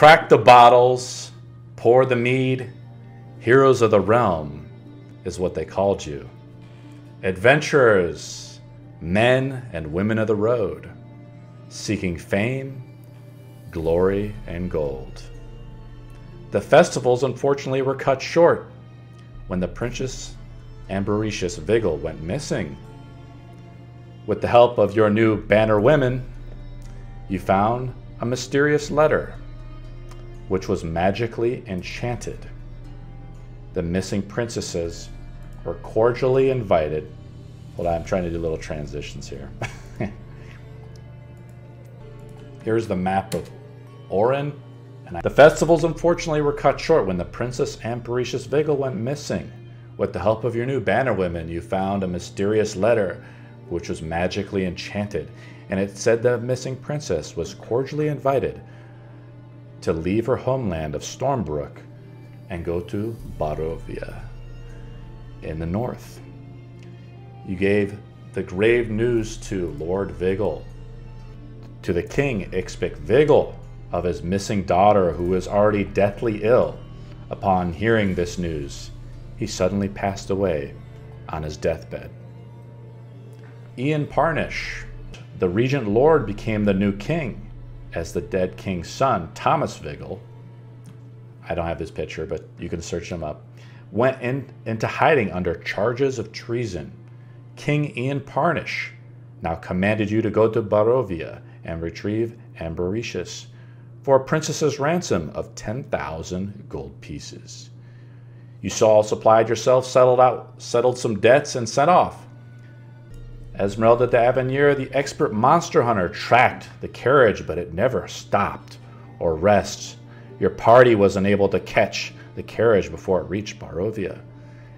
Crack the bottles, pour the mead. Heroes of the realm is what they called you. Adventurers, men and women of the road, seeking fame, glory, and gold. The festivals, unfortunately, were cut short when the Princess Ambericious Vigil went missing. With the help of your new banner women, you found a mysterious letter which was magically enchanted. The missing princesses were cordially invited. Hold on, I'm trying to do little transitions here. Here's the map of Orin. And I the festivals unfortunately were cut short when the Princess Ampericious Vigil went missing. With the help of your new banner women, you found a mysterious letter which was magically enchanted, and it said the missing princess was cordially invited to leave her homeland of Stormbrook and go to Barovia in the north. You gave the grave news to Lord Vigil, to the king Ixpic Vigil, of his missing daughter who was already deathly ill. Upon hearing this news, he suddenly passed away on his deathbed. Ian Parnish, the regent lord, became the new king as the dead king's son, Thomas Vigil, I don't have this picture, but you can search him up, went in, into hiding under charges of treason. King Ian Parnish now commanded you to go to Barovia and retrieve Ambericious for a princess's ransom of 10,000 gold pieces. You saw supplied yourself, settled out, settled some debts, and sent off. Ezmerelda d'Avenir, the expert monster hunter, tracked the carriage, but it never stopped or rests. Your party was unable to catch the carriage before it reached Barovia.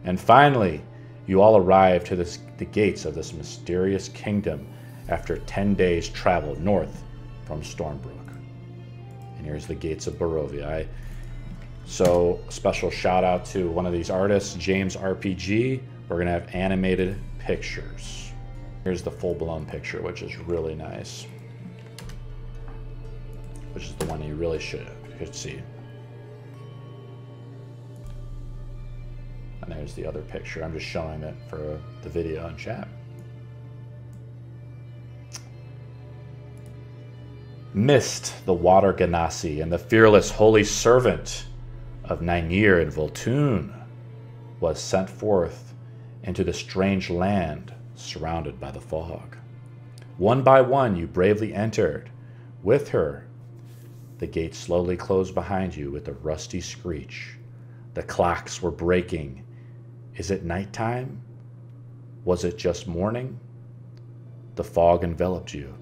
And finally, you all arrived to this, the gates of this mysterious kingdom after 10 days travel north from Stormbrook. And here's the gates of Barovia. I, so, special shout out to one of these artists, James RPG. We're going to have animated pictures. Here's the full-blown picture, which is really nice. Which is the one you really should, should see. And there's the other picture. I'm just showing it for the video in chat. Mist, the water Genasi, and the fearless holy servant of Ninir and Voltune was sent forth into the strange land surrounded by the fog. One by one, you bravely entered. With her, the gate slowly closed behind you with a rusty screech. The clocks were breaking. Is it nighttime? Was it just morning? The fog enveloped you,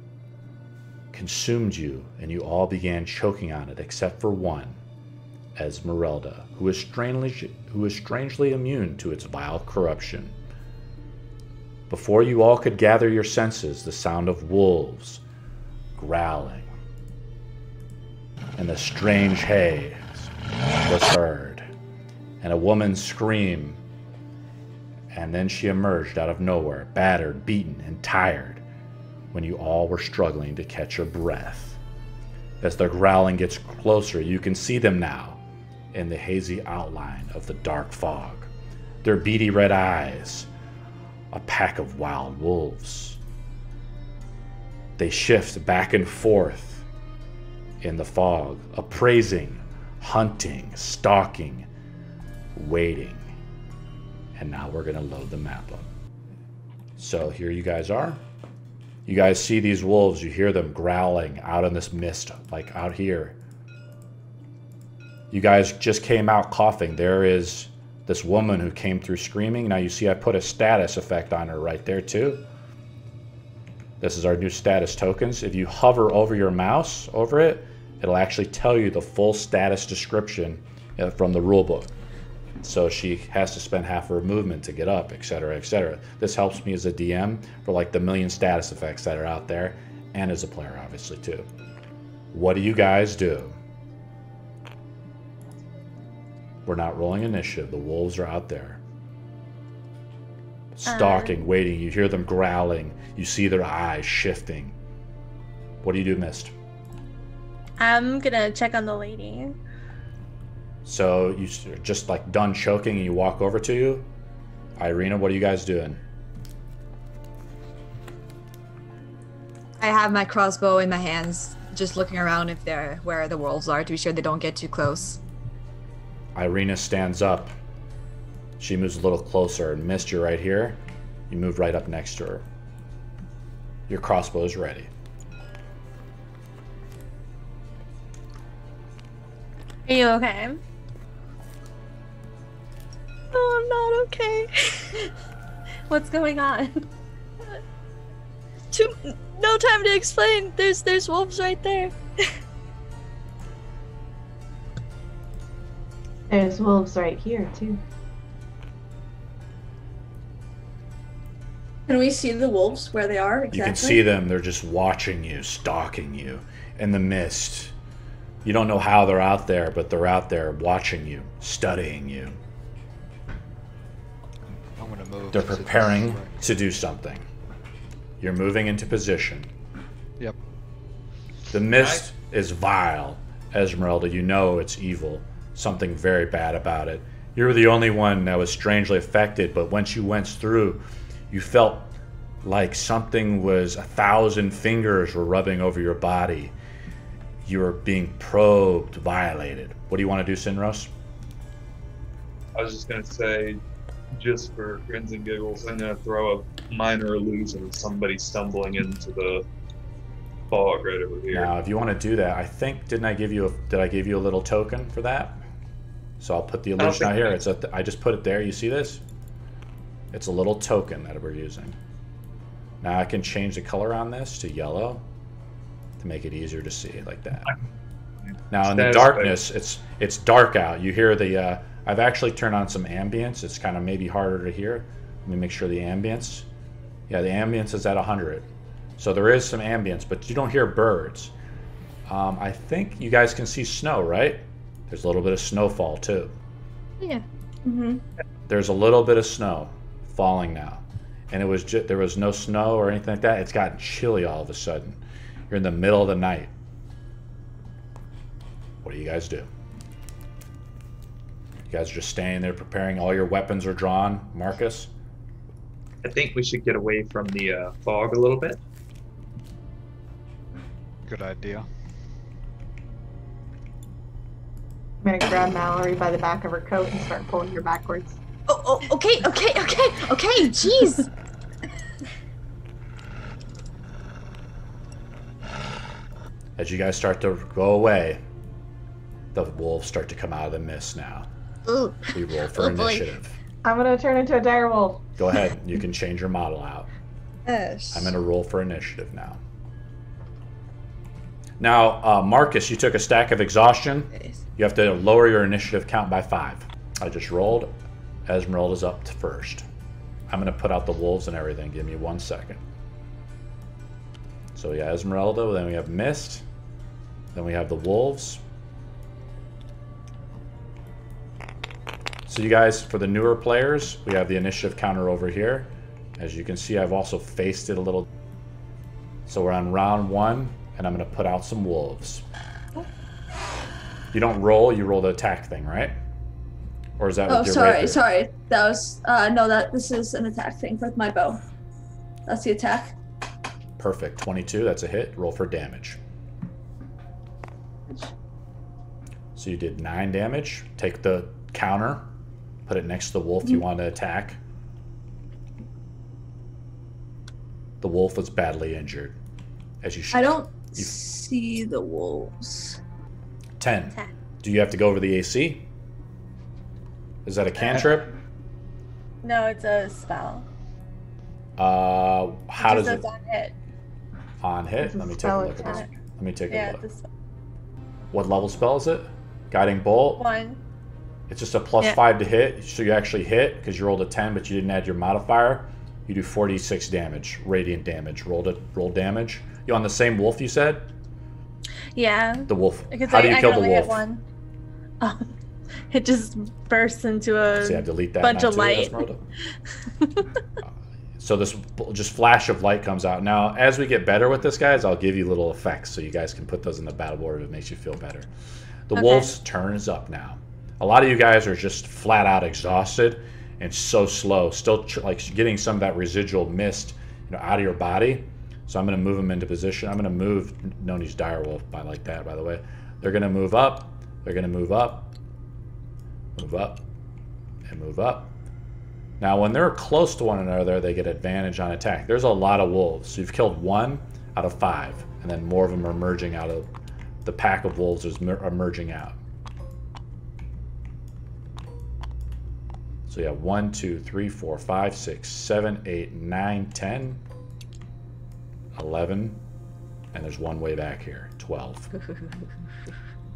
consumed you, and you all began choking on it except for one, Ezmerelda, who was strangely, who was strangely immune to its vile corruption. Before you all could gather your senses, the sound of wolves growling and the strange haze was heard, and a woman's scream. And then she emerged out of nowhere, battered, beaten, and tired, when you all were struggling to catch your breath. As their growling gets closer, you can see them now in the hazy outline of the dark fog. Their beady red eyes a pack of wild wolves. They shift back and forth in the fog, appraising, hunting, stalking, waiting. And now we're going to load the map up. So here you guys are. You guys see these wolves, you hear them growling out in this mist, like out here. You guys just came out coughing. There is this woman who came through screaming. Now you see I put a status effect on her right there too. This is our new status tokens. If you hover over your mouse over it, it'll actually tell you the full status description uh, from the rulebook. So she has to spend half her movement to get up, etc., etc. This helps me as a DM for like the million status effects that are out there, and as a player, obviously, too. What do you guys do? We're not rolling initiative. The wolves are out there. Stalking, uh, waiting. You hear them growling. You see their eyes shifting. What do you do, Mist? I'm gonna check on the lady. So you're just like done choking and you walk over to you. Ireena, what are you guys doing? I have my crossbow in my hands, just looking around if they're where the wolves are to be sure they don't get too close. Ireena stands up. She moves a little closer and missed you right here. You move right up next to her. Your crossbow is ready. Are you okay? Oh, I'm not okay. What's going on? Too, no time to explain. There's there's wolves right there. There's wolves right here too. Can we see the wolves where they are exactly? You can see them. They're just watching you, stalking you in the mist. You don't know how they're out there, but they're out there watching you, studying you. I'm gonna move. They're preparing to do something. You're moving into position. Yep. The mist is vile, Ezmerelda. You know it's evil. Something very bad about it. You were the only one that was strangely affected, but once you went through, you felt like something was a thousand fingers were rubbing over your body. You were being probed, violated. What do you want to do, Sinros? I was just gonna say, just for grins and giggles, I'm gonna throw a minor illusion of somebody stumbling into the fog right over here. Now, if you want to do that, I think didn't I give you a did I give you a little token for that? So I'll put the illusion out here. I- It's a, I just put it there. You see this? It's a little token that we're using. Now I can change the color on this to yellow to make it easier to see like that. Now in the darkness, it's it's dark out. You hear the. Uh, I've actually turned on some ambience. It's kind of maybe harder to hear. Let me make sure the ambience. Yeah, the ambience is at 100. So there is some ambience, but you don't hear birds. Um, I think you guys can see snow, right? There's a little bit of snowfall too. Yeah. hmm There's a little bit of snow falling now, and it was ju- there was no snow or anything like that. It's gotten chilly all of a sudden. You're in the middle of the night. What do you guys do? You guys are just standing there preparing. All your weapons are drawn. Marcus. I think we should get away from the uh, fog a little bit. Good idea. I'm gonna grab Malory by the back of her coat and start pulling her backwards. Oh, oh, okay, okay, okay, okay. Jeez. As you guys start to go away, the wolves start to come out of the mist now. Ooh. We roll for Oh, boy. I'm gonna turn into a dire wolf. Go ahead. You can change your model out. Yes. I'm going to roll for initiative now. Now, uh, Marcus, you took a stack of exhaustion. You have to lower your initiative count by five. I just rolled. Ezmerelda's up to first. I'm going to put out the wolves and everything. Give me one second. So, yeah, Ezmerelda. Then we have Mist. Then we have the wolves. So, you guys, for the newer players, we have the initiative counter over here. As you can see, I've also faced it a little. So we're on round one, and I'm going to put out some wolves. You don't roll, you roll the attack thing, right? Or is that Oh, sorry, sorry. That was uh no. That this is an attack thing with my bow. That's the attack. Perfect. 22, that's a hit. Roll for damage. So you did 9 damage. Take the counter, put it next to the wolf you want to attack. The wolf was badly injured. As you sh- I don't You- see the wolves. 10. Ten. Do you have to go over the AC? Is that a cantrip? No, it's a spell. Uh, how it does it says on hit. on hit? Let me take a look at this. Let me take a Yeah, look. it's a spell. What level spell is it? Guiding bolt. One. It's just a plus Yeah. five to hit, so you actually hit because you rolled a ten, but you didn't add your modifier. You do forty-six damage, radiant damage. Rolled it. Roll damage. You on the same wolf? You said Yeah. the wolf. Because How I, do you I kill the wolf? one. Um, it just bursts into a. See, I delete that bunch of light. Uh, So this just flash of light comes out. Now, as we get better with this, guys, I'll give you little effects so you guys can put those in the battle board if it makes you feel better. The Okay. wolf's turn is up now. A lot of you guys are just flat out exhausted and so slow, still tr- like getting some of that residual mist, you know, out of your body. So I'm going to move them into position. I'm going to move Nony's direwolf by like that. By the way, they're going to move up. They're going to move up, move up, and move up. Now, when they're close to one another, they get advantage on attack. There's a lot of wolves. So you've killed one out of five, and then more of them are merging out of the pack of wolves is mer- are merging out. So you have one, two, three, four, five, six, seven, eight, nine, ten, eleven, and there's one way back here, 12.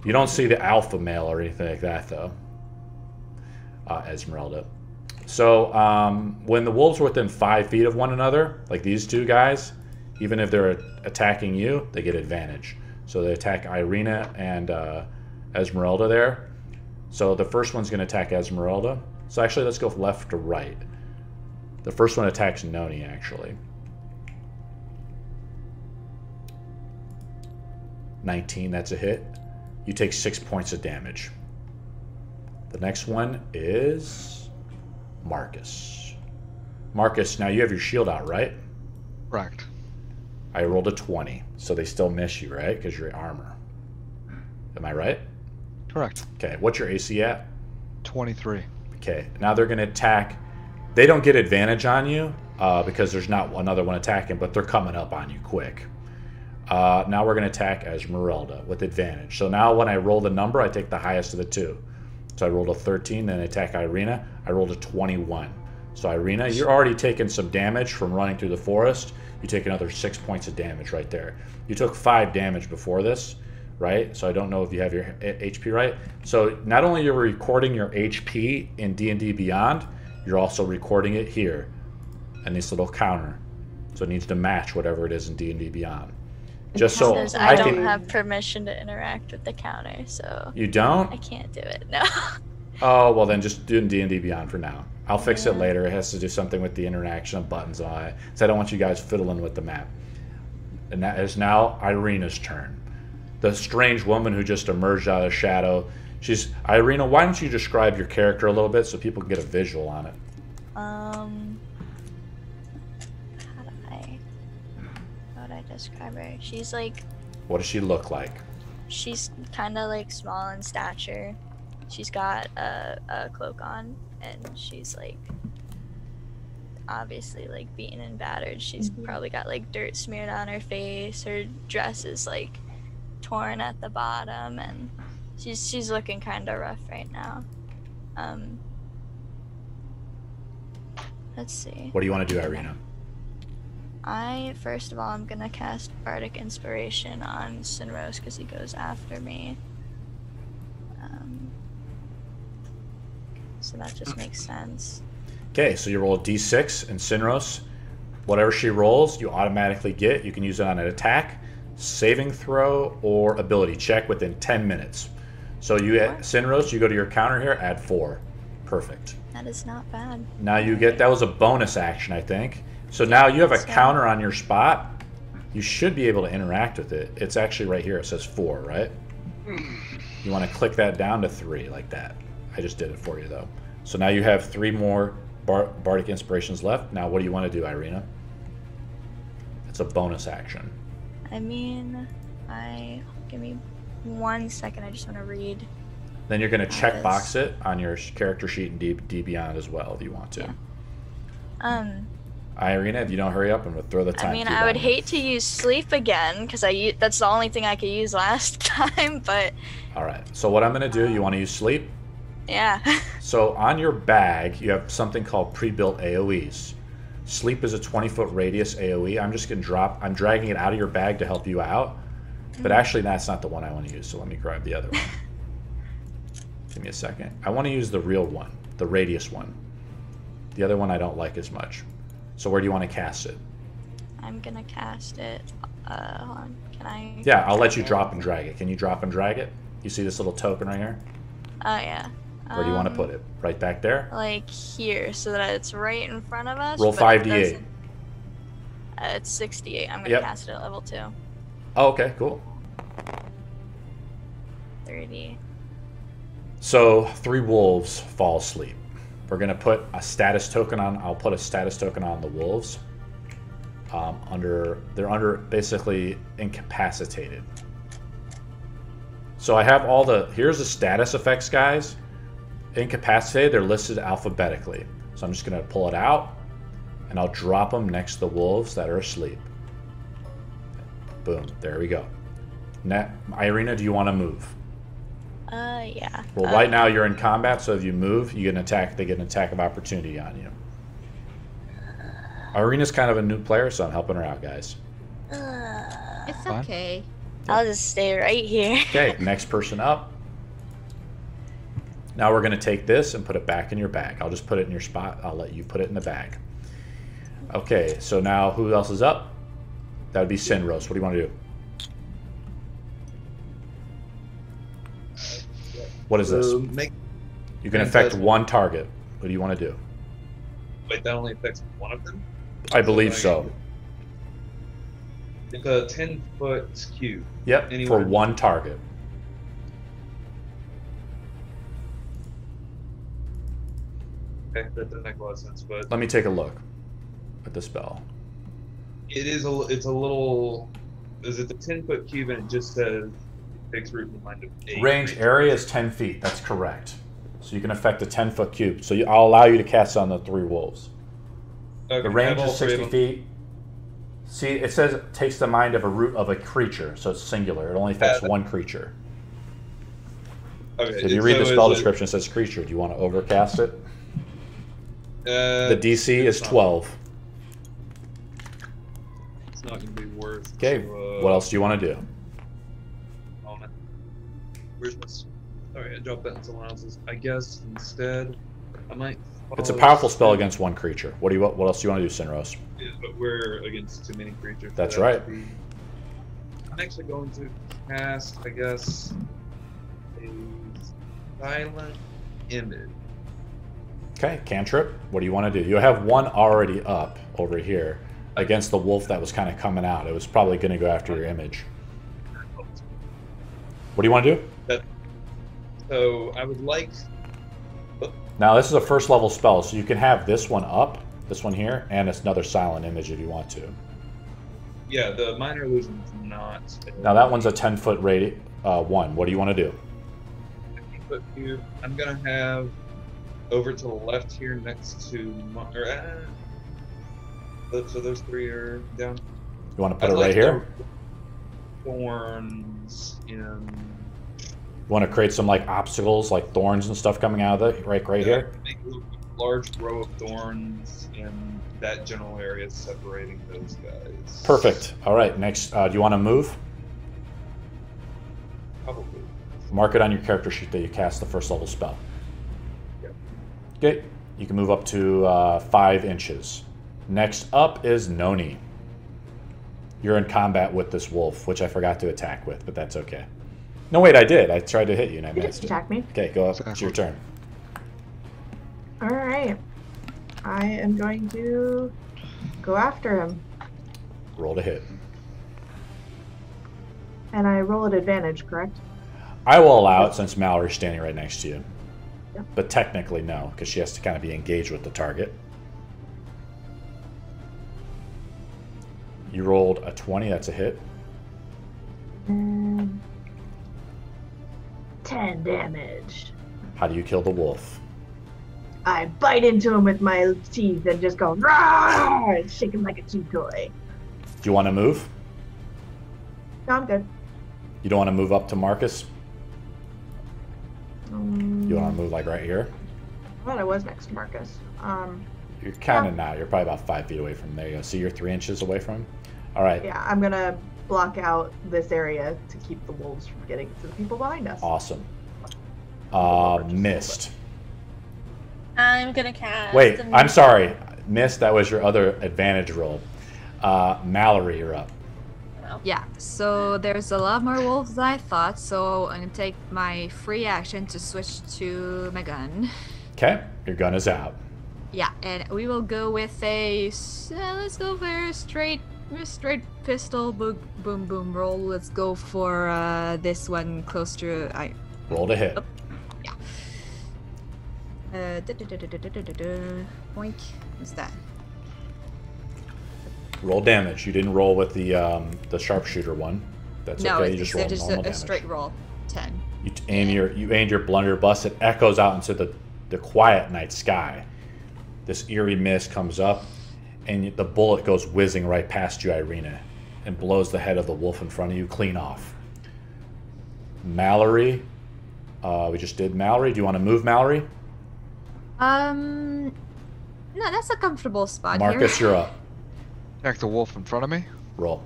You don't see the alpha male or anything like that, though, uh, Ezmerelda. So um, when the wolves are within five feet of one another, like these two guys, even if they're attacking you, they get advantage. So they attack Ireena and uh, Ezmerelda there. So the first one's going to attack Ezmerelda. So actually, let's go left to right. The first one attacks Nony, actually. 19, that's a hit. You take six points of damage. The next one is Marcus. Marcus, now you have your shield out, right? Correct. I rolled a 20, so they still miss you, right? Because you're armor. Am I right? Correct. Okay, what's your AC at? 23. Okay, now they're going to attack. They don't get advantage on you uh, because there's not another one attacking, but they're coming up on you quick. Uh, now we're going to attack Ezmerelda with advantage. So now when I roll the number, I take the highest of the two. So I rolled a 13, then attack Ireena. I rolled a 21. So Ireena, you're already taking some damage from running through the forest. You take another six points of damage right there. You took five damage before this, right? So I don't know if you have your HP right. So not only you're recording your HP in D&D Beyond, you're also recording it here, and this little counter. So it needs to match whatever it is in D&D Beyond. Just so I I don't can. have permission to interact with the counter, so You don't? I can't do it. No. Oh well, then just do D and D Beyond for now. I'll fix it later. It has to do something with the interaction of buttons all that. So I don't want you guys fiddling with the map. And that is now Ireena's turn. The strange woman who just emerged out of the shadow. She's Ireena. Why don't you describe your character a little bit so people can get a visual on it? Um. Would I describe her? She's like What does she look like? she's kind of like small in stature. She's got a, a cloak on, and she's like obviously like beaten and battered. She's probably got like dirt smeared on her face. Her dress is like torn at the bottom, and she's she's looking kind of rough right now. Um, let's see. What do you want to do, Ireena? I first of all, I'm gonna cast Bardic Inspiration on Sinros because he goes after me. Um, so that just makes sense. Okay, so you roll a d6 and Sinros. Whatever she rolls, you automatically get. You can use it on an attack, saving throw, or ability check within 10 minutes. So you at Sinros, you go to your counter here, add four. Perfect. That is not bad. Now you get that was a bonus action, I think. So now you have a counter on your spot. You should be able to interact with it. It's actually right here. It says four, right? You want to click that down to three, like that. I just did it for you, though. So now you have three more bar- bardic inspirations left. Now, what do you want to do, Ireena? It's a bonus action. I mean, I give me one second. I just want to read. Then you're going to check box it on your character sheet in D, D Beyond as well, if you want to. Yeah. Um, Ireena, if you don't hurry up, and we'll throw the time. I mean, I would hate to use sleep again because I that's the only thing I could use last time. But All right. So what I'm going to do? You want to use sleep? yeah, So on your bag, you have something called pre-built AOE's. Sleep is a 20 foot radius AOE. I'm just gonna drop. I'm dragging it out of your bag to help you out, but mm. actually that's not the one I want to use. So let me grab the other one. Give me a second. I want to use the real one, the radius one. The other one I don't like as much. So where do you want to cast it? I'm gonna cast it. Uh, hold on. Can I? Yeah, I'll let you it? drop and drag it. Can you drop and drag it? You see this little token right here? Oh yeah. Where do you want to Um, put it? Right back there. Like here, so that it's right in front of us. Roll 5d8. doesn't- Uh, it's 68. I'm gonna Yep. cast it at level two. Oh, okay, cool. 30. So three wolves fall asleep. We're gonna put a status token on. I'll put a status token on the wolves. Um, under they're under basically incapacitated. So I have all the here's the status effects, guys. Incapacitated. They're listed alphabetically. So I'm just gonna pull it out, and I'll drop them next to the wolves that are asleep. Boom. There we go. Now, Ireena, do you want to move? Uh, yeah. Well, Uh, right now you're in combat, so if you move, you get an attack. They get an attack of opportunity on you. Ireena's kind of a new player, so I'm helping her out, guys. uh, It's Fine. okay. I'll just stay right here. Okay, next person up. Now we're going to take this and put it back in your bag. I'll just put it in your spot. I'll let you put it in the bag. Okay, so now who else is up? That would be Sinros. What do you want to do? What is this? So make You can affect Fantastic. one target. What do you want to do? wait, that only affects one of them. I believe so. It's a ten foot cube. Yep, for one target. Okay, that doesn't make a lot of sense, but Let me take a look at the spell. it is a it's a little. Is it the ten foot cube and it just says takes root in the mind of eight? Range area is 10 feet. That's correct. So you can affect a 10 foot cube. So you, I'll allow you to cast on the three wolves. Okay, The range is 60 feet. See, it says it takes the mind of a root of a creature, so it's singular. It only affects Uh, one creature. Okay, So if you it- read the spell is it- description, it says creature. Do you want to overcast it? Uh, The DC is it's not- 12. It's not going to be worth. Okay, to, uh, what else do you want to do? Sorry, I dropped that in someone else's. I guess instead, I might. It's a powerful spell against one creature. What do you? What else do you want to do, Sinros? Yeah, but we're against too many creatures. That's that right. be- I'm actually going to cast, I guess, a silent image. Okay, cantrip. What do you want to do? You have one already up over here against the wolf that was kind of coming out. It was probably going to go after your image. What do you want to do? So I would like. Now, this is a first level spell, so you can have this one up, this one here, and it's another silent image if you want to. Yeah, the minor illusion is not. Now, that one's a 10 foot radius, uh, one. What do you want to do? But here, I'm gonna have over to the left here next to. my- Or, uh, so- those three are down. You want to put I'd it right like here? Thorns in. You want to create some like obstacles, like thorns and stuff coming out of it, right, right here? Make a large row of thorns in that general area separating those guys. Perfect. All right, next, uh, do you want to move? Probably. Mark it on your character sheet that you cast the first level spell. Yep. Okay, you can move up to uh, five inches. Next up is Noni. You're in combat with this wolf, which I forgot to attack with, but that's okay. No, wait, I did. I tried to hit you and I you missed. You attack me. Okay, go up. It's your turn. All right. I am going to go after him. Roll to hit. And I roll at advantage, correct? I will allow it since Malory's standing right next to you. Yep. But technically, no, because she has to kind of be engaged with the target. You rolled a 20, that's a hit. 10 damage. How do you kill the wolf? I bite into him with my teeth and just go, Rawr! and shake him like a chew toy. Do you want to move? No, I'm good. You don't want to move up to Marcus? Um, you want to move like right here? I thought I was next to Marcus. Um, you're kind of yeah. not. You're probably about five feet away from him. There you go. So you're three inches away from him? All right. Yeah, I'm going to block out this area to keep the wolves from getting to the people behind us. Awesome. Uh, missed. I'm gonna cast. Wait, I'm sorry. Missed. That was your other advantage roll. Uh, Malory, you're up. Yeah, so there's a lot more wolves than I thought, so I'm gonna take my free action to switch to my gun. Okay. Your gun is out. Yeah, and we will go with a. uh, let's go for a straight, a straight pistol boom, boom, boom roll. Let's go for uh, this one close to. I. Roll to hit. Uh, da, da, da, da, da, da, da, da. Boink. What's that? Roll damage. You didn't roll with the um, the sharpshooter one. That's no, okay. You just roll just a, a straight roll. Ten. You t- aim your you aimed your blunderbuss. It echoes out into the the quiet night sky. This eerie mist comes up, and the bullet goes whizzing right past you, Ireena, and blows the head of the wolf in front of you clean off. Malory, uh, we just did Malory. Do you want to move Malory? Um. No, that's a comfortable spot Marcus, here. you're up. Attack the wolf in front of me. Roll.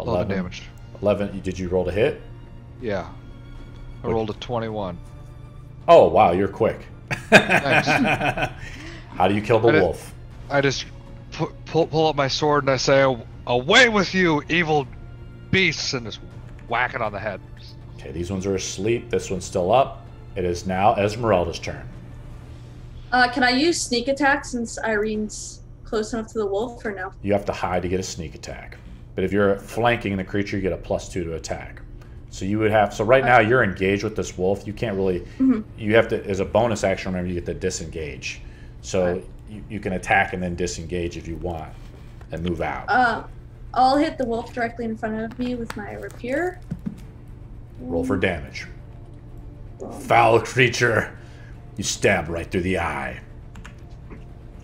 11 damage. 11. Did you roll to hit? Yeah. I What- rolled a 21. Oh, wow, you're quick. Thanks. How do you kill the I did- wolf? I just pu- pull, pull up my sword and I say, Away with you, evil beasts! And just whack it on the head. Okay, these ones are asleep. This one's still up. It is now Ezmerelda's turn. Uh, can I use sneak attack since Irene's close enough to the wolf or no? You have to hide to get a sneak attack. But if you're flanking the creature, you get a plus two to attack. So you would have. So right now you're engaged with this wolf. You can't really. Mhm. You have to, as a bonus action, remember you get to disengage. So Right. you, you can attack and then disengage if you want, and move out. Uh, I'll hit the wolf directly in front of me with my rapier. Roll for damage. Foul creature. You stab right through the eye.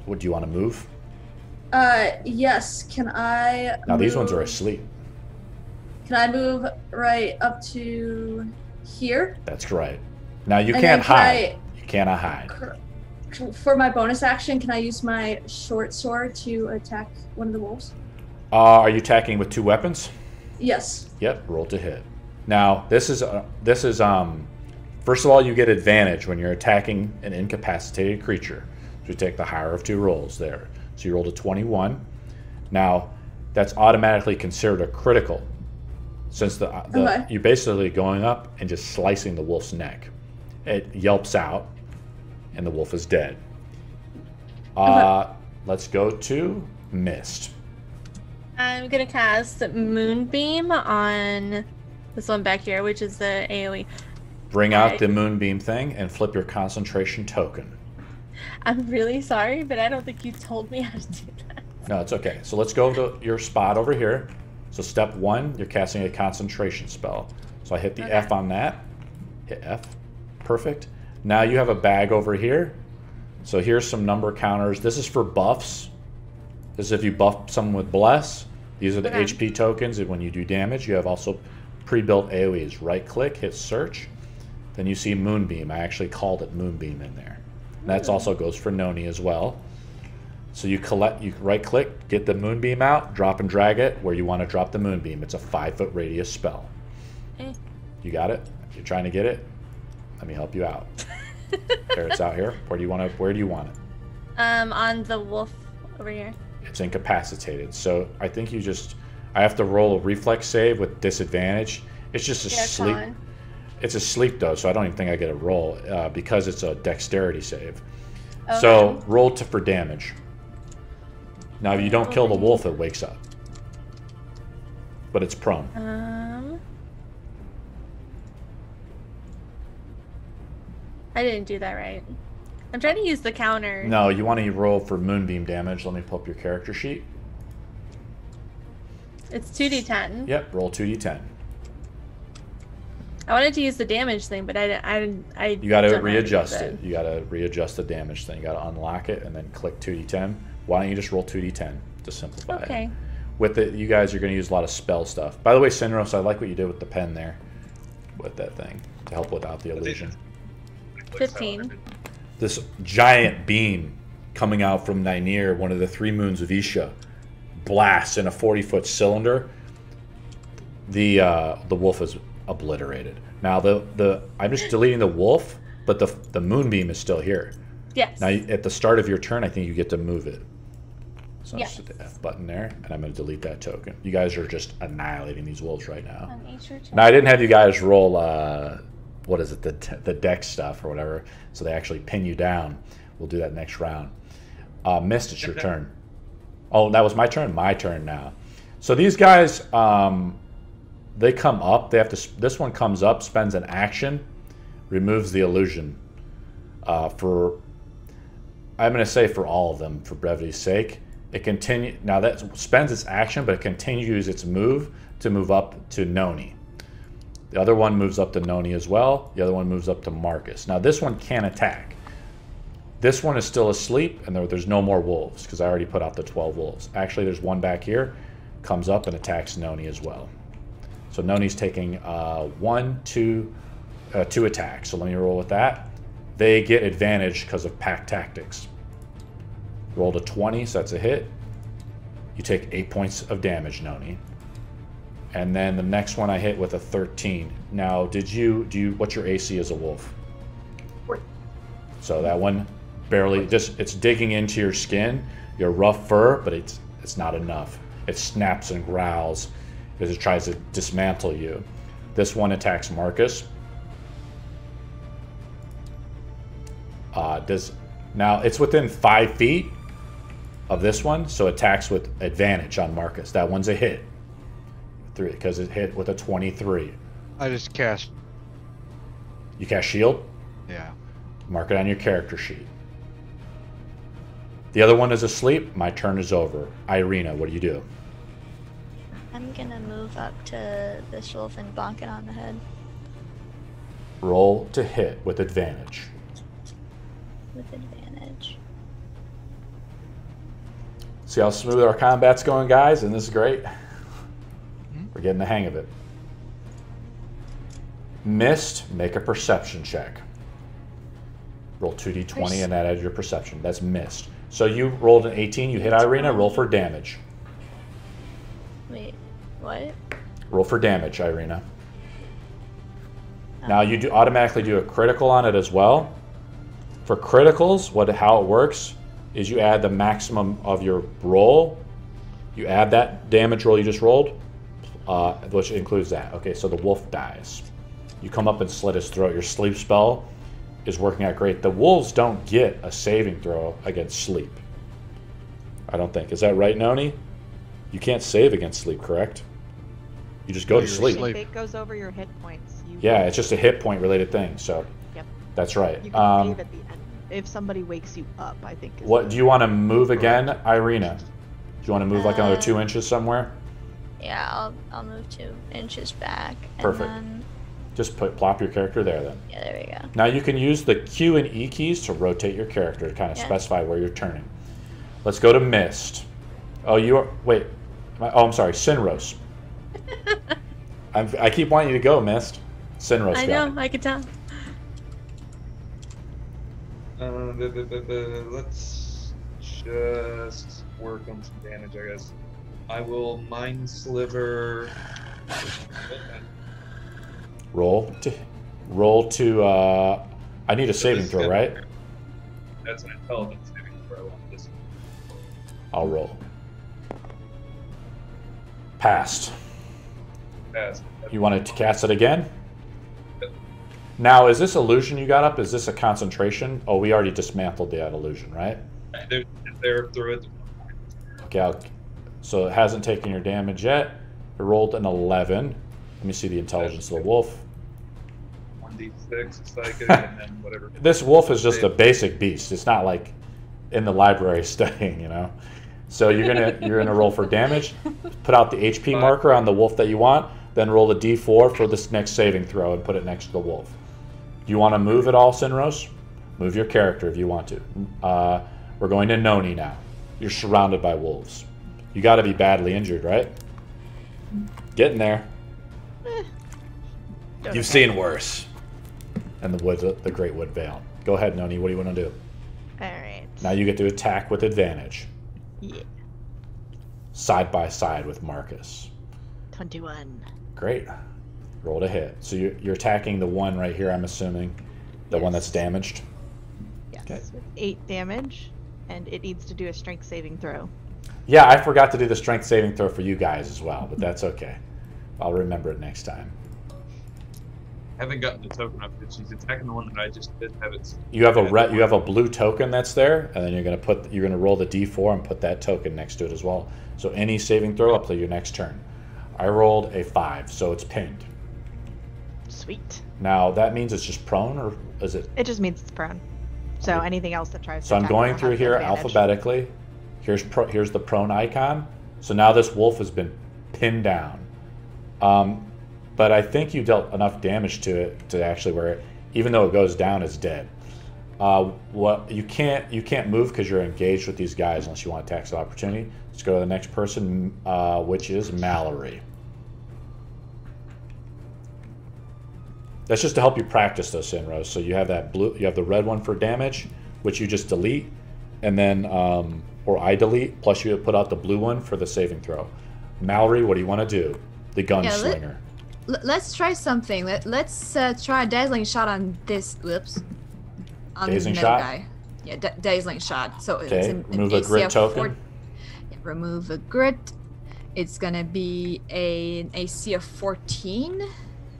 What do you want to move? Uh, yes. Can I? Now these ones are asleep. Can I move right up to here? That's right. Now you And can't hide. You cannot hide. For my bonus action, can I use my short sword to attack one of the wolves? Uh, are you attacking with two weapons? Yes. Yep. Roll to hit. Now this is uh, this is um. First of all, you get advantage when you're attacking an incapacitated creature. So you take the higher of two rolls there. So you rolled a 21. Now that's automatically considered a critical, since the, the Okay. you're basically going up and just slicing the wolf's neck. It yelps out, and the wolf is dead. Uh, let's go to Mist. I'm gonna cast Moonbeam on this one back here, which is the. AoE. Bring out Right. the moonbeam thing and flip your concentration token. I'm really sorry, but I don't think you told me how to do that. No, it's okay. So let's go to your spot over here. So step one, you're casting a concentration spell. So I hit the Okay. F on that. Hit F. Perfect. Now you have a bag over here. So here's some number counters. This is for buffs. This is if you buff someone with bless. These are the Okay. HP tokens, and when you do damage, you have also pre-built AoEs. Right click, hit search. Then you see Moonbeam. I actually called it Moonbeam in there. And that's also goes for Nony as well. So you collect, you right click, get the moonbeam out, drop and drag it where you want to drop the moonbeam. It's a five foot radius spell. Eh. You got it? You're trying to get it? Let me help you out. it's out here. Where do you want to? Where do you want it? Um, on the wolf over here. It's incapacitated. So I think you just. I have to roll a reflex save with disadvantage. It's just a Yeah, sleep. on. It's a sleep though, so I don't even think I get a roll uh, because it's a dexterity save. Okay. So roll to for damage. Now, if you don't kill the wolf, it wakes up, but it's prone. Um, I didn't do that right. I'm trying to use the counter. No, you want to roll for moonbeam damage. Let me pull up your character sheet. It's 2d10. Yep, roll two d10. I wanted to use the damage thing, but I didn't. I didn't. I You got to don't know how do readjust it. You got to readjust the damage thing. You got to unlock it and then click two d10. Why don't you just roll two d10 to simplify it? Okay. With it, you guys are going to use a lot of spell stuff. By the way, Sinros, I like what you did with the pen there, with that thing to help without the illusion. 15. this giant beam coming out from Nyneer, one of the three moons of Isha, blasts in a 40 foot cylinder. The uh, the wolf is obliterated. Now the the I'm just deleting the wolf, but the the moonbeam is still here. Yes. Now at the start of your turn, I think you get to move it. So Yeah. just hit the F button there, and I'm going to delete that token. You guys are just annihilating these wolves right now. On each turn. Now I didn't have you guys roll uh, what is it the the deck stuff or whatever, so they actually pin you down. We'll do that next round. Uh, Mist, it's your turn. Oh, that was my turn. My turn now. So these guys, um, they come up. They have to. This one comes up, spends an action, removes the illusion. Uh, for I'm going to say for all of them, for brevity's sake, it continue now that spends its action, but it continues its move to move up to Nony. The other one moves up to Nony as well. The other one moves up to Marcus. Now this one can attack. This one is still asleep, and there, there's no more wolves because I already put out the 12 wolves. Actually, there's one back here, comes up and attacks Nony as well. So Nony's taking uh, one, two, uh, two attacks. So let me roll with that. They get advantage because of pack tactics. Rolled a 20, so that's a hit. You take eight points of damage, Nony. And then the next one I hit with a 13. Now, did you do you, what's your AC as a wolf? Four. So that one barely just it's digging into your skin, your rough fur, but it's it's not enough. It snaps and growls as it tries to dismantle you. This one attacks Marcus. Uh, does now it's within five feet of this one, so attacks with advantage on Marcus. That one's a hit. Three because it hit with a 23. I just cast. You cast shield. Yeah. Mark it on your character sheet. The other one is asleep. My turn is over. Ireena, what do you do? I'm gonna move up to this wolf and bonk it on the head Roll to hit with advantage. with advantage. See how smooth our combat's going, guys? And this is great. We're getting the hang of it. Mist, make a perception check. Roll 2d20 and that adds your perception. That's missed. So you rolled an 18, you hit Ireena, roll for damage. Wait, what? Roll for damage, Ireena. Now oh. you do automatically do a critical on it as well. For criticals, what how it works is you add the maximum of your roll. You add that damage roll you just rolled, uh, which includes that. Okay, so the wolf dies. You come up and slit his throat. Your sleep spell is working out great. The wolves don't get a saving throw against sleep. I don't think. Is that right, Nony? You can't save against sleep, correct? You just go to you're sleep. If it goes over your hit points, you Yeah, it's just a hit point related thing. So Yep. that's right. you can Um, save at the end. If somebody wakes you up, I think. Is what do you want to move again, Ireena? Do you want to move like another Uh, two inches somewhere? Yeah, I'll I'll move two inches back. And Perfect. Then, Just put plop your character there then. yeah, there we go. Now you can use the Q and E keys to rotate your character to kind of Yeah. specify where you're turning. Let's go to Mist. Oh, you are wait. am Oh, I'm sorry, Sinros. I'm, I keep wanting you to go, Mist. Sinros. I go. know, I could tell. Uh, let's just work on some damage, I guess. I will mind sliver. Roll to roll to. Uh, I need a saving throw, right? That's an intelligence saving throw on this. I'll roll. Passed. Pass. You wanted to cast it again? Now, is this illusion you got up? Is this a concentration? Oh, we already dismantled that illusion, right? They're, they're through it. Okay, I'll, so it hasn't taken your damage yet. It rolled an 11. Let me see the intelligence of the wolf. 1d6 psychic and then whatever. This wolf is just a basic beast. It's not like in the library studying, you know. So you're gonna you're gonna roll for damage. Put out the HP marker on the wolf that you want. Then roll the D4 for this next saving throw and put it next to the wolf. Do you want to move at all, Sinros? Move your character if you want to. Uh, we're going to Nony now. You're surrounded by wolves. You got to be badly injured, right? Getting there. Eh. You've seen worse. And the wood, the Great Wood Vale. Go ahead, Nony. What do you want to do? All right. Now you get to attack with advantage, Yeah. side by side with Marcus. Twenty-one. Great. Roll to hit. So you're, you're attacking the one right here, I'm assuming. The one that's damaged. Yes. Okay. With eight damage, and it needs to do a strength saving throw. Yeah, I forgot to do the strength saving throw for you guys as well, but that's okay. I'll remember it next time. haven't gotten the token up yet. She's attacking the one that I just did have it. You have a Yeah, red, you have a blue token that's there, and then you're gonna put you're gonna roll the d4 and put that token next to it as well. So any saving throw up to your next turn. I rolled a five, so it's pinned. Sweet. Now that means it's just prone, or is it? It just means it's prone. So anything else that tries to So I'm going through have here advantage. alphabetically. Here's pro, here's the prone icon. So now this wolf has been pinned down. Um, but I think you dealt enough damage to it to actually where, it, even though it goes down, it's dead. Uh, what you can't you can't move because you're engaged with these guys unless you want attacks of opportunity. Let's go to the next person, uh, which is Malory. That's just to help you practice those Sinros. So you have that blue, you have the red one for damage, which you just delete, and then um, or I delete. Plus you put out the blue one for the saving throw. Malory, what do you want to do? The Yeah, let- gunslinger. Let's try something. Let Let's uh, try a dazzling shot on this. Whoops. On Dazing shot? guy. Yeah, da- dazzling shot. So it's Okay, an, an remove a AC grit token. four- yeah, remove a grit. It's gonna be a, an AC of 14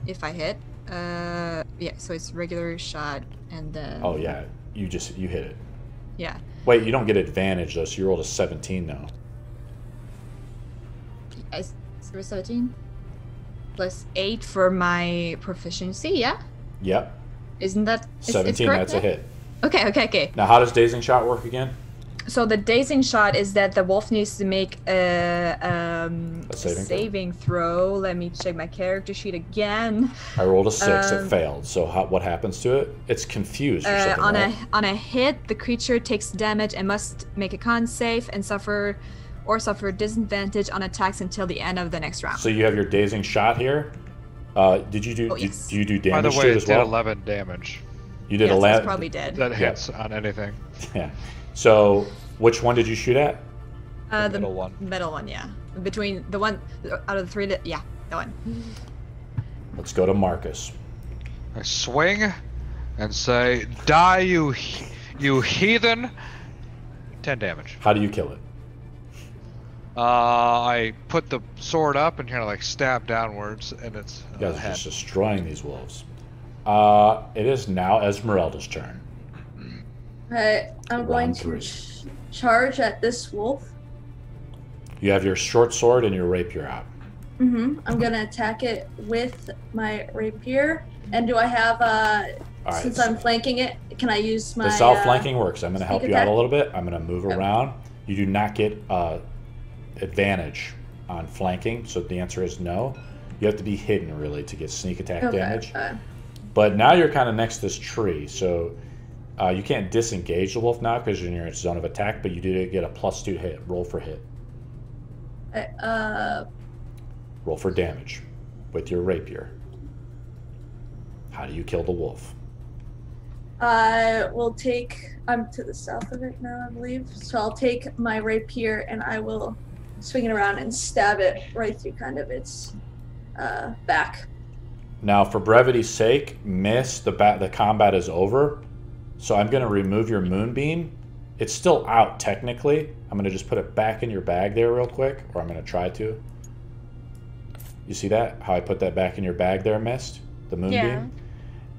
if I hit. Uh, yeah. So it's regular shot and then. Oh yeah, you just you hit it. Yeah. Wait, you don't get advantage though. So you rolled a 17 now. I, zero 17 plus eight for my proficiency. Yeah. Yep, Isn't that is- it's 17. correct That's a hit. Okay. Okay. Okay. Now, how does dazing shot work again? So the dazing shot is that the wolf needs to make a, um, A saving throw? saving throw. Let me check my character sheet again. I rolled a six. Um, it failed. So how, what happens to it? It's confused or Uh, on right? a on a hit, the creature takes damage and must make a con save and suffer or suffer disadvantage on attacks until the end of the next round. So you have your dazing shot here. Uh, did you do? Oh, did, yes. do you do By the damage way, to it it as did well? 11 damage. You did yes, eleven. it's probably dead. That Yeah. hits on anything. Yeah. So which one did you shoot at? Uh, the middle one. Middle one, yeah. Between the one out of the three, that, yeah, that one. Let's go to Marcus. I swing and say, "Die, you, you heathen!" Ten damage. How do you kill it? Uh, I put the sword up and kind of like stab downwards, and it's You uh, guys are just destroying these wolves. Uh, it is now Ezmerelda's turn. Alright, I'm going to ch- charge at this wolf. You have your short sword and your rapier out. Mm-hmm. I'm gonna attack it with my rapier. And do I have uh right. since I'm flanking it, can I use my is how uh, flanking works. I'm going to help you out a little bit. I'm going to move Okay. around. You do not get uh, advantage on flanking, so the answer is no. You have to be hidden really to get sneak attack Okay, damage. uh, But now you're kind of next to this tree, so uh, you can't disengage the wolf now because you're in your zone of attack. But you do get a plus two hit. Roll for hit. uh Roll for damage with your rapier. How do you kill the wolf? I will take I'm to the south of it now, I believe. So I'll take my rapier and I will swing it around and stab it right through kind of its uh back. Now, for brevity's sake, miss the bat. The combat is over, so I'm going to remove your moonbeam. It's still out technically. I'm going to just put it back in your bag there real quick, or I'm going to try to. You see that? How I put that back in your bag there, Mist the moonbeam. Yeah.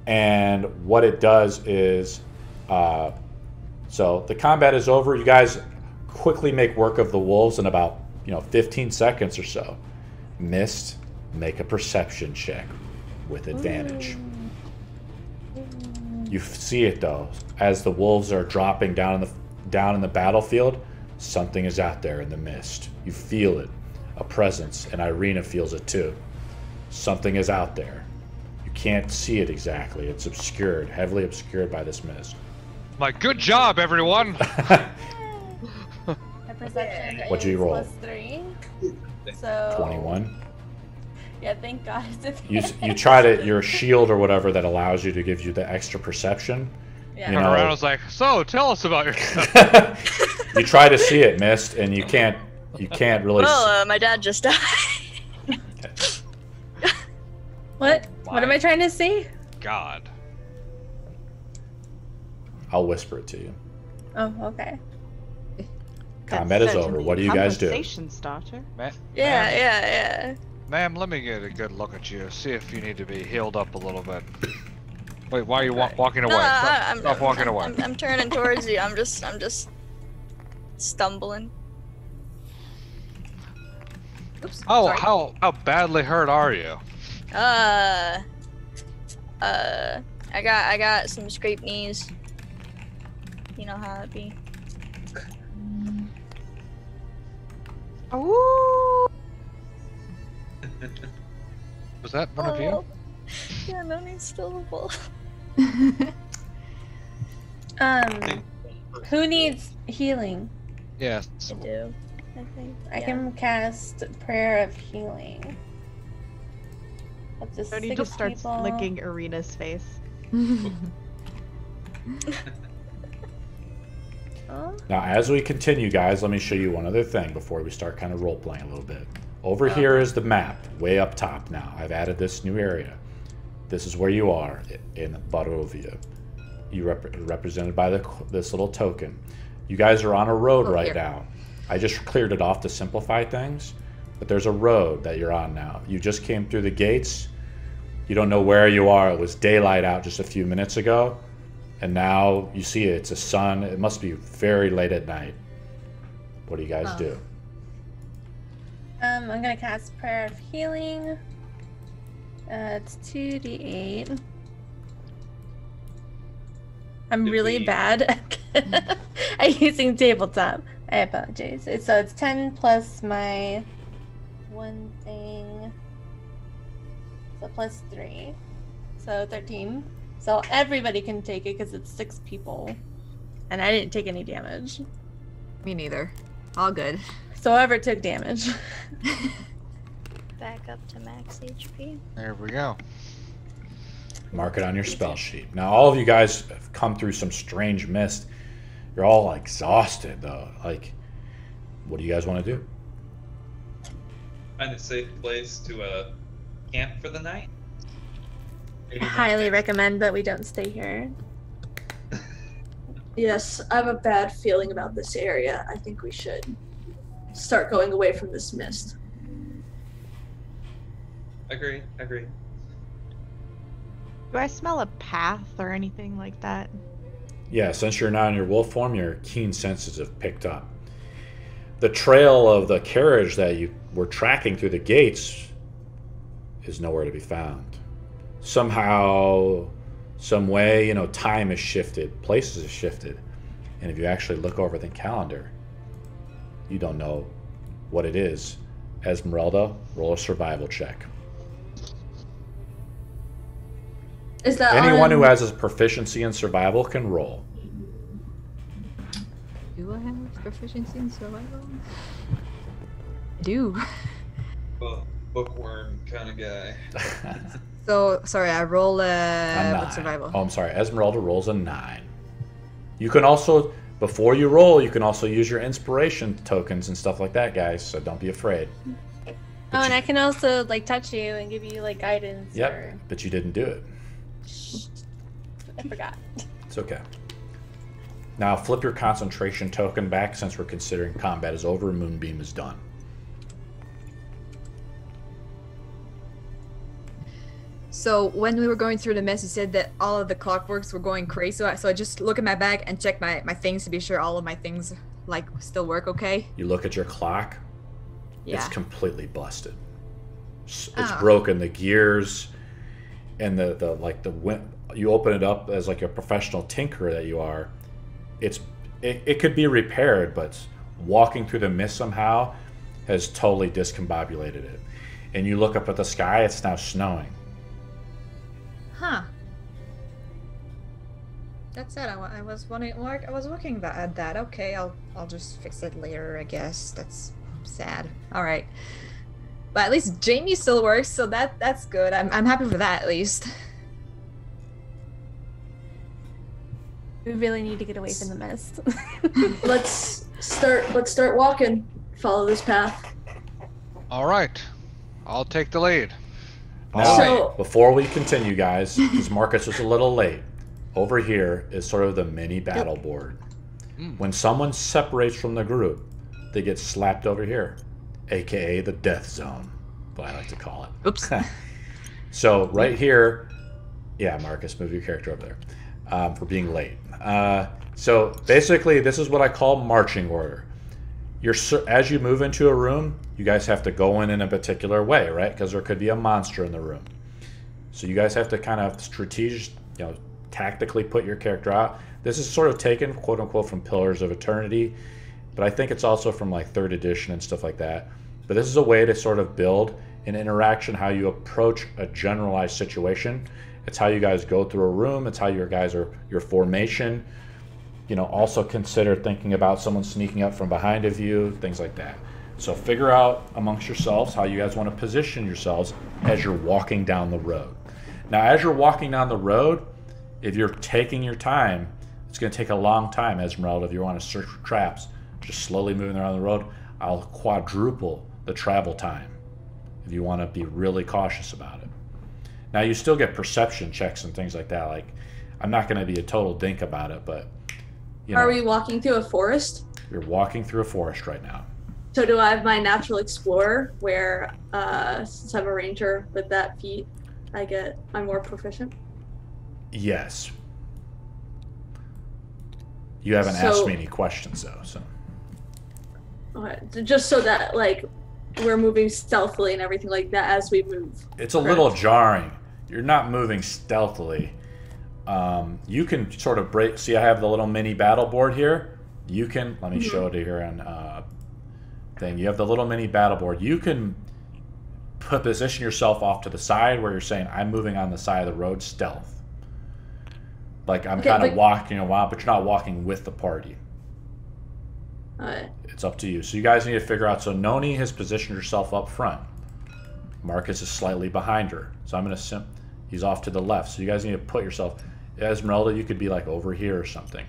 And what it does is, uh, so the combat is over. You guys quickly make work of the wolves in about you know 15 seconds or so. Mist, make a perception check with advantage. You see it though, as the wolves are dropping down in the down in the battlefield. Something is out there in the mist. You feel it, a presence, and Ireena feels it too. Something is out there. You can't see it exactly. It's obscured, heavily obscured by this mist. My good job, everyone. Perception What'd you roll? plus three. So 21. Yeah, thank God. it's You you try to your shield or whatever that allows you to give you the extra perception. Yeah. You know, around, I was like, "So, tell us about yourself." you try to see it, Mist, and you can't. You can't really. s- Well, uh, my dad just died. What? What am I trying to see? God. I'll whisper it to you. Oh, okay. Combat is over. What do you guys do? Conversation starter. Yeah, yeah, yeah. Ma'am, let me get a good look at you. See if you need to be healed up a little bit. Wait, why are you wa- walking away? No, Stop, I, I'm, stop walking I'm, away. I'm, I'm turning towards you. I'm just, I'm just stumbling. Oops. How sorry. how how badly hurt are you? Uh, uh, I got, I got some scraped knees. You know how it be. Ooh. Was that one of you? Oh. Yeah, no knees stillable. Um, who needs healing? Yes. I do. I think. I yeah. can cast prayer of healing. Up to Cody six just starts people. licking Ireena's face. Oh, Now, as we continue, guys, let me show you one other thing before we start kind of role playing a little bit. Over here is the map, way up top now. I've added this new area. This is where you are in Barovia. You rep- represented by the, this little token. You guys are on a road Oh, right here. now. I just cleared it off to simplify things, but there's a road that you're on now. You just came through the gates. You don't know where you are. It was daylight out just a few minutes ago, and now you see it. It's a sun. It must be very late at night. What do you guys Oh. do? Um, I'm gonna cast prayer of healing. Uh, it's two d eight. I'm Did really we- bad at, at using tabletop. I apologize. It's, so it's ten plus my one thing. So plus three, so thirteen. So everybody can take it because it's six people, and I didn't take any damage. Me neither. All good. So whoever took damage. Back up to max HP. There we go. Mark it on your spell sheet. Now, all of you guys have come through some strange mist. You're all exhausted, though. Like, what do you guys want to do? Find a safe place to uh, camp for the night. Maybe not highly camp. recommend that we don't stay here. Yes, I have a bad feeling about this area. I think we should start going away from this mist. Agree. Agree. Do I smell a path or anything like that? Yeah, since you're not in your wolf form, your keen senses have picked up. The trail of the carriage that you were tracking through the gates is nowhere to be found. Somehow, some way, you know, time has shifted, places have shifted. And if you actually look over the calendar, you don't know what it is. Ezmerelda, roll a survival check. Is that Anyone on- who has a proficiency in survival can roll. Do I have proficiency in survival? I do. Well, bookworm kind of guy. So sorry, I roll uh, A survival. Oh, I'm sorry. Ezmerelda rolls a nine. You can also, before you roll, you can also use your inspiration tokens and stuff like that, guys. So don't be afraid. Oh, and you- I can also like touch you and give you like guidance. Yep, Or... but you didn't do it. I forgot. It's okay. Now flip your concentration token back since we're considering combat is over and Moonbeam is done. So when we were going through the mess, you said that all of the clockworks were going crazy. So I, so I just look at my bag and check my, my things to be sure all of my things like still work okay. You look at your clock, Yeah. it's completely busted. S- It's Ah. broken. The gears and the, the like the win- you open it up as like a professional tinkerer that you are. It's it, it could be repaired, but walking through the mist somehow has totally discombobulated it. And you look up at the sky; it's now snowing. Huh. That's it. I, I was wondering. Like, I was looking at that. Okay, I'll I'll just fix it later. I guess that's sad. All right. But at least Jamie still works, so that that's good. I'm I'm happy for that at least. We really need to get away from the mist. Let's start. Let's start walking. Follow this path. All right, I'll take the lead. Now, So- before we continue, guys, because Marcus was a little late, over here is sort of the mini battle board. Mm. When someone separates from the group, they get slapped over here, aka the death zone. what I like to call it. Oops. so right here, yeah, Marcus, move your character over there um, for being late. Uh, so basically, this is what I call marching order. You're as you move into a room, you guys have to go in in a particular way, right? Because there could be a monster in the room. So you guys have to kind of strategic, you know, tactically put your character out. This is sort of taken, quote unquote, from Pillars of Eternity, but I think it's also from like third edition and stuff like that. But this is a way to sort of build an interaction, how you approach a generalized situation. It's how you guys go through a room. It's how your guys are your formation. You know, also consider thinking about someone sneaking up from behind of you, things like that. So figure out amongst yourselves how you guys want to position yourselves as you're walking down the road. Now, as you're walking down the road, if you're taking your time, it's going to take a long time, Ezmerelda. If you want to search for traps, just slowly moving around the road, I'll quadruple the travel time if you want to be really cautious about it. Now, you still get perception checks and things like that. Like, I'm not going to be a total dink about it, but you know, Are we walking through a forest? you're walking through a forest right now. So do I have my natural explorer where uh since I'm a ranger with that feat I get I'm more proficient? Yes. You haven't asked me any questions though, so Okay. so Just so that like we're moving stealthily and everything like that as we move. it's a little jarring. You're not moving stealthily. Um, you can sort of break. See, I have the little mini battle board here. You can let me show it here on uh, thing. You have the little mini battle board. You can put position yourself off to the side where you're saying I'm moving on the side of the road stealth. Like I'm Okay, kind of but- walking a while, but you're not walking with the party. Uh, It's up to you. So you guys need to figure out. So Nony has positioned herself up front. Marcus is slightly behind her. So I'm gonna sim. He's off to the left. So you guys need to put yourself. Ezmerelda, you could be like over here or something.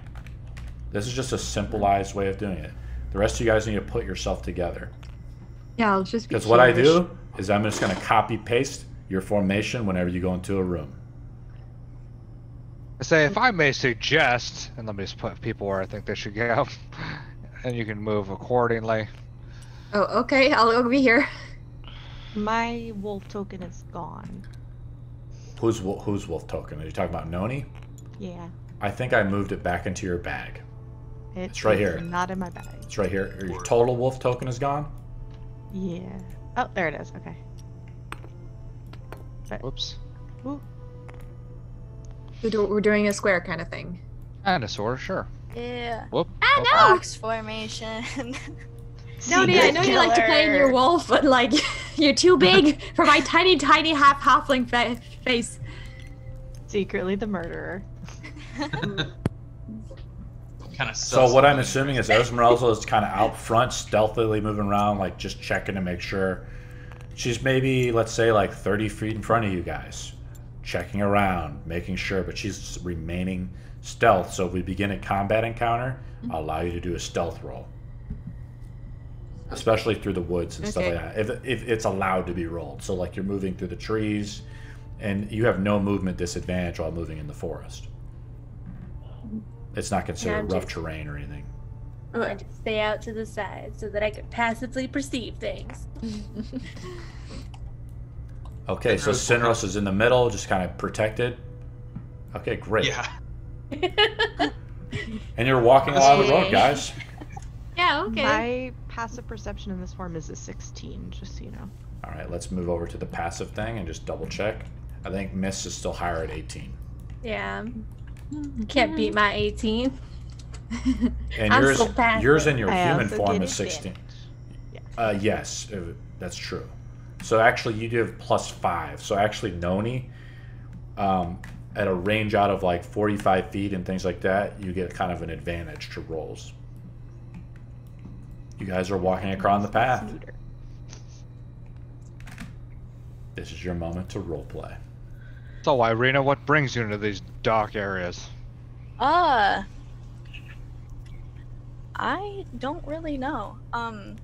This is just a simplified way of doing it. The rest of you guys need to put yourself together. Yeah, I'll just be Because what I do is I'm just gonna copy paste your formation whenever you go into a room. I say, if I may suggest, and let me just put people where I think they should go, and you can move accordingly. Oh, okay. I'll, I'll be here. My wolf token is gone. Who's who's wolf token? Are you talking about Nony? Yeah. I think I moved it back into your bag. It It's right here. Not in my bag. It's right here. Your total wolf token is gone. Yeah. Oh, there it is. Okay. Whoops. Ooh. We're, do- we're doing a square kind of thing. Dinosaur, sure. Yeah. Whoop. Ah, whoop. no! Box formation. No, See, I know you like to play in your wolf, but like, you're too big for my tiny, tiny half halfling fa- face. Secretly the murderer. Kind of. So what I'm assuming is Ezmerelda is kind of out front, stealthily moving around, like just checking to make sure. She's maybe, let's say, like 30 feet in front of you guys, checking around, making sure, but she's remaining stealth. So if we begin a combat encounter, I'll allow you to do a stealth roll. Especially through the woods and stuff like that. If, if it's allowed to be rolled. So, like, you're moving through the trees, and you have no movement disadvantage while moving in the forest. It's not considered Yeah, rough just- terrain or anything. Oh, I just stay out to the side so that I can passively perceive things. Okay, so Sinros is in the middle, just kind of protected. Okay, great. Yeah. And you're walking along the road, guys. Yeah, okay. My passive perception in this form is a 16, just so you know. All right, let's move over to the passive thing and just double check. I think Mist is still higher at 18. Yeah. Can't beat my 18. And I'm yours, so yours in your I human form is 16. advantage. Uh, yes, uh, that's true. So actually, you do have plus five. So actually, Nony, um, at a range out of like 45 feet and things like that, you get kind of an advantage to rolls. You guys are walking across the path. This is your moment to roleplay. So, Ireena, what brings you into these dark areas? Uh I don't really know. Um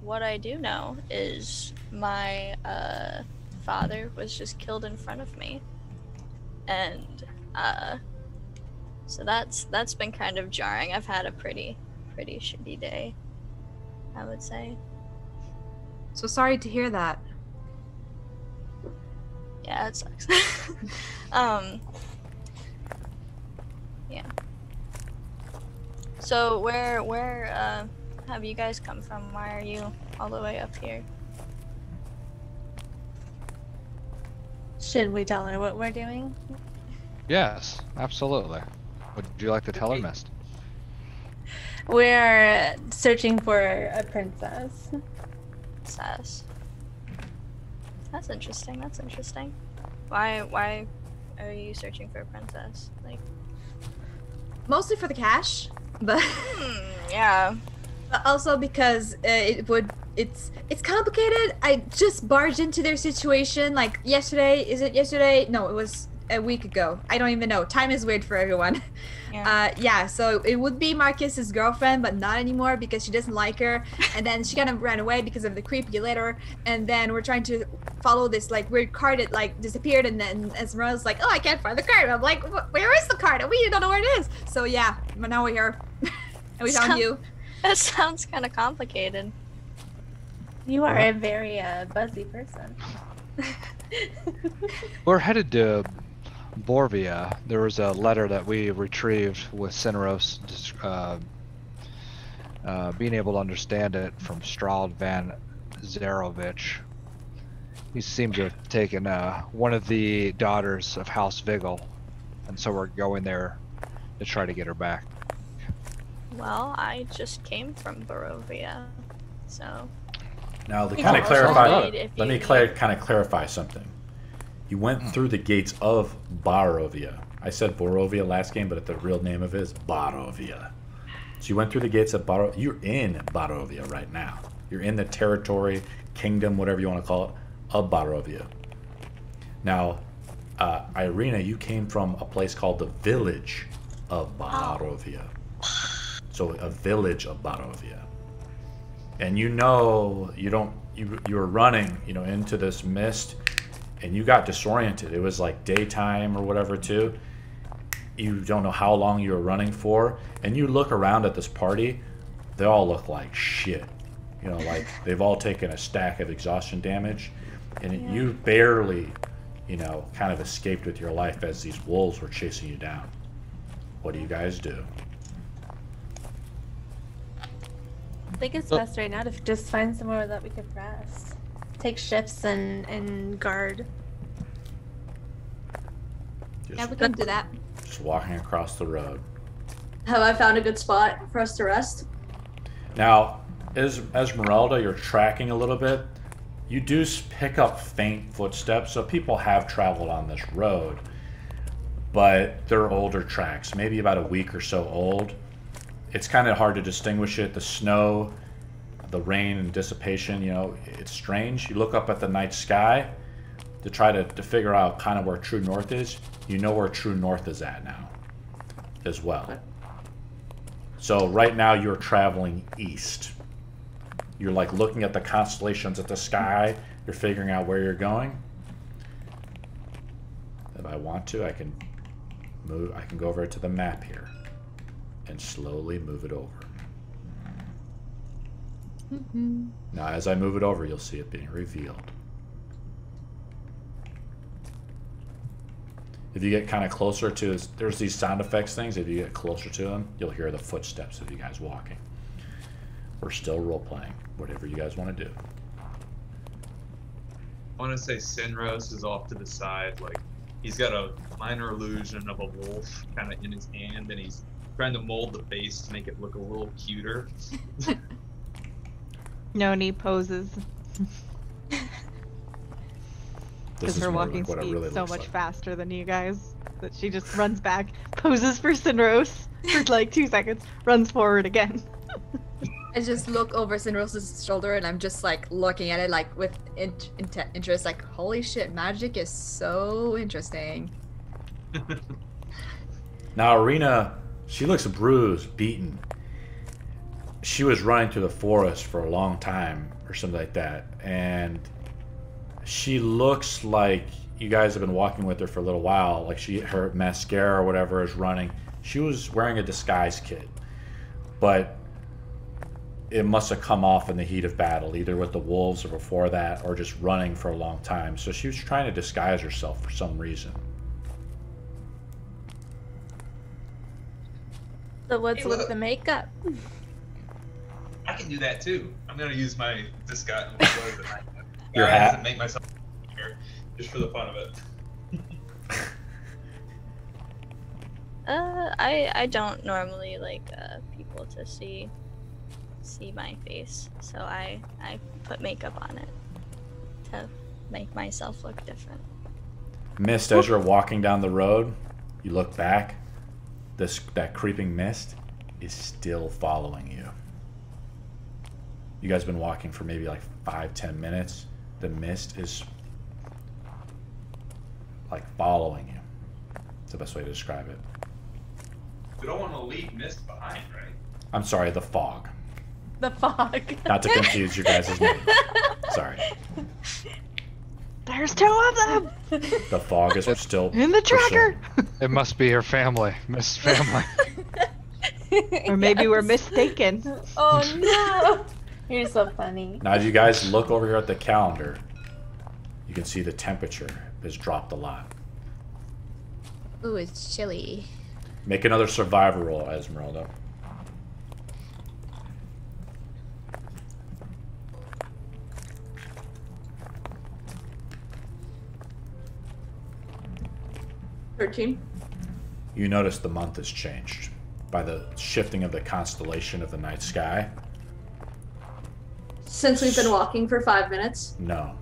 what I do know is my uh father was just killed in front of me. And uh so that's that's been kind of jarring. I've had a pretty pretty shitty day. I would say. So sorry to hear that. Yeah, it sucks. um. Yeah. So where where uh have you guys come from? Why are you all the way up here? Should we tell her what we're doing? Yes, absolutely. Would you like to tell her, Mist? We're searching for a princess. Sass. That's interesting. That's interesting. Why why are you searching for a princess? Like, Mostly for the cash, but hmm, yeah. But also because uh, it would it's it's complicated i just barged into their situation like yesterday is it yesterday no it was a week ago. I don't even know. Time is weird for everyone. Yeah. uh yeah so it would be marcus's girlfriend but not anymore because she doesn't like her. And then she kind of ran away because of the creepy letter and then we're trying to follow this like weird card. That like disappeared. And then Ezmerelda's like oh i can't find the card. I'm like where is the card? We don't know where it is. So yeah but now we're here. And we found Sound- you. That sounds kind of complicated. You are a very uh, buzzy person. We're headed to Borvia. There was a letter that we retrieved with Sinros uh, uh, being able to understand it from Strahd von Zarovich. He seemed to have taken uh, one of the daughters of House Vigil, and so we're going there to try to get her back. Well, I just came from Barovia, so Now, to kind of clarify, let me cla- kind of clarify something. You went through the gates of Barovia. I said Borovia last game, but the real name of it is Barovia. So you went through the gates of Barovia. You're in Barovia right now. You're in the territory, kingdom, whatever you want to call it, of Barovia. Now, uh, Ireena, you came from a place called the village of Barovia. So a village of Barovia and you know you don't you you're running you know into this mist and you got disoriented. It was like daytime or whatever too. You don't know how long you were running for. And you look around at this party they all look like shit. You know like they've all taken a stack of exhaustion damage and you barely you know kind of escaped with your life as these wolves were chasing you down. What do you guys do? I think it's best right now to just find somewhere that we could rest. Take shifts and, and guard. just, yeah we can do that just walking across the road Have I found a good spot for us to rest? Now, as Ezmerelda, you're tracking a little bit. You do pick up faint footsteps, so people have traveled on this road, but they're older tracks, maybe about a week or so old. It's kind of hard to distinguish it. The snow, the rain, and dissipation, you know, it's strange. You look up at the night sky to try to, to figure out kind of where true north is. You know where true north is at now, as well. So right now you're traveling east. You're like looking at the constellations at the sky. You're figuring out where you're going. If I want to, I can move. I can go over to the map here and slowly move it over. Mm-hmm. Now, as I move it over, you'll see it being revealed. If you get kind of closer to, there's these sound effects things. If you get closer to them, you'll hear the footsteps of you guys walking. We're still role playing, whatever you guys want to do. I want to say Sinros is off to the side, like he's got a minor illusion of a wolf kind of in his hand, and he's trying to mold the face to make it look a little cuter. Nony poses because her walking like what it speed's really so much like. faster than you guys that she just runs back, poses for Sinros for like two seconds, runs forward again. I just look over Sinros's shoulder and I'm just like looking at it like with in- inte- interest, like holy shit, magic is so interesting. Now, Ireena, she looks bruised, beaten. She was running through the forest for a long time or something like that. And she looks like you guys have been walking with her for a little while. Like she, her mascara or whatever is running. She was wearing a disguise kit. But it must have come off in the heat of battle, either with the wolves or before that, or just running for a long time. So she was trying to disguise herself for some reason. The woods Hey, with look. the makeup. I can do that too. I'm gonna use my disguise what is Your disguise hat? and make myself here, just for the fun of it. Uh, I I don't normally like uh, people to see see my face, so I I put makeup on it to make myself look different. Mist, as you're walking down the road, you look back. This that creeping mist is still following you. You guys been walking for maybe like five, ten minutes. The mist is like following you. It's the best way to describe it. We don't want to leave mist behind, right? I'm sorry, the fog. The fog. Not to confuse you guys' names. Sorry. There's two of them The fog is still in the pursuing. tracker. It must be her family, Miss Family. Or maybe we're mistaken. Oh no! You're so funny. Now, as you guys look over here at the calendar, you can see the temperature has dropped a lot. Ooh, it's chilly. Make another survivor roll, Ezmerelda. Thirteen. You notice the month has changed by the shifting of the constellation of the night sky. Since we've been walking for five minutes. No,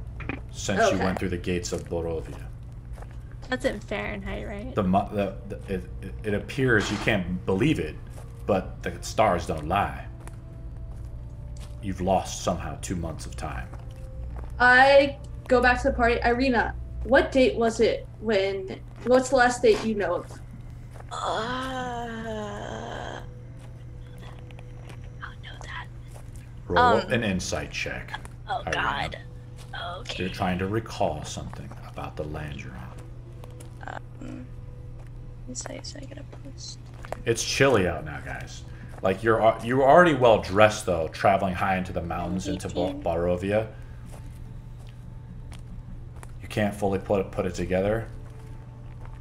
since you went through the gates of Borovia. That's in Fahrenheit, right? The, the, the it, it, it appears you can't believe it, but the stars don't lie. You've lost somehow two months of time. I go back to the party. Ireena, what date was it when? What's the last date you know of? Uh, I'll know that. Roll Um, an insight check. Oh Ireena. God. You're trying to recall something about the land you're on. Um, insight, so I get a plus. It's chilly out now, guys. Like you're you're already well dressed though, traveling high into the mountains into Bo- Barovia. You can't fully put it put it together,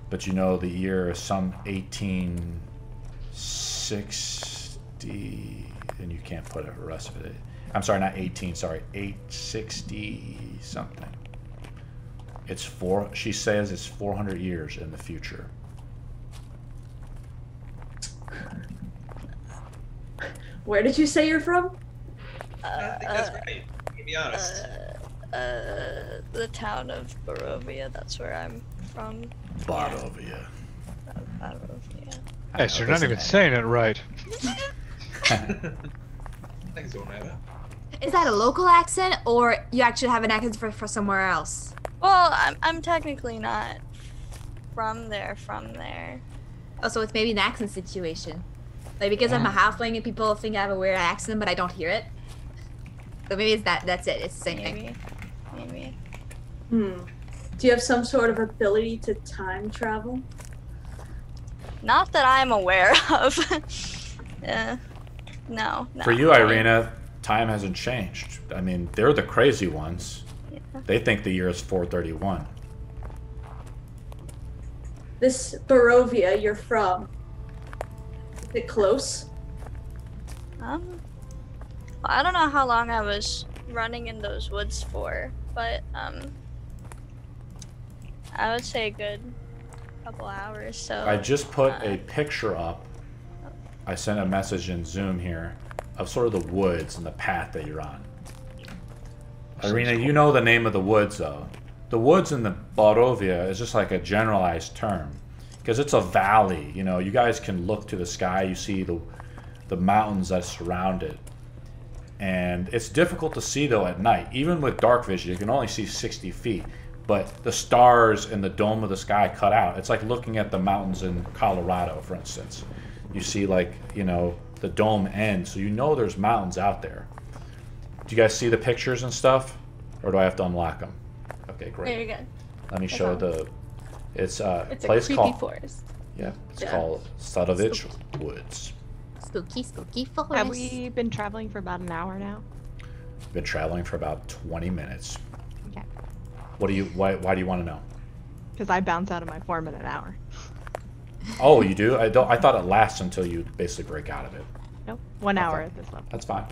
but you know the year is some 1860, and you can't put the rest of it. I'm sorry, not 18. Sorry, 860 something. It's four. She says it's 400 years in the future. Where did you say you're from? I think that's right. To be honest. Uh, uh, the town of Barovia. That's where I'm from. Barovia. Uh, Barovia. Hey, so you're not even saying it right. Things. Is that a local accent, or you actually have an accent for, for somewhere else? Well, I'm I'm technically not from there. From there. Oh, so it's maybe an accent situation. Like because I'm a halfling and people think I have a weird accent, but I don't hear it. So maybe it's that. That's it. It's the same thing. Maybe. Maybe. Hmm. Do you have some sort of ability to time travel? Not that I'm aware of. uh, no. For you, really. Ireena, time hasn't changed. I mean, they're the crazy ones. Yeah. They think the year is 431. This Barovia you're from. Is it close? Um, well, I don't know how long I was running in those woods for, but um, I would say a good couple hours. So I just put a uh, picture up. I sent a message in Zoom here of sort of the woods and the path that you're on. Ireena, you know the name of the woods though. The woods in the Barovia is just like a generalized term because it's a valley. You know, you guys can look to the sky, you see the the mountains that surround it. And it's difficult to see though at night. Even with dark vision, you can only see 60 feet. But the stars and the dome of the sky cut out. It's like looking at the mountains in Colorado, for instance. You see, like, you know, the dome end, so you know there's mountains out there. Do you guys see the pictures and stuff? Or do I have to unlock them? Okay, great. There you go. Let me I show found the. It's uh, It's a place creepy called. forest. Yeah, it's Yeah. called Svalich Woods. Spooky, spooky forest. Have we been traveling for about an hour now? Been traveling for about 20 minutes. Okay. What do you? Why? Why do you want to know? Because I bounce out of my form in an hour. Oh, you do? I don't. I thought it lasts until you basically break out of it. Nope. One hour at this level. That's fine.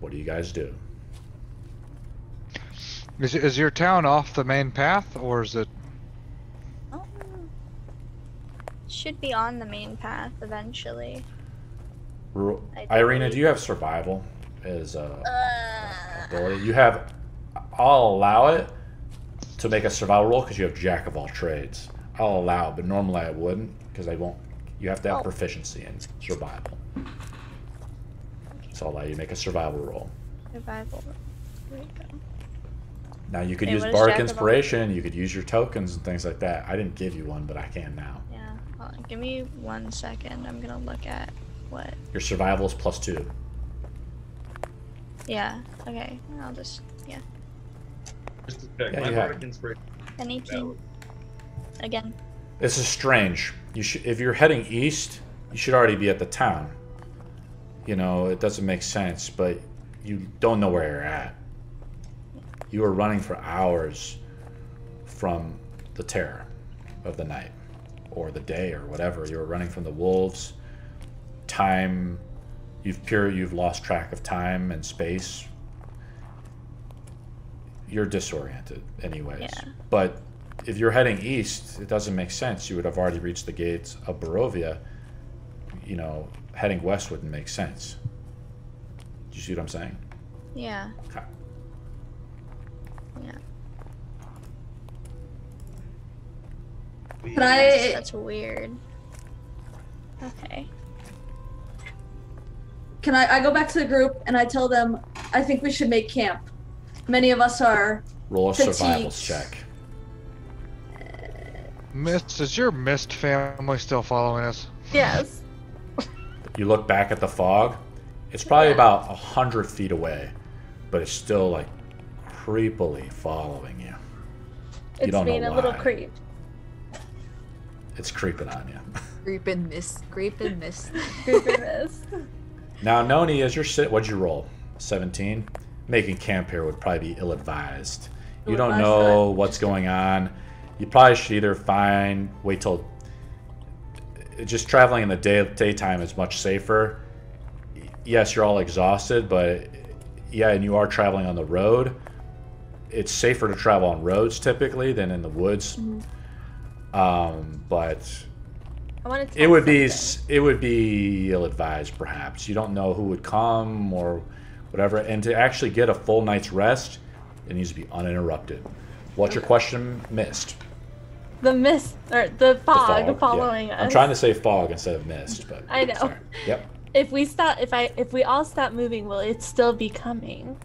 What do you guys do? Is, is your town off the main path, or is it? Um, should be on the main path eventually. Ru- I Ireena, do you have survival as a Uh, ability? You have. I'll allow it to make a survival roll because you have jack of all trades. I'll allow, it, but normally I wouldn't because I won't. You have to have Oh. proficiency in survival. So I'll allow you to make a survival roll. survival. There go. Now you could Okay, use bardic inspiration. You could use your tokens and things like that. I didn't give you one, but I can now. Yeah. Give me one second. I'm gonna look at what. Your survival is plus two. Yeah. Okay. I'll just. Yeah. Just to check, Yeah, my you have- bardic inspiration. An 18. Again. This is strange. You should, if you're heading east, you should already be at the town. You know, it doesn't make sense, but you don't know where you're at. You were running for hours from the terror of the night or the day or whatever. You were running from the wolves. Time, you've pure, you've lost track of time and space. You're disoriented, anyways. Yeah. But if you're heading east, it doesn't make sense. You would have already reached the gates of Barovia. You know, heading west wouldn't make sense. Do you see what I'm saying? Yeah. Okay. Yeah. Can That's, I that's weird. Okay. can I, I go back to the group and I tell them I think we should make camp. Many of us are Roll a Fatigued. survivals check. Mist, is your Mist family still following us? Yes. You look back at the fog. It's probably Yeah. about a hundred feet away, but it's still like creepily following you. It's don't know being a little why. creep. It's creeping on you. creeping mist, creeping mist, and miss. Creepy miss. Now, Nony, as you're sit, what'd you roll? 17? Making camp here would probably be ill advised. You don't Ill-advised, know what's going on. You probably should either find, wait till. Just traveling in the day daytime is much safer. Yes, you're all exhausted, but yeah, and you are traveling on the road. It's safer to travel on roads typically than in the woods. Um, but I want to. it would be it would be ill advised perhaps. You don't know who would come or whatever, and to actually get a full night's rest, it needs to be uninterrupted. What's your question Mist? the mist or the The fog, yeah. following us. I'm trying to say fog instead of mist, but I know. sorry. Yep. If we stop, if I, if we all stop moving, will it still be coming,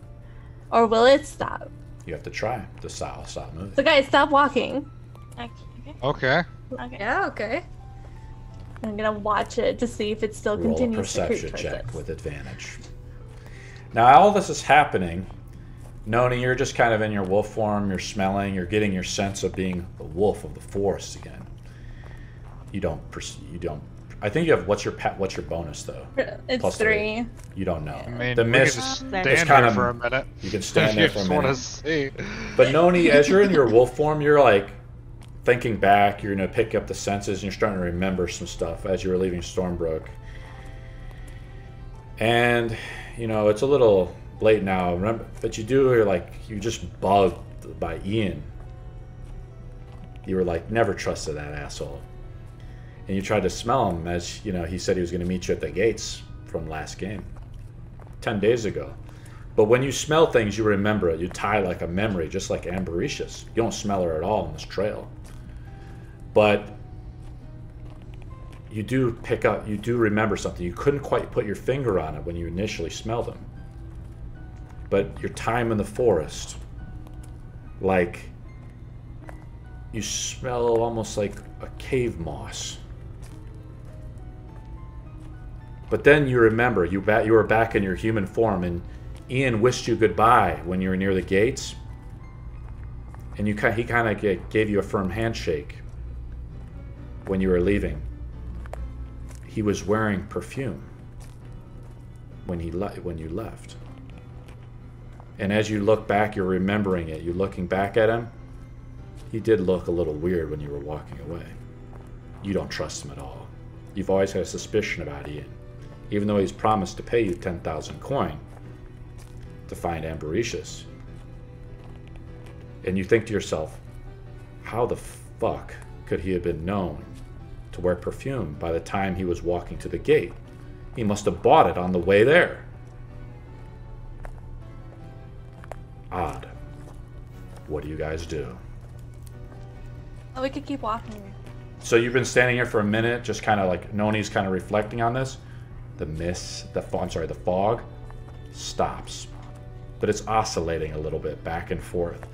or will it stop? You have to try to stop stop moving. So guys, stop walking. Okay. Okay. Okay. okay. Yeah, okay. I'm gonna watch it to see if it still Roll a continues to creep perception towards check us. with advantage. Now, all this is happening. Nony, you're just kind of in your wolf form. You're smelling. You're getting your sense of being the wolf of the forest again. You don't. Pers- you don't. I think you have. What's your pet? What's your bonus though? It's Plus three. You don't know. I mean, the we could mist. just Um, stand It's here kind of- for a minute. You can stand there for a just want to minute. see. But Nony, as you're in your wolf form, you're like thinking back. You're gonna pick up the senses, and you're starting to remember some stuff as you were leaving Stormbrook. And you know it's a little late now. Remember, but you do. You're like you just bugged by Ian. You were like never trusted that asshole. And you tried to smell him as you know he said he was going to meet you at the gates from last game, ten days ago. But when you smell things, you remember it. You tie like a memory, just like Ambericius. You don't smell her at all on this trail. But you do pick up, you do remember something. You couldn't quite put your finger on it when you initially smelled them. But your time in the forest, like you smell almost like a cave moss. But then you remember you ba- you were back in your human form, and Ian wished you goodbye when you were near the gates, and you he kind of gave you a firm handshake when you were leaving, he was wearing perfume when he when you left. And as you look back, you're remembering it. You're looking back at him. He did look a little weird when you were walking away. You don't trust him at all. You've always had a suspicion about Ian, even though he's promised to pay you 10,000 coin to find Ambericius. And you think to yourself, how the fuck could he have been known to wear perfume by the time he was walking to the gate? He must have bought it on the way there. Odd. What do you guys do? Oh, we could keep walking. So you've been standing here for a minute, just kind of like Nony's kind of reflecting on this. The mist, the I'm sorry, the fog stops, but it's oscillating a little bit back and forth.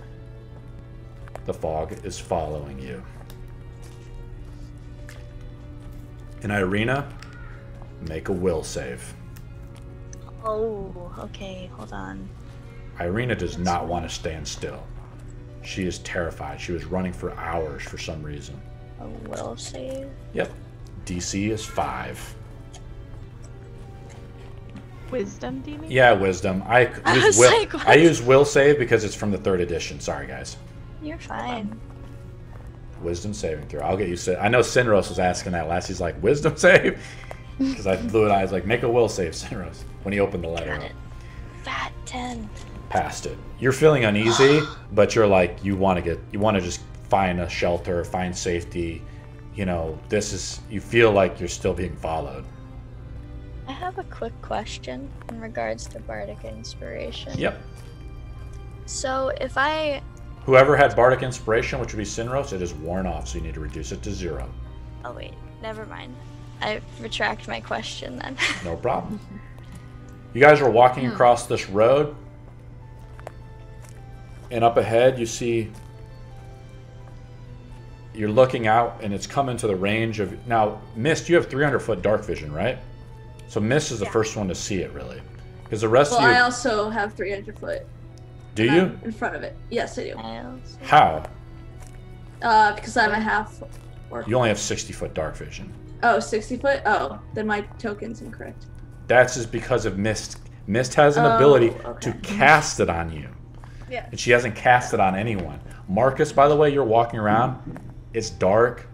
The fog is following you. And Ireena, make a will save. Oh, okay, hold on. Ireena does not want to stand still. She is terrified. She was running for hours for some reason. A will save. Yep. DC is five. Wisdom, do you mean? Yeah, wisdom. I I use was will. like, I use will save because it's from the third edition. Sorry, guys. You're fine. Wisdom saving throw. I'll get you. Sa- I know Sinros was asking that last. He's like, wisdom save, because I blew it. I was like, make a will save, Sinros. When he opened the letter, Got up. it. Fat 10. passed it. You're feeling uneasy, but you're like, you want to get, you want to just find a shelter, find safety. You know, this is. You feel like you're still being followed. I have a quick question in regards to Bardic Inspiration. Yep. So if I. Whoever had bardic inspiration, which would be Sinros, it is worn off, so you need to reduce it to zero. Oh, wait, never mind. I retract my question then. No problem. You guys are walking hmm. across this road, and up ahead you see. You're looking out, and it's coming to the range of now. Mist, you have 300 foot dark vision, right? So Mist is the Yeah. first one to see it, really, because the rest Well, of you I also have 300 foot. Do you? I'm in front of it. Yes, I do. How? Uh, because I'm a half. Or You only have 60 foot dark vision. oh, 60 foot. Oh, then my token's incorrect. That's just because of Mist. Mist has an Oh, ability okay. to cast it on you. Yeah. And she hasn't cast it on anyone. Marcus, by the way, you're walking around. It's dark.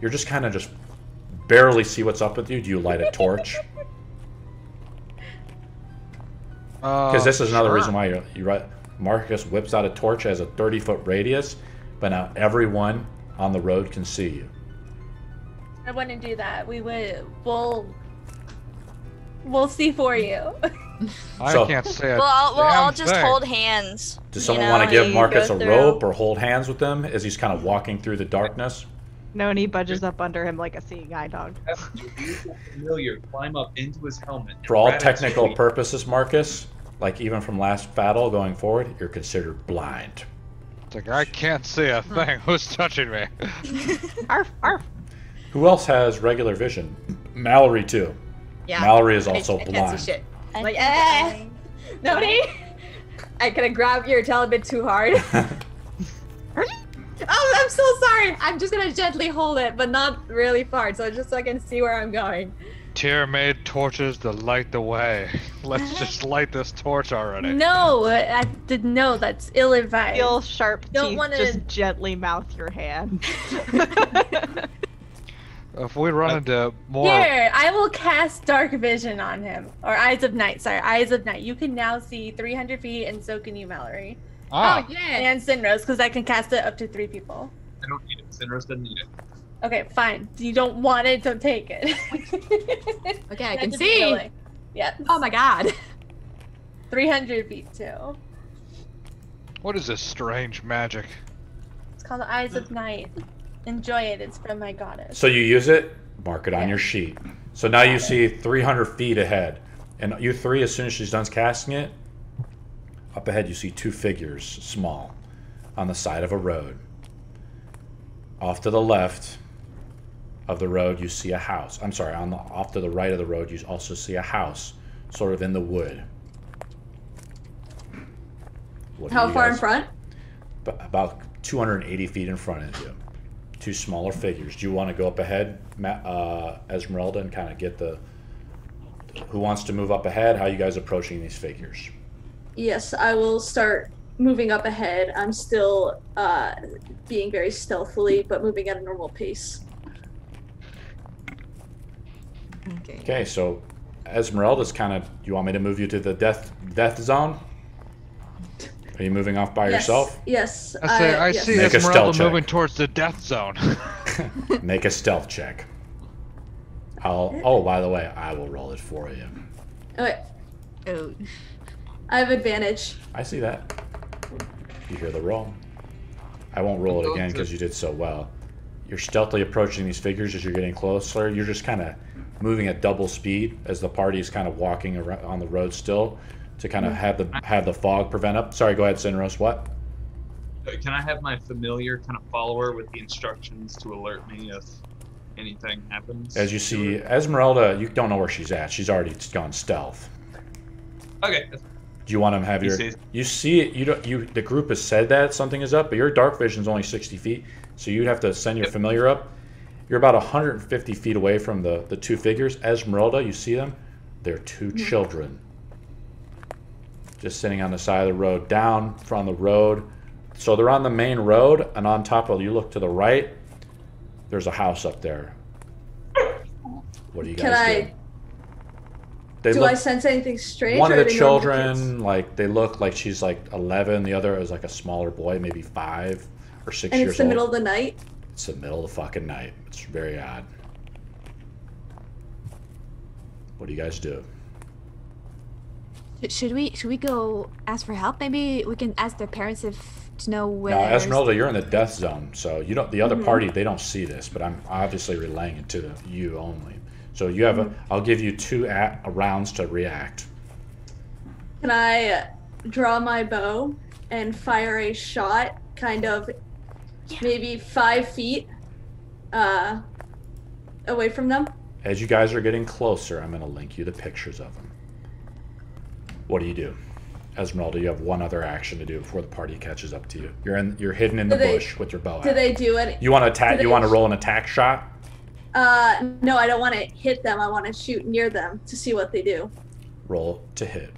You're just kind of just barely see what's up with you. Do you light a torch? Because this is another reason why you're, you right. Marcus whips out a torch has a 30 foot radius, but now everyone on the road can see you. I wouldn't do that. We would. We'll. We'll see for you. I So- can't say a Well, I'll, well, damn I'll just thing. hold hands. Does you someone know, want to give Marcus a rope or hold hands with him as he's kind of walking through the darkness? No, and he budges up under him like a seeing eye dog. Have your familiar climb up into his helmet. For all technical purposes, Marcus, like even from last battle going forward, you're considered blind. It's like I can't see a thing. Who's touching me? Arf, arf. Who else has regular vision? Malory too. Yeah. Malory is I- also I, blind. can't see shit. I Like, think eh. Nony, I could have grabbed your tail a bit too hard. oh, I'm so sorry. I'm just gonna gently hold it, but not really far, so just so I can see where I'm going. Tyr made torches to light the way. Let's just light this torch already. no, I did no. That's ill advised. Feel sharp Don't teeth. wanna- Just gently mouth your hand. If we run into more, Here, I will cast Dark Vision on him, or Eyes of Night. Sorry, Eyes of Night. You can now see 300 feet, and so can you, Malory, ah, Oh yeah. and Sinros, because I can cast it up to three people. I don't need it. Sinros doesn't need it. Okay, fine. You don't want it, don't take it. Okay, I can see. really- Yeah, Oh my god. 300 feet too. what is this strange magic? It's called the Eyes of Night. Enjoy it. It's from my goddess. So you use it, mark it on your sheet. So now you see 300 feet ahead. And you three, as soon as she's done casting it, up ahead you see two figures, small, on the side of a road. Off to the left of the road, you see a house. I'm sorry, on the off to the right of the road, you also see a house, sort of in the wood. What How far in front? b- About 280 feet in front of you. two smaller figures. Do you want to go up ahead, uh, Ezmerelda, and kind of get the who wants to move up ahead? How you guys approaching these figures? Yes, I will start moving up ahead. I'm still uh, being very stealthily, but moving at a normal pace. Okay. Okay, so Ezmerelda's kind of. You want me to move you to the death death zone? Are you moving off by yes, yourself? Yes. I say uh, I yes. see Make Ezmerelda stealth check. moving towards the death zone. Make a stealth check. I'll. Oh, by the way, I will roll it for you. Oh, okay, Oh. I have advantage. I see that. You hear the roll. I won't roll it again because you did so well. You're stealthily approaching these figures as you're getting closer. You're just kind of moving at double speed as the party is kind of walking around on the road still to kind of have the have the fog prevent up. Sorry, go ahead, Sinros. What? Uh, Can I have my familiar kind of follower with the instructions to alert me if anything happens? As you see. Ezmerelda, you don't know where she's at. She's already gone stealth. Okay. Do you want to have your? You see it. You don't. You the group has said that something is up, but your dark vision is only sixty feet, so you'd have to send your Yep. familiar up. You're about 150 feet away from the the two figures. Ezmerelda, you see them? They're 2 mm-hmm. children, just sitting on the side of the road, down from the road. So they're on the main road, and on top of you look to the right. There's a house up there. What do you guys Can I? do? They do look- I sense anything strange? one of the they normal kids? children like they look like she's like 11 the other is like a smaller boy maybe five or six and years it's the old middle of the night. It's the middle of the fucking night it's very odd what do you guys do Should we should we go ask for help? Maybe we can ask their parents if to know where. now ezmerelda you're in the death zone so you don't the Mm-hmm. other party they don't see this but i'm obviously relaying it to you only so you have Mm-hmm. a i'll give you two at, rounds to react Can I draw my bow and fire a shot, kind of maybe five feet uh, away from them? As you guys are getting closer, I'm going to link you the pictures of them. What do you do? Ezmerelda, you have one other action to do before the party catches up to you. You're in. You're hidden in the they- bush with your bow Do out. they do it? You want to attack? You want to roll an attack shot? Uh, no, I don't want to hit them. I want to shoot near them to see what they do. Roll to hit.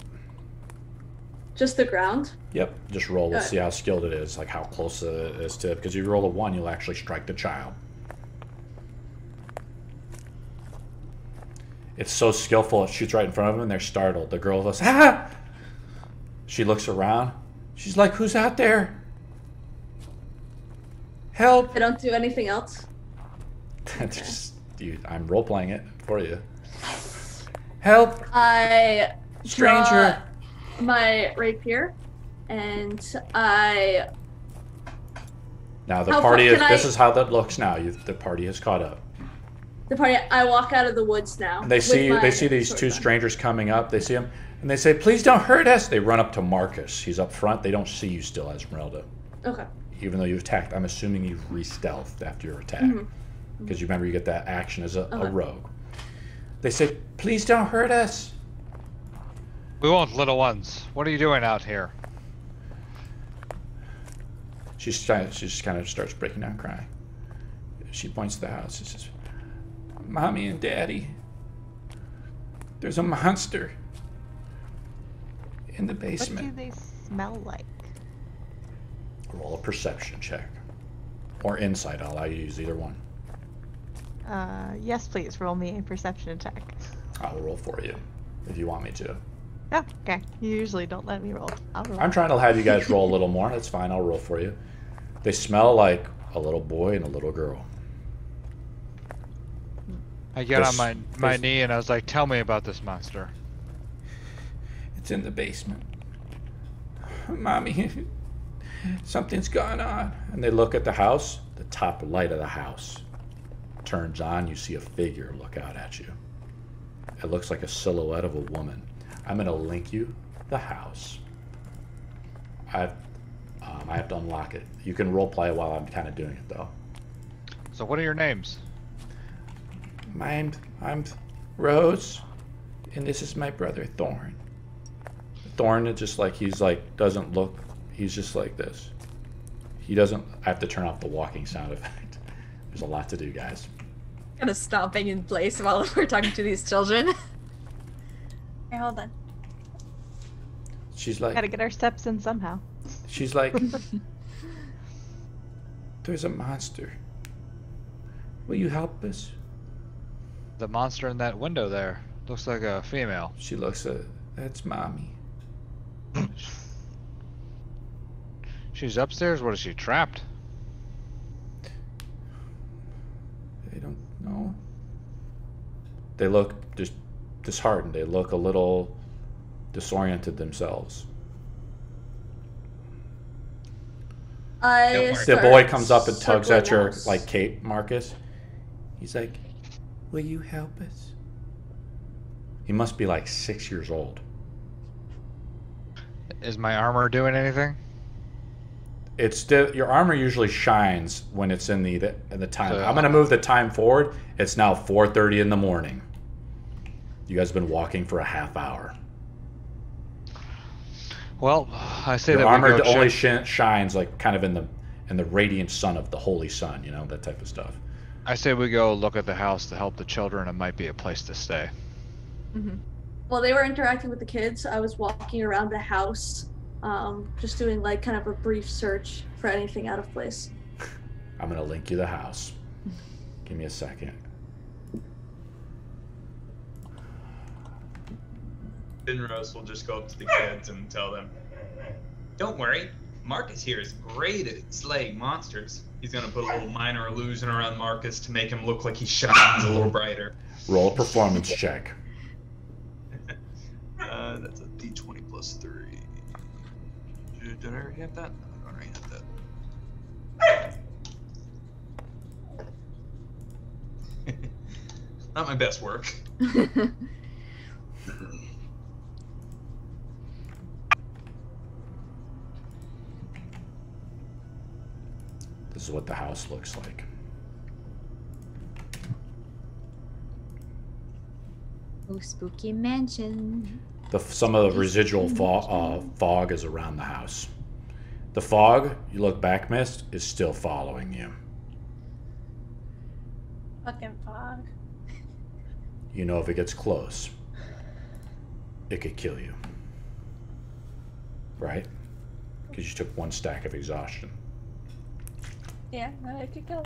Just the ground. Yep. Just roll. We'll see how skilled it is, like how close it is to. Because if you roll a one, you'll actually strike the child. It's so skillful. It shoots right in front of them, and they're startled. The girl goes, "Ah!" She looks around. She's like, "Who's out there? Help!" I don't do anything else. Just, you, I'm role playing it for you. Help! I Stranger. draw my rapier, and I Now the How party is. can This I- is how that looks now. You, the party has caught up. the party. I walk out of the woods now. They see they see these two drawn. strangers coming up. They see him, and they say, "Please don't hurt us." They run up to Marcus. He's up front. They don't see you still, Ezmerelda, Okay. even though you attacked. I'm assuming you've re-stealthed after your attack, Mhm. because you remember you get that action as a, a rogue. They say, "Please don't hurt us." We won't, little ones. What are you doing out here? She's kind she just kind of starts breaking down crying. She points to the house and says, "Mommy and Daddy, there's a monster in the basement. What do they smell like? Roll a perception check, or insight. I'll allow you to use either one. Uh, yes, please roll me a perception check. I'll roll for you if you want me to. Oh, okay. You usually don't let me roll. I'll roll. I'm trying to have you guys roll a little more. That's fine. I'll roll for you. They smell like a little boy and a little girl. I get This- on my my this- knee and I was like, "Tell me about this monster." It's in the basement. Mommy, something's gone on. And they look at the house. The top light of the house turns on. You see a figure look out at you. It looks like a silhouette of a woman. I'm going to link you the house. I, um, I have to unlock it. You can role play while I'm kind of doing it though. So what are your names? I'm I'm Rose, and this is my brother Thorn. Thorn is just like he's like doesn't look. He's just like this. He doesn't. I have to turn off the walking sound effect. There's a lot to do, guys. Kind of stomping in place while we're talking to these children. Here, hold on. She's like, Gotta get our steps in somehow. she's like, there's a monster. Will you help us? The monster in that window there looks like a female. She looks at, that's mommy. She's upstairs. What is she trapped? They don't know. They look just disheartened. They look a little disoriented themselves. I The boy comes up and tugs at your house. like cape, Marcus. He's like, "Will you help us?" He must be like six years old. Is my armor doing anything? It's still your armor usually shines when it's in the the, in the time. So- I'm gonna move the time forward. It's now 4:30 in the morning. You guys have been walking for a half hour. Well, I say Your that armor we only sh- shines like kind of in the in the radiant sun of the holy sun. You know that type of stuff. I say we go look at the house to help the children. It might be a place to stay. While they were interacting with the kids, I was walking around the house, um, just doing like kind of a brief search for anything out of place. I'm gonna link you the house. Give me a second. Sinros will just go up to the kids and tell them, "Don't worry, Marcus here is great at slaying monsters. He's gonna put a little minor illusion around Marcus to make him look like he shines a little brighter." Roll a performance check. Uh, that's a D20 plus three. Did did I already have that? I already have that. Not my best work. is what the house looks like. Oh, spooky mansion. The, some of the residual fog, uh, fog is around the house. The fog, you look back, Mist, is still following you. Fucking fog. You know if it gets close, it could kill you. Right? Because you took one stack of exhaustion. Yeah, no, it could go.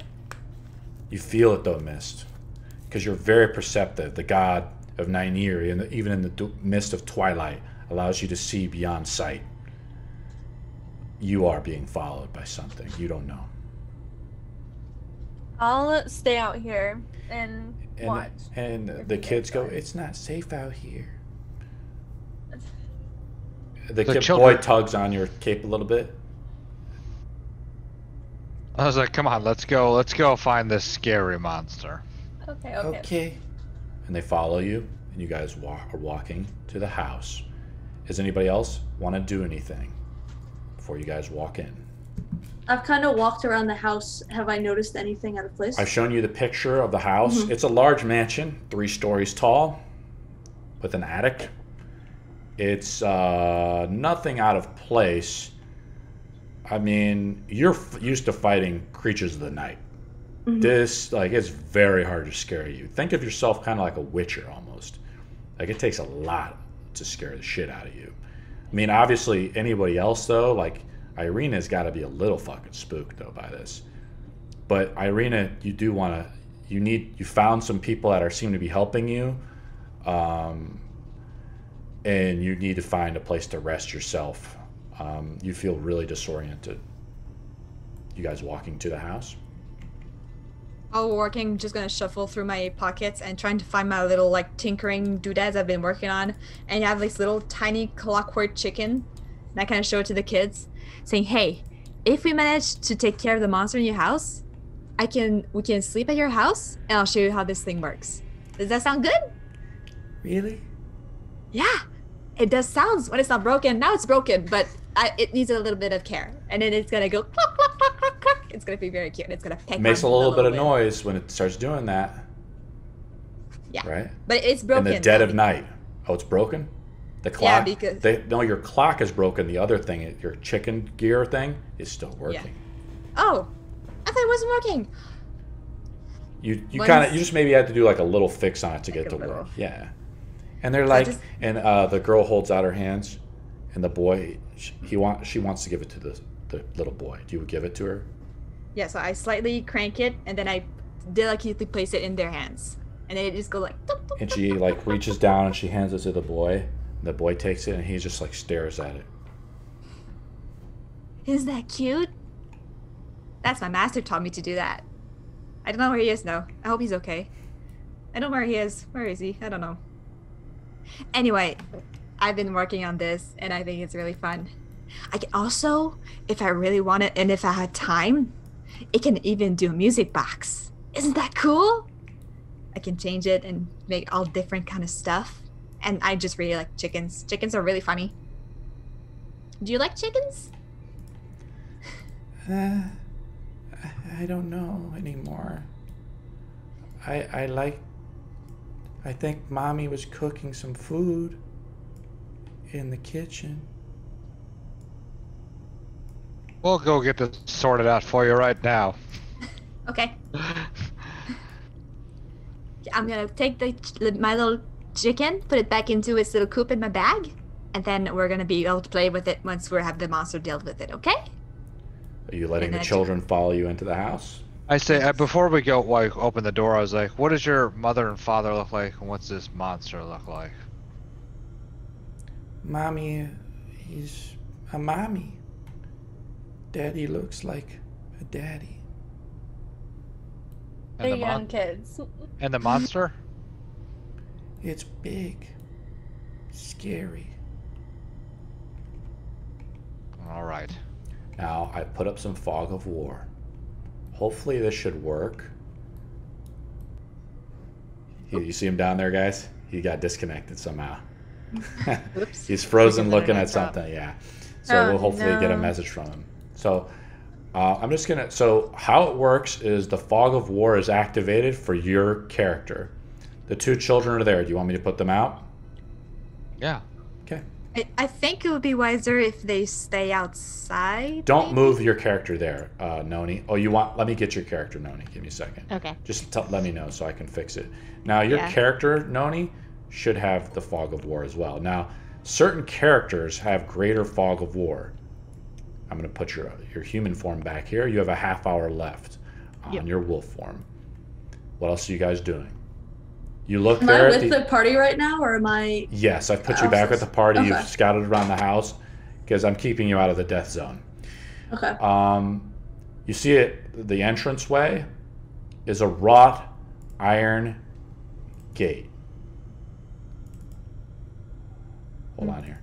You feel it though, Mist, because you're very perceptive. The god of Nynaeve, and even in the d- mist of twilight, allows you to see beyond sight. You are being followed by something you don't know. I'll stay out here and, And, watch. and the kids go, "It's not safe out here." The, The kid, boy tugs on your cape a little bit. I was like, come on, let's go. Let's go find this scary monster. Okay, okay. Okay. And they follow you, and you guys wa- are walking to the house. Does anybody else want to do anything before you guys walk in? I've kind of walked around the house. Have I noticed anything out of place? I've shown you the picture of the house. Mhm. It's a large mansion, three stories tall, with an attic. It's uh, nothing out of place. I mean, you're f- used to fighting creatures of the night. Mhm. This, like, it's very hard to scare you. Think of yourself kind of like a witcher almost. Like, it takes a lot to scare the shit out of you. I mean, obviously, anybody else, though, like, Ireena's got to be a little fucking spooked, though, by this. But Ireena, you do want to. You need. You found some people that are seem to be helping you, um, and you need to find a place to rest yourself. Um, you feel really disoriented. You guys walking to the house? While we're working, just gonna shuffle through my pockets and trying to find my little like tinkering doodads I've been working on. And you have this little tiny clockwork chicken. And I kind of show it to the kids, saying, "Hey, if we manage to take care of the monster in your house, I can we can sleep at your house, and I'll show you how this thing works. Does that sound good? Really? Yeah, it does sounds when it's not broken. Now it's broken, but I, it needs a little bit of care, and then it's gonna go cluck cluck cluck cluck cluck. It's gonna be very cute. It's gonna peck. It makes a on little bit of noise when it starts doing that. Yeah. Right? But it's broken. In the dead of night. Oh, it's broken? The clock. Yeah, because- they, no, your clock is broken. The other thing, your chicken gear thing, is still working. Oh, I thought it wasn't working. You you kind of you just maybe had to do like a little fix on it to get it to work. Yeah. And they're like, just- and uh, the girl holds out her hands, and the boy, sh- he want she wants to give it to the the little boy. Do you give it to her? Yeah, so I slightly crank it and then I delicately place it in their hands. And then it just go like. And she like reaches down and she hands it to the boy. The boy takes it and he just like stares at it. Isn't that cute? That's my master taught me to do that. I don't know where he is now. I hope he's okay. I don't know where he is. Where is he? I don't know. Anyway, I've been working on this and I think it's really fun. I can also, if I really want it and if I had time, it can even do a music box. Isn't that cool? I can change it and make all different kind of stuff. And I just really like chickens. Chickens are really funny. Do you like chickens? Uh, I don't know anymore. I I like. I think mommy was cooking some food in the kitchen. We'll go get this sorted out for you right now. Okay. I'm gonna take the my little chicken, put it back into its little coop in my bag, and then we're gonna be able to play with it once we have the monster dealt with it. Okay? Are you letting And the then- children follow you into the house? I say uh, before we go, like open the door. I was like, "What does your mother and father look like, and what's this monster look like?" Mommy is a mommy. Daddy looks like a daddy. And They're the, young mon- kids. and the monster? It's big, scary. All right. Now I put up some fog of war. Hopefully this should work. You, you see him down there, guys? He got disconnected somehow. Oops. He's frozen looking at drop. something, yeah. So Oh, we'll hopefully get a message from him. So uh, I'm just gonna. So how it works is the fog of war is activated for your character. The two children are there. Do you want me to put them out? Yeah. Okay. I, I think it would be wiser if they stay outside. Don't move your character there, uh, Nony. Oh, you want? Let me get your character, Nony. Give me a second. Okay. Just t- let me know so I can fix it. Now, your Yeah. character, Nony, should have the fog of war as well. Now, certain characters have greater fog of war. I'm going to put your your human form back here. You have a half hour left on Yep. your wolf form. What else are you guys doing? You look Am I there at with the, the party right now, or am I? Yes, I've put you back at the party. okay. You've scouted around the house because I'm keeping you out of the death zone. Okay. Um, you see it. The entranceway is a wrought iron gate. Hold on here.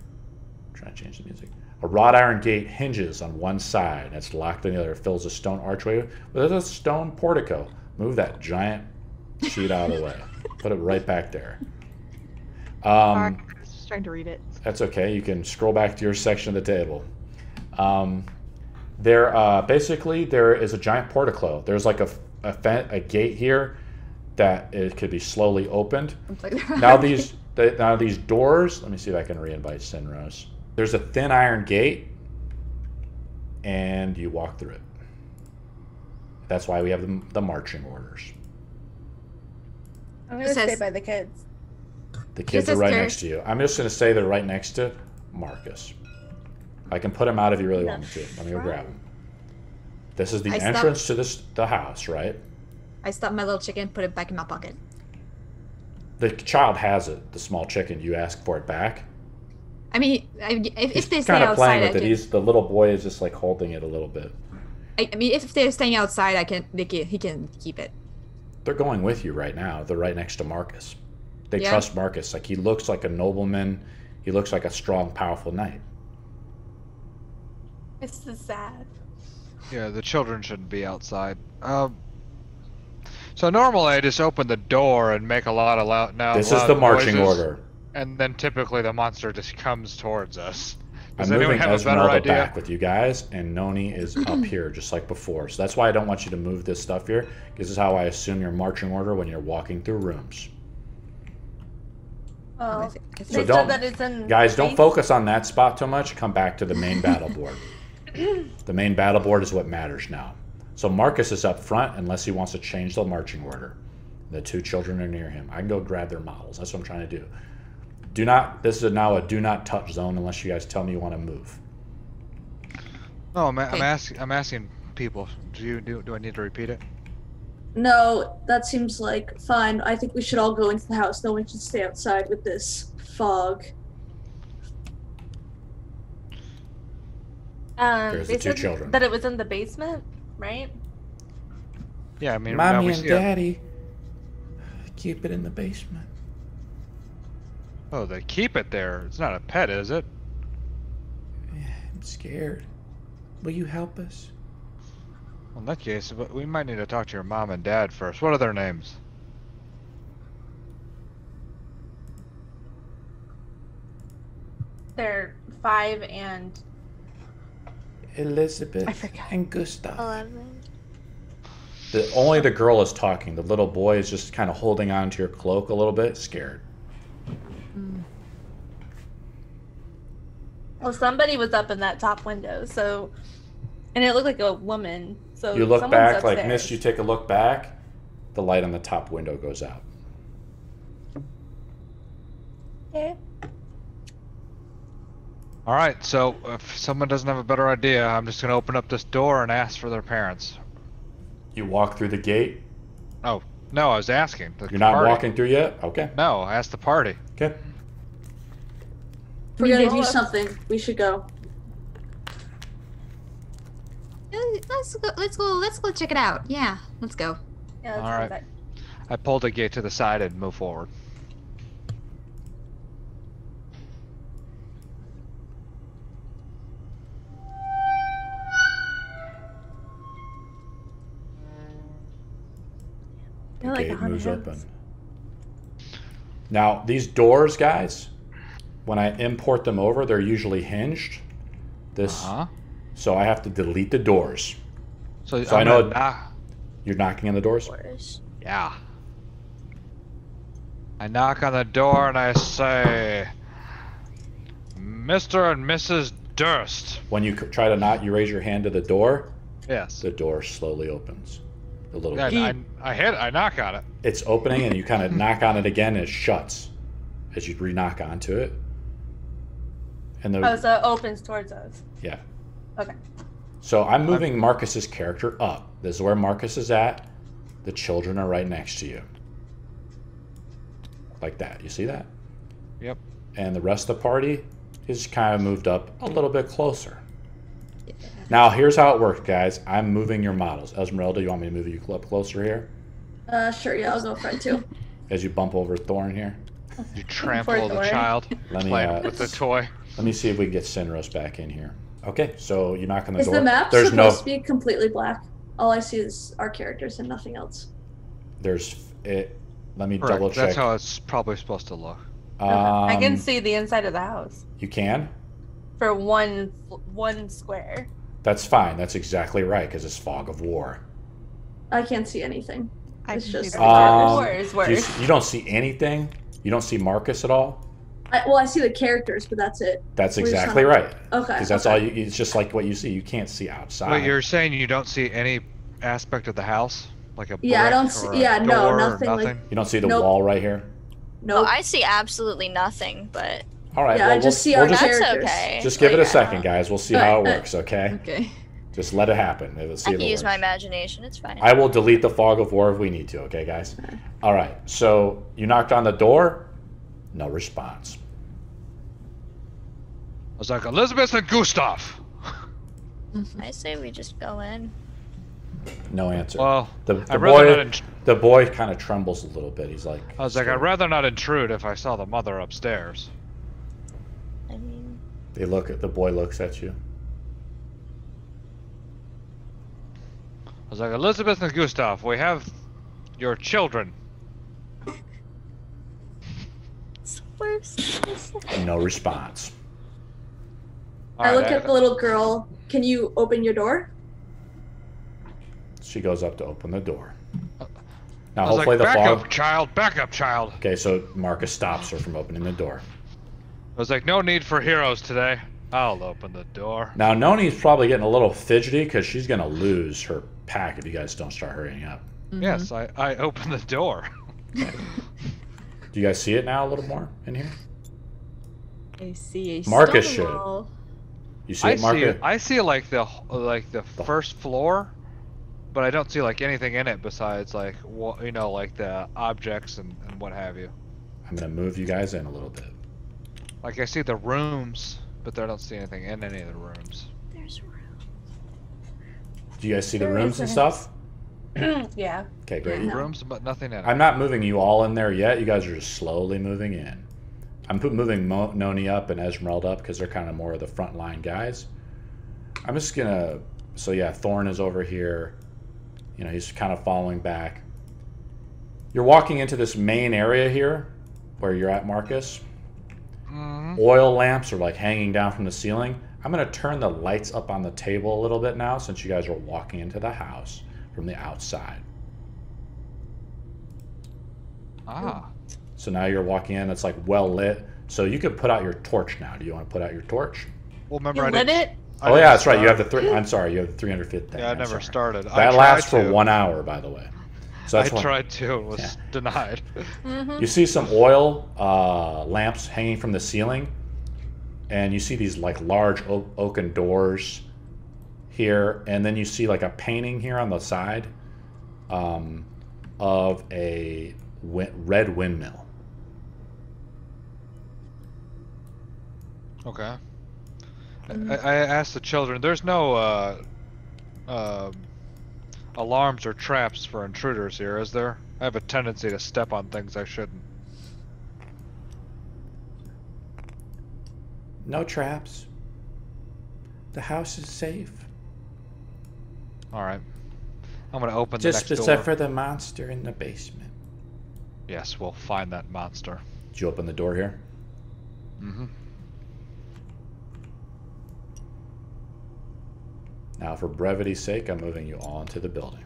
I'm trying to change the music. A wrought iron gate hinges on one side and it's locked on the other. It fills a stone archway with a stone portico. Move that giant sheet out of the way. Put it right back there. Um, I was just trying to read it. that's okay. You can scroll back to your section of the table. Um, there, uh, basically, there is a giant portico. There's like a, a, a gate here that it could be slowly opened. Now these the, now these doors. Let me see if I can re-invite Sinros. There's a thin iron gate, and you walk through it. That's why we have the, the marching orders. I'm gonna stay by the kids. The kids are right Kurt. next to you. I'm just going to say they're right next to Marcus. I can put him out if you really want me to. Let me go grab him. This is the I stopped- entrance to this the house, right? I stopped my little chicken, put it back in my pocket. The child has it, the small chicken. You ask for it back. I mean, I, if, He's if they stay kind of outside, playing I with it. can, He's the little boy is just like holding it a little bit. I, I mean, if they're staying outside, I can. They can. He can keep it. They're going with you right now. They're right next to Marcus. They Yeah. trust Marcus. Like he looks like a nobleman. He looks like a strong, powerful knight. This is sad. Yeah, the children shouldn't be outside. Um. So normally I just open the door and make a lot of loud now. this is the marching noises, order. And then typically the monster just comes towards us. Does I'm moving have a better Ezmerelda idea? back with you guys, and Nony is up here just like before. So that's why I don't want you to move this stuff here. This is how I assume your marching order when you're walking through rooms. Oh, I they So think- said don't- that it's in Guys, don't focus on that spot too much. Come back to the main battle board. The main battle board is what matters now. So Marcus is up front unless he wants to change the marching order. The two children are near him. I can go grab their models. That's what I'm trying to do. Do not. This is now a do not touch zone unless you guys tell me you want to move. No, I'm, I'm asking. I'm asking people. Do you do? Do I need to repeat it? No, that seems like fine. I think we should all go into the house. No one should stay outside with this fog. Um, There's they the two said children. that it was in the basement, right? Yeah, I mean, mommy and see a- Daddy, keep it in the basement. Oh, they keep it there. It's not a pet, is it? I'm scared. Will you help us? Well, in that case, we might need to talk to your mom and dad first. What are their names? They're five and Elisabeth and Gustav. Eleven. The, only the girl is talking. The little boy is just kind of holding on to your cloak a little bit, scared. Well, somebody was up in that top window, so and it looked like a woman. So You look someone's back, like. Miss. You take a look back. The light on the top window goes out. Okay. All right. So if someone doesn't have a better idea, I'm just gonna open up this door and ask for their parents. You walk through the gate. Oh no, I was asking. the You're not party. walking through yet. Okay. No, ask the party. Okay. If we're gonna do something, we should go. Let's go. Let's go. Let's go check it out. Yeah, let's go. Yeah, that's All right. that. I pulled the gate to the side and move forward. The They're like gate moves hands. open. Now these doors, guys, when I import them over, they're usually hinged. This, Huh? so I have to delete the doors. So, So I'm know- knock- You're knocking on the doors. Doors. Yeah. I knock on the door and I say, Mr. and Mrs. Durst. When you try to knock, you raise your hand to the door. Yes. The door slowly opens. A little. Yeah, bit. I, I hit. I knock on it. It's opening, and you kind of knock on it again, and it shuts as you re-knock onto it. And the Oh, so it opens towards us. yeah. Okay. So I'm moving Marcus's character up. This is where Marcus is at. The children are right next to you. Like that. You see that? Yep. And the rest of the party is kind of moved up a little bit closer. Now, here's how it works, guys. I'm moving your models. Ezmerelda, you want me to move you up closer here? Uh, sure, yeah, I'll go front too. As you bump over Thorn here? You trample the Thorn. child, Let me, playing uh, with the toy. Let me see if we can get Sinros back in here. Okay, so you knock on the Is door. the map there's supposed no, to be completely black? All I see is our characters and nothing else. there's it. Let me Correct. double check. That's how it's probably supposed to look. I can Um, see the inside of the house You can. for one one square. That's fine. That's exactly right because it's fog of war. I can't see anything. I It's see just- that. Um, War is do you, worse. you don't see anything. You don't see Marcus at all. I, well, I see the characters, but that's it. That's We just exactly have- right. Okay. Because that's okay. all you. It's just like what you see. You can't see outside. Wait, you're saying you don't see any aspect of the house, like a Yeah, I don't see- yeah, no, door or nothing like- You don't see the Nope. wall right here. No, Oh, I see absolutely nothing, but All right. Yeah, I just we'll, see we'll our just, characters. okay. just give it a Like, second, guys. We'll see how it uh, works. Okay. Okay. Just let it happen. Let's see I can it use my imagination. It's fine. I will delete the fog of war if we need to. Okay, guys. All right. So you knocked on the door. No response. I was like, Elisabeth and Gustav. I say we just go in. No answer. Well, the the I'd rather not. boy int- the boy kind of trembles a little bit. He's like. I was like, I'd rather not intrude if I saw the mother upstairs. I mean, They look at the boy. Looks at you. I was like, Elisabeth and Gustav, we have your children. it's the worst. No response. I Alright, look at the little girl. Can you open your door? She goes up to open the door. I Now, was hopefully, like, the back fog. up, child, back up, child. Okay, so Marcus stops her from opening the door. I was like, no need for heroes today. I'll open the door. Now, Nony's probably getting a little fidgety because she's going to lose her pack if you guys don't start hurrying up. Mm-hmm. Yes, I, I opened the door. Do you guys see it now a little more in here? I see a Marcus stone should. wall. You see I it, see it. I see like the like the first floor, but I don't see like anything in it besides like wha- you know like the objects and, and what have you. I'm gonna move you guys in a little bit. Like I see the rooms, but I don't see anything in any of the rooms. There's room. Do you guys see the rooms and isn't. stuff? yeah. Okay, great. Yeah. Rooms, but nothing in it. I'm not moving you all in there yet. You guys are just slowly moving in. I'm moving Mo- Nony up and Ezmerelda up because they're kind of more of the frontline guys. I'm just gonna. So yeah, Thorn is over here. You know, he's kind of following back. You're walking into this main area here, where you're at, Marcus. Mhm. Oil lamps are like hanging down from the ceiling. I'm gonna turn the lights up on the table a little bit now, since you guys are walking into the house from the outside. Ah, So now you're walking in, it's like well lit. So you could put out your torch now. Do you want to put out your torch? well remember You I lit didn't, it? I oh yeah, that's right. You have the three. I'm sorry, you have the 305th thing. Yeah, I I'm never sorry. started. I That tried lasts for to. one hour, by the way. So that's I why tried to and was Yeah. denied. Mm-hmm. you see some oil uh, lamps hanging from the ceiling, and you see these like large o- oaken doors here, and then you see like a painting here on the side um, of a wi- red windmill. Okay. Mm-hmm. I, I asked the children. There's no uh, um alarms or traps for intruders here, is there? I have a tendency to step on things I shouldn't. No traps. The house is safe. All right. I'm gonna open Just the next except door. for the monster in the basement. Yes, we'll find that monster. Did you open the door here? Mm-hmm. Now, for brevity's sake, I'm moving you all into the building.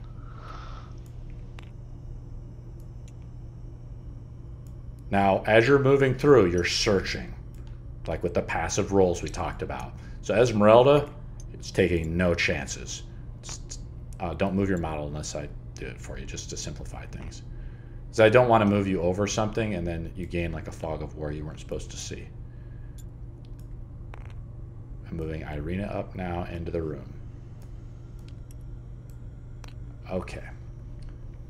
Now, as you're moving through, you're searching, like with the passive rolls we talked about. So Ezmerelda is taking no chances. Uh, don't move your model unless I do it for you, just to simplify things. Because I don't want to move you over something and then you gain like a fog of war you weren't supposed to see. I'm moving Ireena up now into the room. Okay.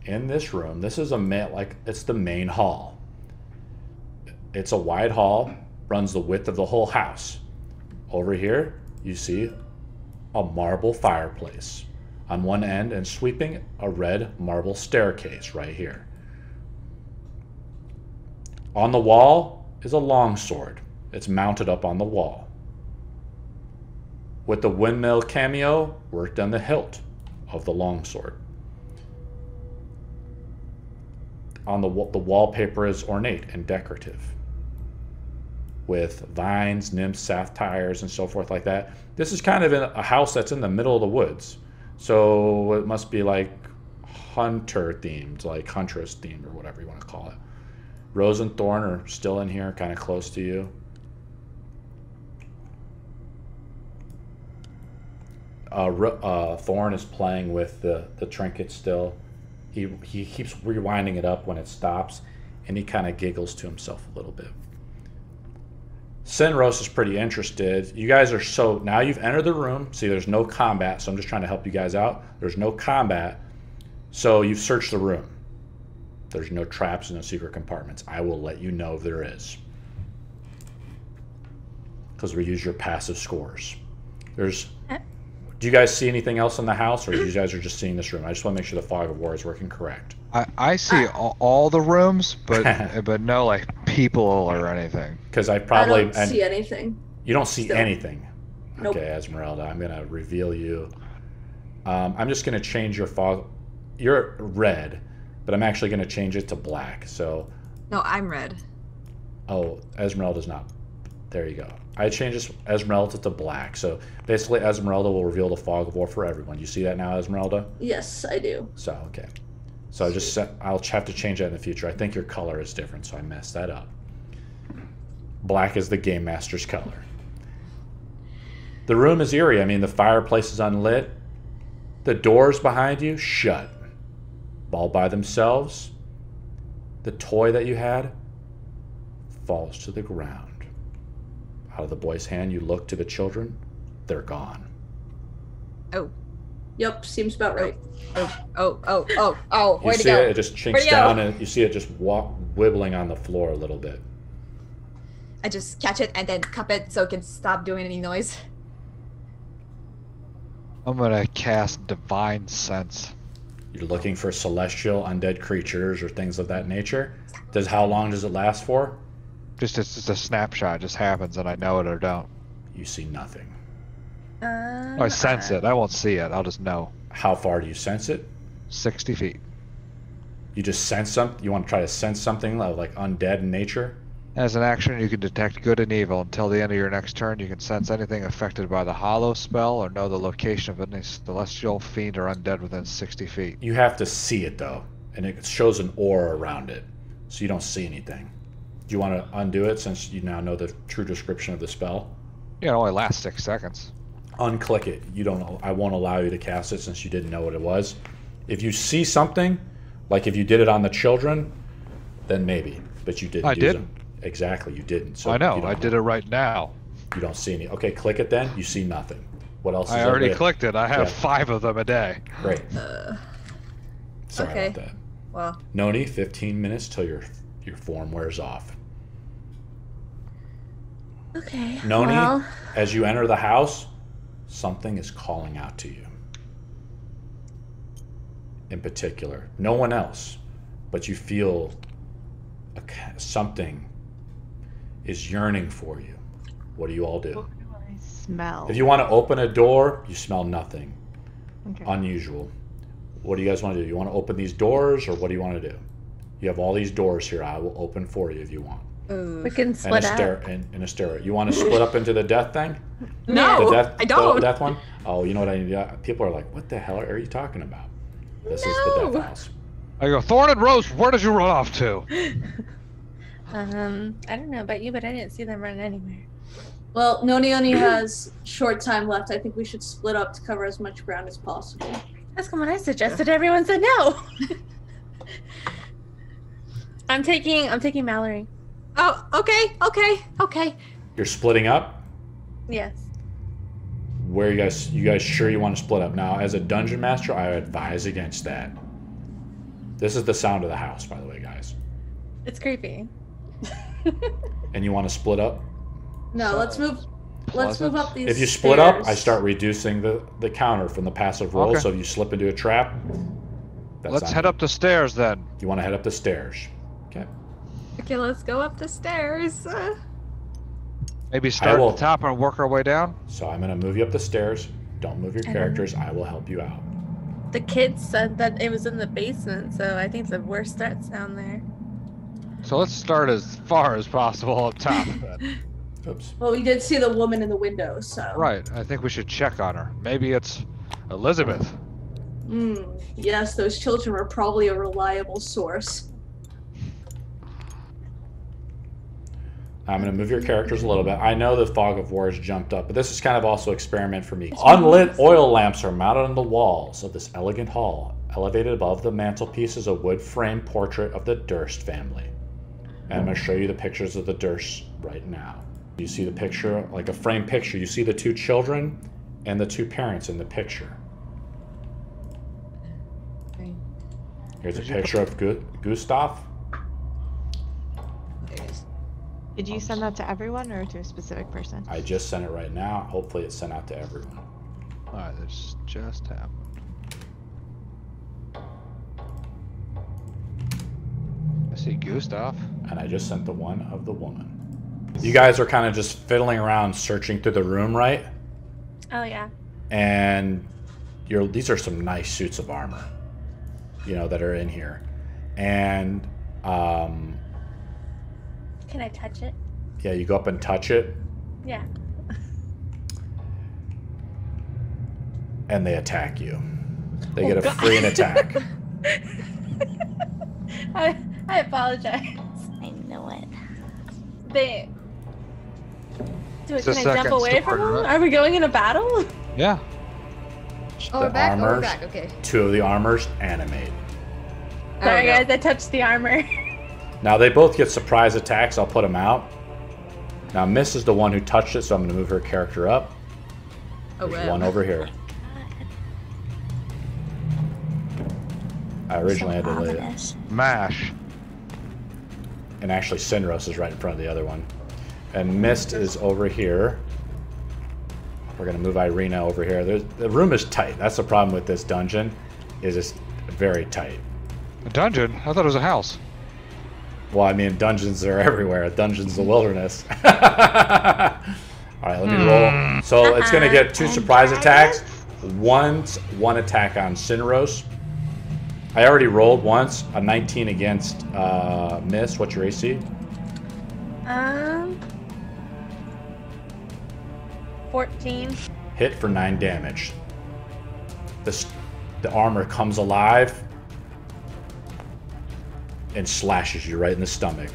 In this room, this is a ma- like it's the main hall. It's a wide hall, runs the width of the whole house. Over here, you see a marble fireplace on one end and sweeping a red marble staircase right here. On the wall is a longsword. It's mounted up on the wall. With the windmill cameo worked on the hilt of the longsword. On the the wallpaper is ornate and decorative, with vines, nymphs, satyrs, and so forth like that. This is kind of in a house that's in the middle of the woods, so it must be like hunter themed, like huntress themed, or whatever you want to call it. Rose and Thorn are still in here, kind of close to you. Uh, uh, Thorn is playing with the, the trinket still. He, he keeps rewinding it up when it stops, and he kind of giggles to himself a little bit. Sinros is pretty interested. You guys are so now you've entered the room. See, there's no combat, so I'm just trying to help you guys out. There's no combat, so you've searched the room. There's no traps, and no secret compartments. I will let you know if there is, because we use your passive scores. There's. Uh, Do you guys see anything else in the house, or you guys are just seeing this room? I just want to make sure the fog of war is working correct. I, I see all, all the rooms, but but no like people or anything. Because I probably I don't and see anything. you don't see still. anything. Nope. Okay, Ezmerelda, I'm gonna reveal you. Um, I'm just gonna change your fog. You're red, but I'm actually gonna change it to black. So, No, I'm red. oh, Ezmerelda's not. There you go. I changed Ezmerelda to black. So basically, Ezmerelda will reveal the fog of war for everyone. You see that now, Ezmerelda? Yes, I do. So okay. So I just set, I'll have to change that in the future. I think your color is different, so I messed that up. Black is the game master's color. The room is eerie. I mean, the fireplace is unlit. The doors behind you shut. All by themselves. The toy that you had falls to the ground. Out of the boy's hand, you look to the children. They're gone. Oh, Yep, seems about right. oh, oh, oh, oh, oh. oh you Where'd see it go? it, it just Where'd chinks down, and you see it just walk, wibbling on the floor a little bit. I just catch it and then cup it so it can stop doing any noise. I'm gonna cast Divine Sense. You're looking for celestial undead creatures or things of that nature. Does how long does it last for? Just it's just a snapshot. It just happens, and I know it or don't. You see nothing. Um, I sense it. I won't see it. I'll just know. How far do you sense it? 60 feet. You just sense something. You want to try to sense something like undead in nature. As an action, you can detect good and evil. Until the end of your next turn, you can sense anything affected by the Hallow spell or know the location of any celestial, fiend, or undead within 60 feet. You have to see it though, and it shows an aura around it, so you don't see anything. Do you want to undo it since you now know the true description of the spell? Yeah, it only lasts six seconds. Unclick it. You don't. I won't allow you to cast it since you didn't know what it was. If you see something, like if you did it on the children, then maybe. But you didn't. I didn't. them. Exactly, you didn't. So I know. I don't, did it right now. You don't see any. Okay, click it then. You see nothing. What else? I already everybody- clicked it. I have Yeah. five of them a day. Great. Uh, Sorry okay. about that. well, Nony, 15 minutes till your your form wears off. Okay. Nony, Well, as you enter the house, something is calling out to you. In particular, no one else, but you feel a, something is yearning for you. What do you all do? I smell. If you want to open a door, you smell nothing Okay. unusual. What do you guys want to do? You want to open these doors, or what do you want to do? You have all these doors here. I will open for you if you want. Ooh. we can And split a up. stair and, and a stair. You want to split up into the death thing? no, the death, I don't. The death one? Oh, you know what I need? Yeah, People are like, "What the hell are you talking about?" This is the death house. I go, Thorn and Rose, where did you run off to? Um, I don't know about you, but I didn't see them run anywhere. Well, Nony only has short time left. I think we should split up to cover as much ground as possible. That's what I suggested. Everyone said no. I'm taking. I'm taking Malory. Oh, okay, okay, okay. You're splitting up. Yes. Where you guys? You guys sure you want to split up? Now, as a dungeon master, I advise against that. This is the sound of the house, by the way, guys. It's creepy. And you want to split up? No, let's move. Let's move up these. If you split up, I start reducing the, the counter from the passive roll. Okay. So if you slip into a trap, that's Let's head you. up the stairs then. You want to head up the stairs. Okay. Okay, let's go up the stairs. Maybe start will- at the top and work our way down. So I'm going to move you up the stairs. Don't move your I don't characters. I will help you out. The kids said that it was in the basement, so I think the worst threats down there. So let's start as far as possible up top. Oops. Well, we did see the woman in the window, so. right. I think we should check on her. Maybe it's Elisabeth. Hmm. Yes, those children were probably a reliable source. I'm going to move your characters a little bit. I know the fog of war has jumped up, but this is kind of also experiment for me. Unlit oil lamps are mounted on the walls of this elegant hall. Elevated above the mantelpiece is a wood frame portrait of the Durst family. And I'm going to show you the pictures of the Durst right now. You see the picture, like a frame picture. You see the two children and the two parents in the picture. Here's a picture of Gustav. there it is. Did you send that to everyone or to a specific person? I just sent it right now. Hopefully, it's sent out to everyone. All right, this just happened. I see Gustav. and I just sent the one of the woman. You guys are kind of just fiddling around, searching through the room, right? Oh yeah. And you're these are some nice suits of armor, you know, that are in here, and um, Can I touch it? yeah, you go up and touch it, Yeah. and they attack you. They Oh, get a God. free an attack. I I apologize. I know it. They. Do it, can I jump away from them? Are we going in a battle? Yeah. Oh, the we're back. Oh, we're armors, back. Okay. two of the armors animate. Sorry, There guys, I touched the armor. Now they both get surprise attacks. I'll put them out. Now Mist is the one who touched it, so I'm going to move her character up. Oh, There's wow. one over here. I originally had to lay it. Mash. And actually, Sinros is right in front of the other one. And Mist is over here. We're gonna move Ireena over here. There's, the room is tight. That's the problem with this dungeon, is it's very tight. A dungeon? I thought it was a house. Well, I mean, dungeons are everywhere. Dungeons the wilderness. All right, let me roll. So it's gonna get two surprise attacks. One's one attack on Sinros. I already rolled once a 19 against uh, Mist. What's your AC? Um, 14. Hit for nine damage. This, the armor comes alive and slashes you right in the stomach.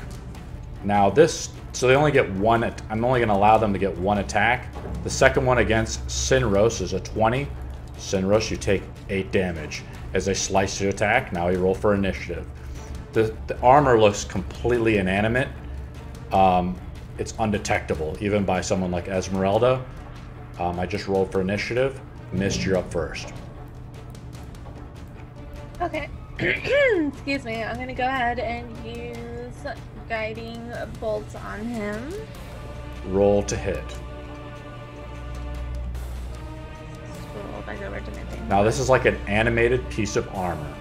Now this, so they only get one. I'm only going to allow them to get one attack. The second one against Sinros is a 20. Sinros, you take eight damage as they slice your attack. Now you roll for initiative. The, the armor looks completely inanimate. Um, it's undetectable, even by someone like Ezmerelda. Um, I just rolled for initiative. Missed, you're up first. Okay. Excuse me. I'm gonna go ahead and use guiding bolts on him. Roll to hit. Scroll back over to my thing. Now this is like an animated piece of armor.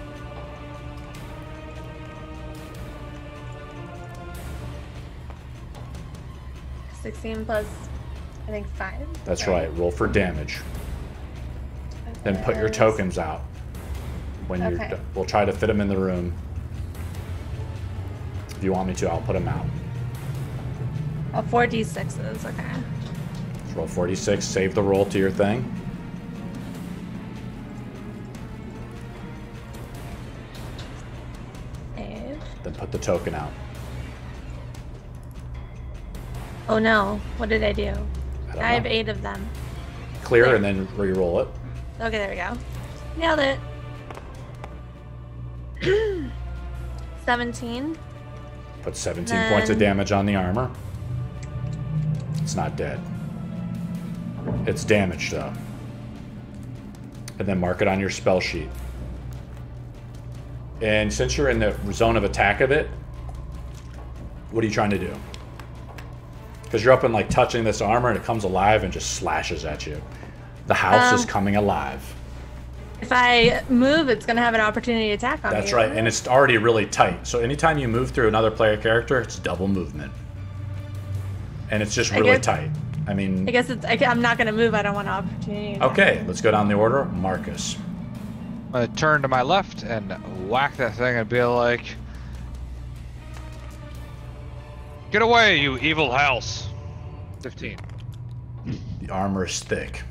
Sixteen plus, I think five. That's right. Roll for damage. Then put your tokens out. When you're, Okay. do- we'll try to fit them in the room. If you want me to, I'll put them out. Oh, four d6s. Okay. Let's roll 46. Save the roll to your thing. Save. Then put the token out. Oh no! What did I do? I I have eight of them. Clear and then re-roll it. Okay, there we go. Nailed it. 17. Put 17 points of damage on the armor. It's not dead. It's damaged though. And then mark it on your spell sheet. And since you're in the zone of attack of it, what are you trying to do? Because you're up and like touching this armor and it comes alive and just slashes at you. The house is Um, coming alive. If I move, it's gonna have an opportunity to attack on me. That's right, and it's already really tight. So anytime you move through another player character, it's double movement. And it's just I really guess- tight. I mean, I guess it's. I, am not gonna move. I don't want an opportunity. okay, let's go down the order. Marcus. I turn to my left and whack that thing and be like, Get away, you evil house. 15. The armor is thick,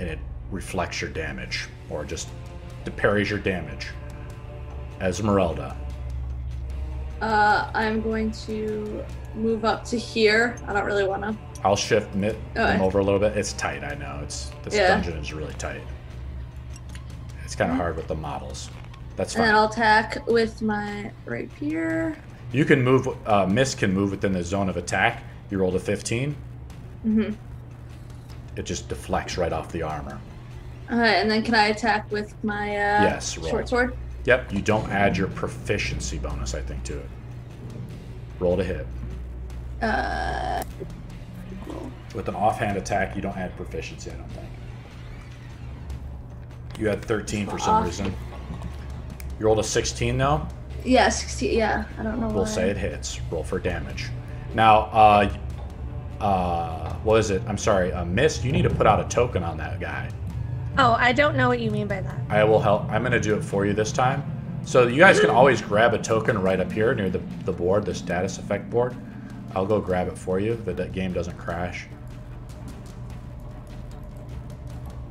and it reflects your damage, or just parries your damage. Ezmerelda. Uh, I'm going to move up to here. I don't really want to. I'll shift mi- them Okay. over a little bit. It's tight, I know. It's this Yeah. dungeon is really tight. It's kind of hard with the models. That's fine. And then. I'll attack with my rapier. You can move. Uh, Mist can move within the zone of attack. You rolled a 15. Mm-hmm. It just deflects right off the armor. Alright, and then can I attack with my uh, Yes, roll. short sword? Yep. You don't add your proficiency bonus, I think, to it. Roll to hit. Uh, With an offhand attack, you don't add proficiency, I don't think. You had 13 for some Off. reason. You rolled a 16 though? yeah, 16. Yeah, I don't know We'll why. say it hits. Roll for damage. Now, uh, uh, what is it? I'm sorry, uh, Mist, you need to put out a token on that guy. Oh, I don't know what you mean by that. I will help. I'm going to do it for you this time. So you guys can always grab a token right up here near the, the board, the status effect board. I'll go grab it for you. The, that game doesn't crash.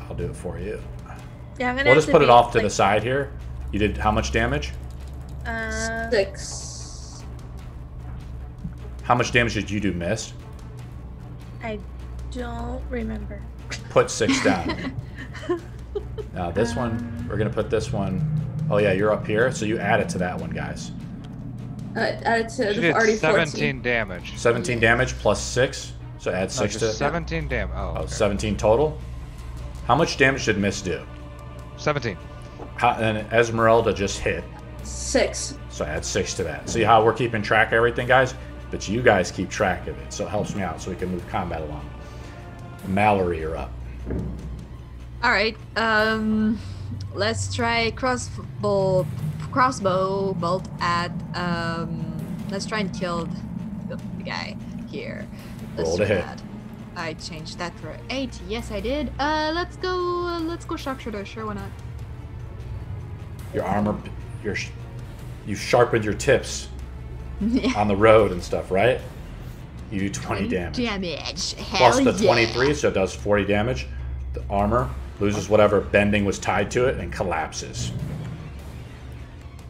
I'll do it for you. Yeah, I'm gonna. We'll just put it off to like, the side here. You did how much damage? Uh, Six. How much damage did you do, Mist? I don't remember. Put six down. Now this one, we're gonna put this one. Oh yeah, you're up here, so you add it to that one, guys. Uh, add it to She the already 17 14. damage. 17 damage plus six, so add six just to 17 damage. Oh, oh, okay. 17 total. How much damage did Mist do? 17. How, and Ezmerelda just hit, Six. so add six to that. See how we're keeping track of everything, guys? But you guys keep track of it, so it helps me out, so we can move combat along. Malory, you're up. All right. Um, let's try crossbow crossbow bolt at um. Let's try and kill the, the guy here. Let's Roll to hit. that. I changed that for eight. Yes, I did. Uh, let's go. Uh, let's go sharpshooter. Sure, why not? Your armor, your, you sharpened your tips Yeah. on the road and stuff, right? You do 20 damage. Damage. Plus the yeah. 23, so it does 40 damage. The armor loses whatever bending was tied to it and collapses.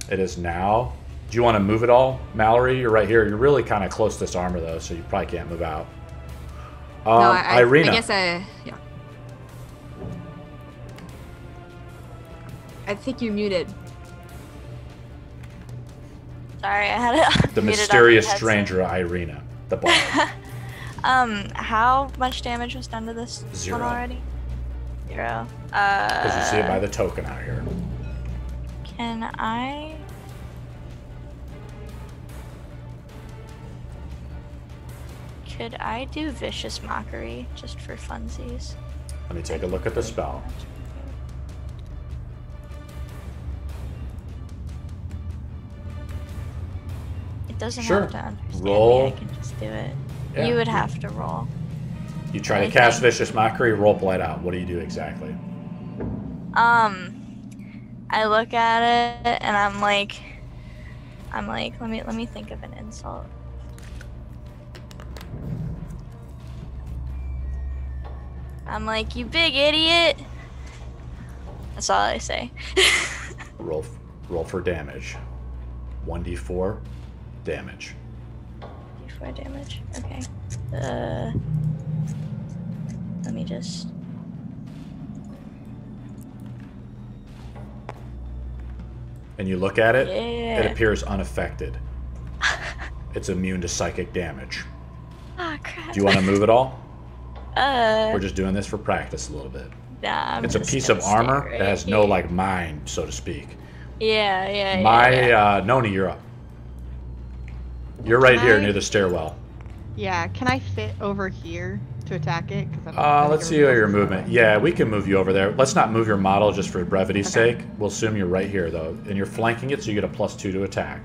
It is now. Do you want to move it all, Malory? You're right here. You're really kind of close to this armor, though, so you probably can't move out. Um, no, I, I, Ireena. I guess I. Yeah. I think you're muted. Sorry, I had it. the muted on mysterious stranger, Ireena, the bard. Um, how much damage was done to this Zero. one already? Zero. Uh, Because you see it by the token out here. Can I? Could I do vicious mockery just for funsies? Let me take a look at the spell. It doesn't Sure. have to understand Roll. me. I can just do it. Yeah. You would have to roll. You try to cast Vicious Mockery, roll Blight out. What do you do exactly? Um, I look at it and I'm like, I'm like, let me let me think of an insult. I'm like, you big idiot. That's all I say. Roll, roll for damage. 1d4 damage. D four damage. Okay. Uh, let me just. And you look at it, Yeah. it appears unaffected. it's immune to psychic damage. Ah, crap. Do you want to move it all? Uh, We're just doing this for practice a little bit. nah, I'm it's a piece of armor right that has no like mind, so to speak. Yeah, yeah, yeah. My yeah. uh, Nony, you're up. You're right Can here I- near the stairwell. Yeah, can I fit over here to attack it? Because I'm. Uh, let's see your movement. Yeah, we can move you over there. Let's not move your model just for brevity's sake. We'll assume you're right here though, and you're flanking it, so you get a plus two to attack.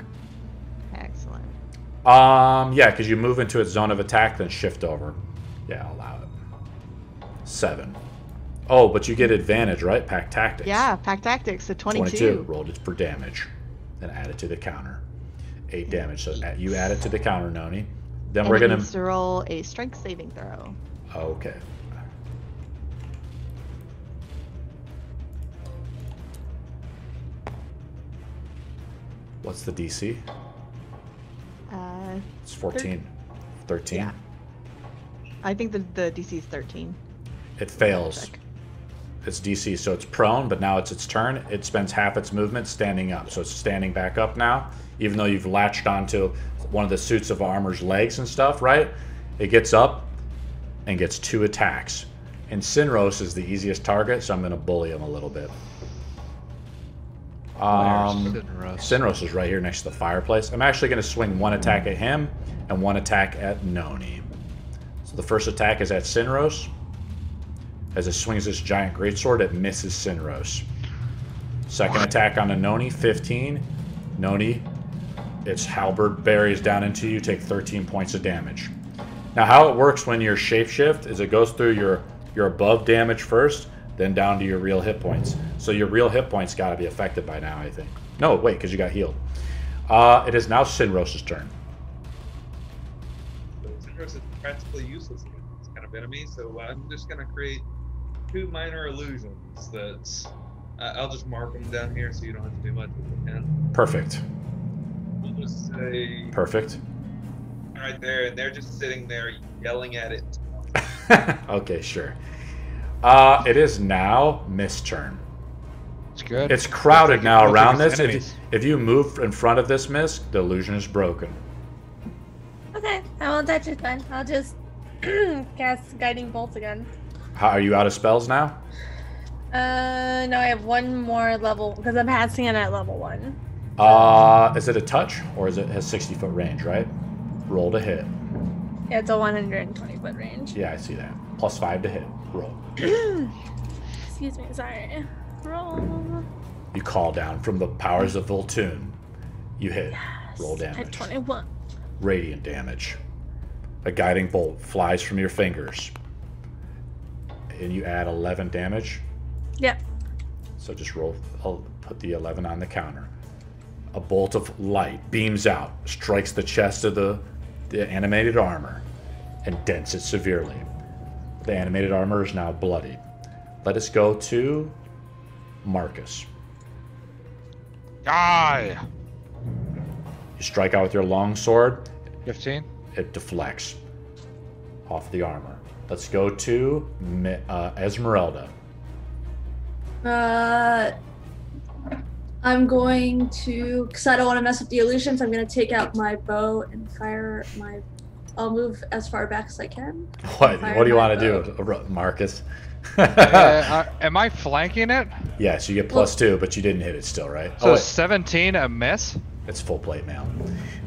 Excellent. Um, yeah, because you move into its zone of attack, then shift over. Yeah, I'll allow it. Seven. Oh, but you get advantage, right? Pack tactics. Yeah, pack tactics. So 22. Rolled it for damage, then add it to the counter. Eight damage. So you add it to the counter, Nony. Then and we're gonna to roll a strength saving throw. Okay. What's the DC? Uh, It's 14. 13. Yeah. I think the the DC is 13. It fails. It's DC, so it's prone, but now it's its turn. It spends half its movement standing up, so it's standing back up now. Even though you've latched onto one of the suits of armor's legs and stuff, right? It gets up and gets two attacks. And Sinros is the easiest target, so I'm going to bully him a little bit. Um, Sinros? Is right here next to the fireplace. I'm actually going to swing one attack at him and one attack at Nony. So the first attack is at Sinros. As it swings this giant greatsword, it misses Sinros. Second attack on Nony, 15. Nony, its halberd buries down into you, take 13 points of damage. Now, how it works when you're shapeshift is it goes through your your above damage first, then down to your real hit points. So your real hit points got to be affected by now, I think. No, wait, because you got healed. Uh, it is now Sinros' turn. Sinros is practically useless against this kind of enemy, so I'm just gonna create two minor illusions that uh, I'll just mark them down here so you don't have to do much with the pen. Perfect. We'll just say Perfect. Right there, and they're just sitting there yelling at it. okay, sure. Uh, it is now Mist turn. It's good. It's crowded Looks like- now around this. If you, enemies. if you move in front of this mist, the illusion is broken. Okay, I won't touch it then. I'll just cast guiding bolt again. How are you out of spells now? Uh, no, I have one more level because I'm passing it at level one. Uh, is it a touch or is it has 60 foot range? Right. Roll to hit. Yeah, it's a 120 foot range. Yeah, I see that. Plus five to hit. Roll. Excuse me, sorry. Roll. You call down from the powers of Voltune. You hit. Roll At damage. 21. Radiant damage. A guiding bolt flies from your fingers. And you add 11 damage. Yep. So just roll, I'll put the 11 on the counter. A bolt of light beams out, strikes the chest of the, the animated armor, and dents it severely. The animated armor is now bloodied. Let us go to Marcus. Die! You strike out with your long sword, 15. it deflects off the armor. Let's go to uh, Ezmerelda. Uh, I'm going to, because I don't want to mess with the illusions, I'm going to take out my bow and fire my. I'll move as far back as I can. What, what do you my want to do, Marcus? Uh, uh, am I flanking it? yes, you get plus two, but you didn't hit it still, right? So oh, wait, 17 a miss? it's full plate now.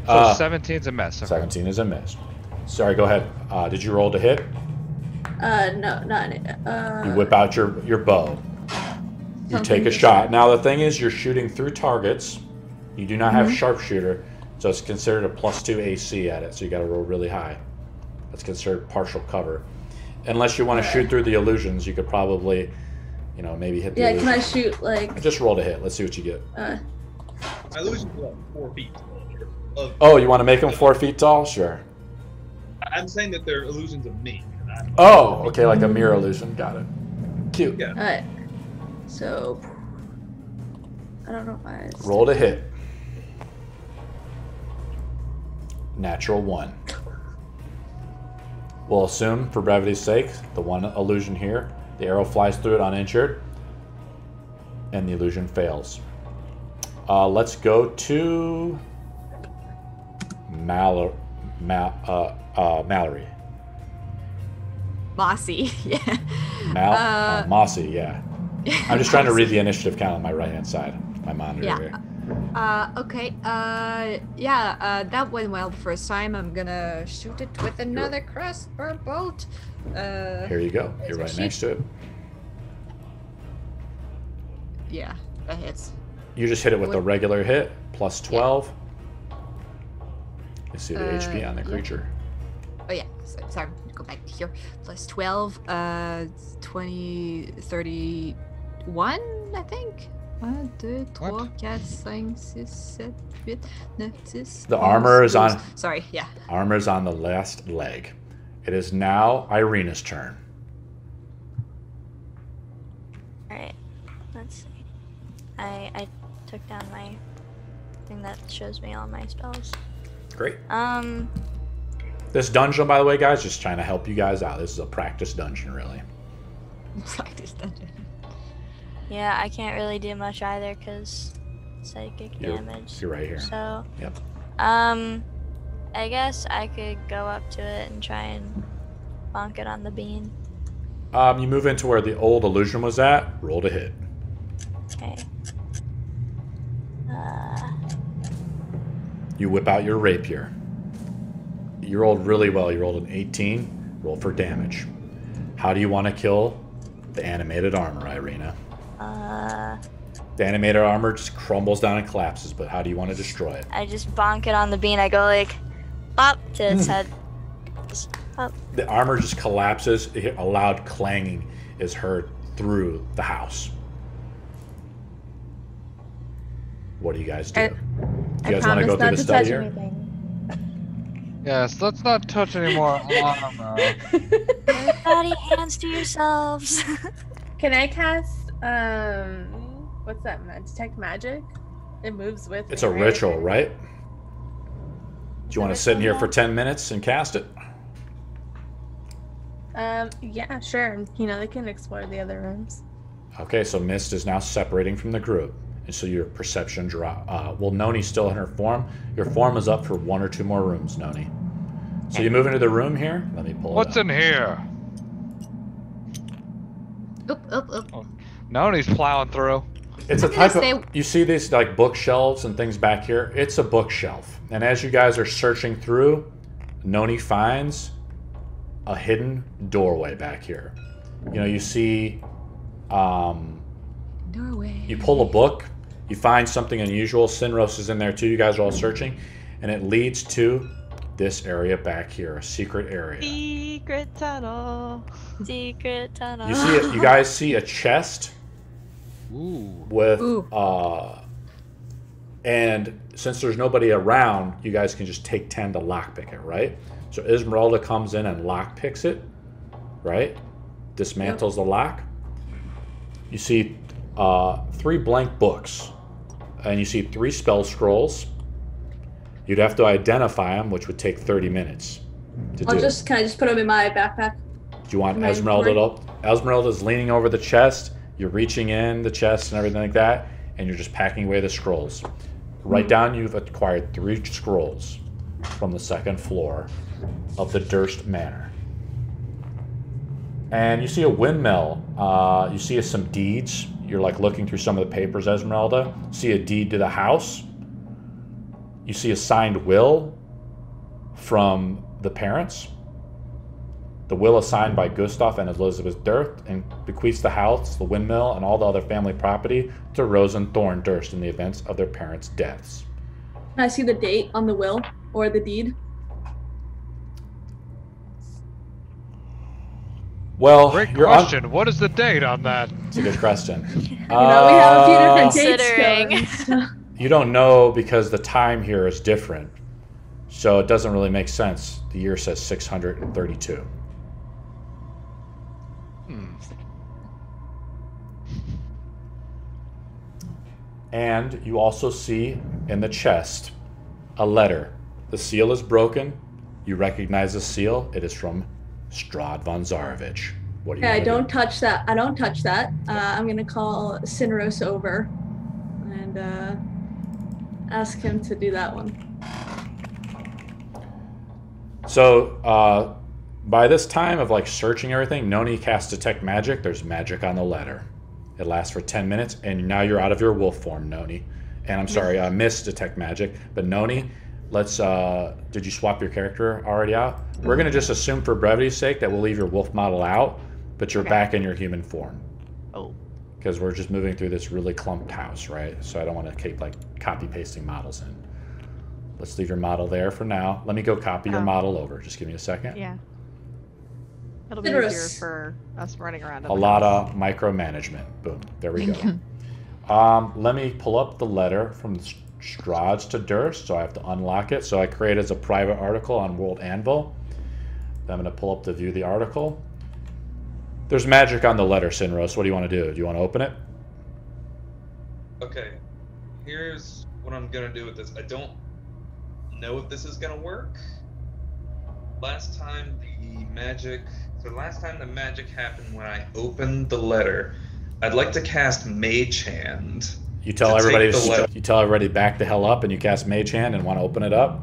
So Uh, 17's a miss. Okay. 17 is a miss. Sorry, go ahead. Uh, did you roll to hit? Uh, no, not. Uh, You whip out your, your bow. You take a shot. Now, the thing is, you're shooting through targets. You do not have Mhm. sharpshooter, so it's considered a plus two AC at it, so you got to roll really high. That's considered partial cover. Unless you want to shoot through the illusions, you could probably, you know, maybe hit the Yeah, can I shoot like? Just roll to hit. Let's see what you get. Uh, My illusion's about four feet tall. Of- Oh, you want to make them four feet tall? Sure. I'm saying that they're illusions of me. And I'm, Oh, okay, like a mirror illusion. Got it. Cute. Yeah. all right. So, I don't know why. it's- Roll to hit. Natural one. We'll assume, for brevity's sake, the one illusion here, the arrow flies through it uninjured, and the illusion fails. Uh, let's go to Mal- Ma- uh, uh, Malory. Mossy, yeah. Mal- Uh, uh, Mossy, yeah. I'm just trying to read the initiative count on my right hand side, my monitor Yeah. here. Uh, okay. Uh, yeah. Uh, that went well the first time. I'm gonna shoot it with another crossbow bolt. Uh, Here you go. You're right next to it. yeah, that hits. You just hit it with a regular hit, plus 12. You see the Uh, HP on the yeah. creature. Oh yeah. So, sorry. Go back here. Plus twelve. Uh, 20, 31, I think. 1, 2, 3, 4, 5, 6, 7, 8, 9, 10. The armor is on- Sorry, yeah. Armor is on the last leg. It is now Ireena's turn. Alright, let's see. I I took down my thing that shows me all my spells. Great. Um, This dungeon, by the way, guys, just trying to help you guys out. This is a practice dungeon, really. Practice dungeon. Yeah, I can't really do much either because psychic You're- damage. you're right here. So, Yep. um, I guess I could go up to it and try and bonk it on the bean. Um, you move into where the old illusion was at. Roll to hit. Okay. Uh, You whip out your rapier. You rolled really well. You rolled an 18. Roll for damage. How do you want to kill the animated armor, Ireena? Uh, The animated armor just crumbles down and collapses, but how do you want to destroy it? I just bonk it on the bean. I go like, up to its head. Just up. The armor just collapses. A loud clanging is heard through the house. What do you guys do? I- you guys want to go through the to study here? anything. Yes, let's not touch any more armor. Everybody, hands to yourselves. Can I cast um what's that? ma- Detect magic? It moves with. It's me, a right? ritual, right? Do you want to sit in here for 10 minutes and cast it? Um, yeah, sure. You know, they can explore the other rooms. Okay, so Mist is now separating from the group. And so your perception drop. Uh, well, Nony's still in her form. Your form is up for one or two more rooms, Nony. So you move into the room here. Let me pull it What's up. in here? Oop, oop, oop. Nony's plowing through. It's a I'm gonna type say- of. You see these like bookshelves and things back here. It's a bookshelf, and as you guys are searching through, Nony finds a hidden doorway back here. You know, you see, um, Doorway. you pull a book, you find something unusual. Sinros is in there too. You guys are all searching, and it leads to this area back here, a secret area. Secret tunnel. Secret tunnel. You see it. You guys see a chest Ooh. with Ooh. uh and since there's nobody around you guys can just take 10 to lockpick it right so Ezmerelda comes in and lockpicks it right dismantles the lock you see uh, three blank books and you see three spell scrolls you'd have to identify them which would take 30 minutes to I'll do just can I just put them in my backpack? do you want Ezmerelda inventory? to Ezmerelda's leaning over the chest. You're reaching in the chest and everything like that, and you're just packing away the scrolls. Write down you've acquired three scrolls from the second floor of the Durst Manor. And you see a windmill. Uh, you see some deeds. You're like looking through some of the papers, Ezmerelda. See a deed to the house. You see a signed will from the parents. The will is signed by Gustav and Elisabeth Durst and bequeaths the house, the windmill, and all the other family property to Rose and Thorn Durst in the events of their parents' deaths. Can I see the date on the will or the deed? Well, Great you're on- question. What is the date on that? It's a good question. You know, we have a few Uh, different dates going. You don't know because the time here is different. So it doesn't really make sense. The year says 632. And you also see in the chest a letter. The seal is broken. You recognize the seal. It is from Strahd von Zarovich. What do you I wanna do? don't touch that. I don't touch that. Uh, I'm gonna call Sinros over and uh, ask him to do that one. So, uh, by this time of like searching everything, Nony casts detect magic. There's magic on the letter. It lasts for 10 minutes, and now you're out of your wolf form, Nony. And I'm sorry, I missed detect magic, but Nony, let's. Uh, did you swap your character already out? We're gonna just assume for brevity's sake that we'll leave your wolf model out, but you're Okay. back in your human form Oh. because we're just moving through this really clumped house, right? So I don't want to keep like copy pasting models in. Let's leave your model there for now. Let me go copy your Oh. model over. Just give me a second. Yeah. It'll be Citrus. easier for us running around. A lot house. of micromanagement. Boom. There we go. um, let me pull up the letter from Strahd's to Durst. So I have to unlock it. So I create as a private article on World Anvil. I'm going to pull up to view the article. There's magic on the letter, Sinros. What do you want to do? Do you want to open it? Okay, here's what I'm gonna do with this. I don't know if this is gonna work. Last time the magic, so last time the magic happened when I opened the letter, I'd like to cast Mage Hand. You tell To everybody take to the you tell everybody back the hell up, and you cast Mage Hand and want to open it up.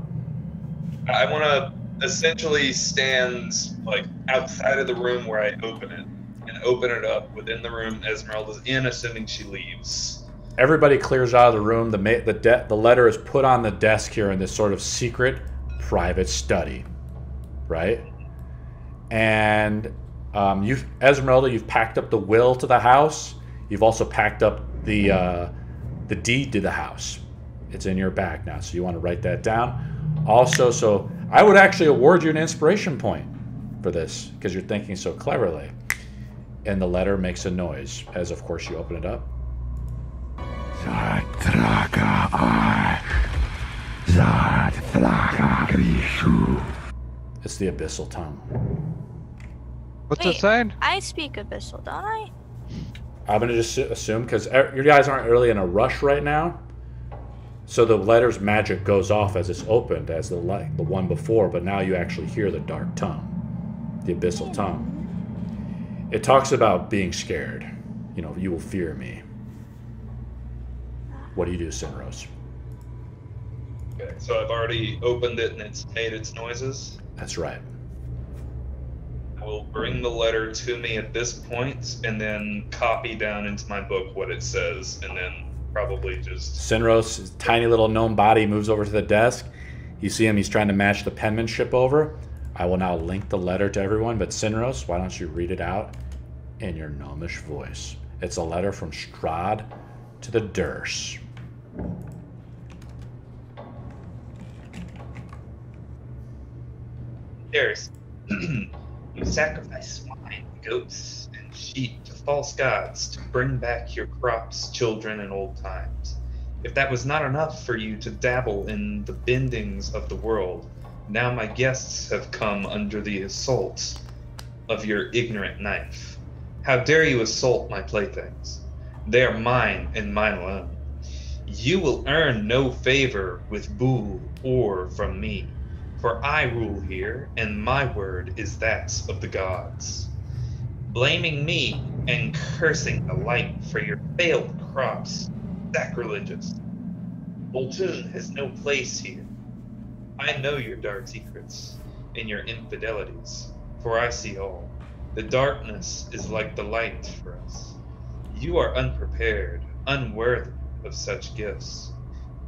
I want to essentially stand like outside of the room where I open it, and open it up within the room Ezmerelda's in, assuming she leaves. Everybody clears out of the room. The ma- the de- the letter is put on the desk here in this sort of secret private study, right? And um, you've Ezmerelda, you've packed up the will to the house. You've also packed up the uh, the deed to the house. It's in your bag now, so you want to write that down. Also, so I would actually award you an inspiration point for this because you're thinking so cleverly. And the letter makes a noise as, of course, you open it up. It's the abyssal tongue. What's Wait. it saying? I speak abyssal, don't I? I'm gonna just assume because er, you guys aren't really in a rush right now, so the letter's magic goes off as it's opened, as the li- the one before. But now you actually hear the dark tongue, the abyssal hmm. tongue. It talks about being scared. you know, you will fear me. What do you do, Sinros? Okay, so I've already opened it and it's made its noises. That's right. Will bring the letter to me at this point and then copy down into my book what it says and then probably just Sinros, tiny little gnome body, moves over to the desk. You see him, he's trying to match the penmanship over. I will now link the letter to everyone, but Sinros, why don't you read it out in your gnomish voice? It's a letter from Strahd to the Durst. There's you sacrifice swine, goats, and sheep to false gods to bring back your crops, children, and old times. If that was not enough for you to dabble in the bendings of the world, now my guests have come under the assault of your ignorant knife. How dare you assault my playthings? They are mine and mine alone. You will earn no favor with Bool or from me, for I rule here, and my word is that of the gods. Blaming me and cursing the light for your failed crops, sacrilegious. Voltun has no place here. I know your dark secrets and your infidelities, for I see all. The darkness is like the light for us. You are unprepared, unworthy of such gifts.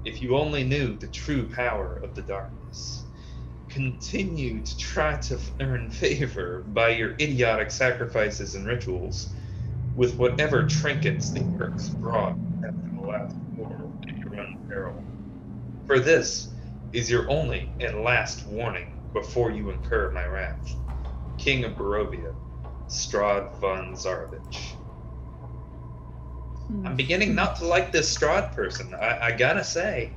If you only knew the true power of the darkness. Continue to try to earn favor by your idiotic sacrifices and rituals with whatever trinkets the Orcs brought after the last war and your own peril. For this is your only and last warning before you incur my wrath. King of Barovia, Strahd von Zarovich. Hmm. I'm beginning not to like this Strahd person. I, I gotta say.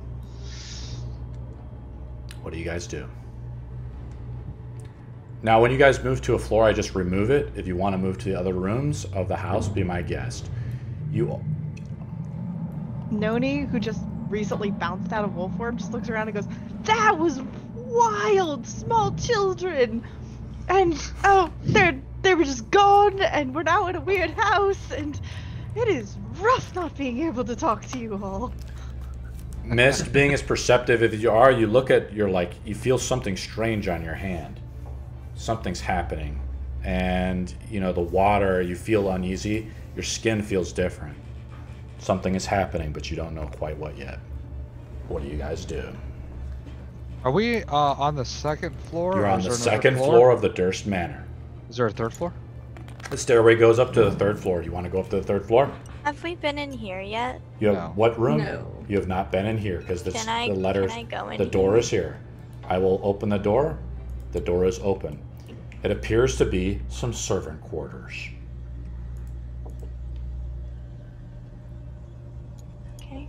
What do you guys do? Now, when you guys move to a floor, I just remove it. If you want to move to the other rooms of the house, be my guest. You Nony, who just recently bounced out of wolf form, just looks around and goes, "That was wild, small children, and oh, they're they were just gone, and we're now in a weird house, and it is rough not being able to talk to you all." Mist, being as perceptive as you are, you look at your like you feel something strange on your hand. Something's happening. And you know, the water, you feel uneasy, your skin feels different. Something is happening, but you don't know quite what yet. What do you guys do? Are we uh, on the second floor? You're on the second floor? of the Durst Manor. Is there a third floor? The stairway goes up to the third floor. Do you want to go up to the third floor? Have we been in here yet? You have No. what room? No. You have not been in here because the letter, can I go in the door here? is here. I will open the door. The door is open. It appears to be some servant quarters. Okay.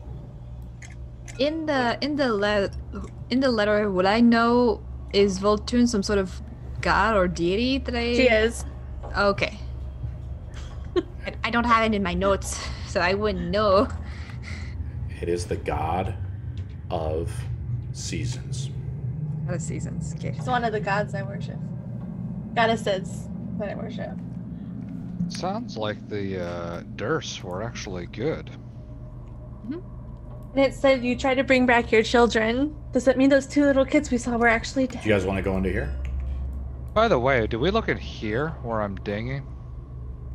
In the in the le- in the letter, would I know is Voltun some sort of god or deity that I? She is. Okay. I, I don't have it in my notes, so I wouldn't know. It is the god of seasons. Of seasons. Okay. It's one of the gods I worship. Goddesses that I worship. Sounds like the uh, Durst were actually good. And it said you try to bring back your children. Does that mean those two little kids we saw were actually dead? Do you guys want to go into here? By the way, do we look at here where I'm dinging?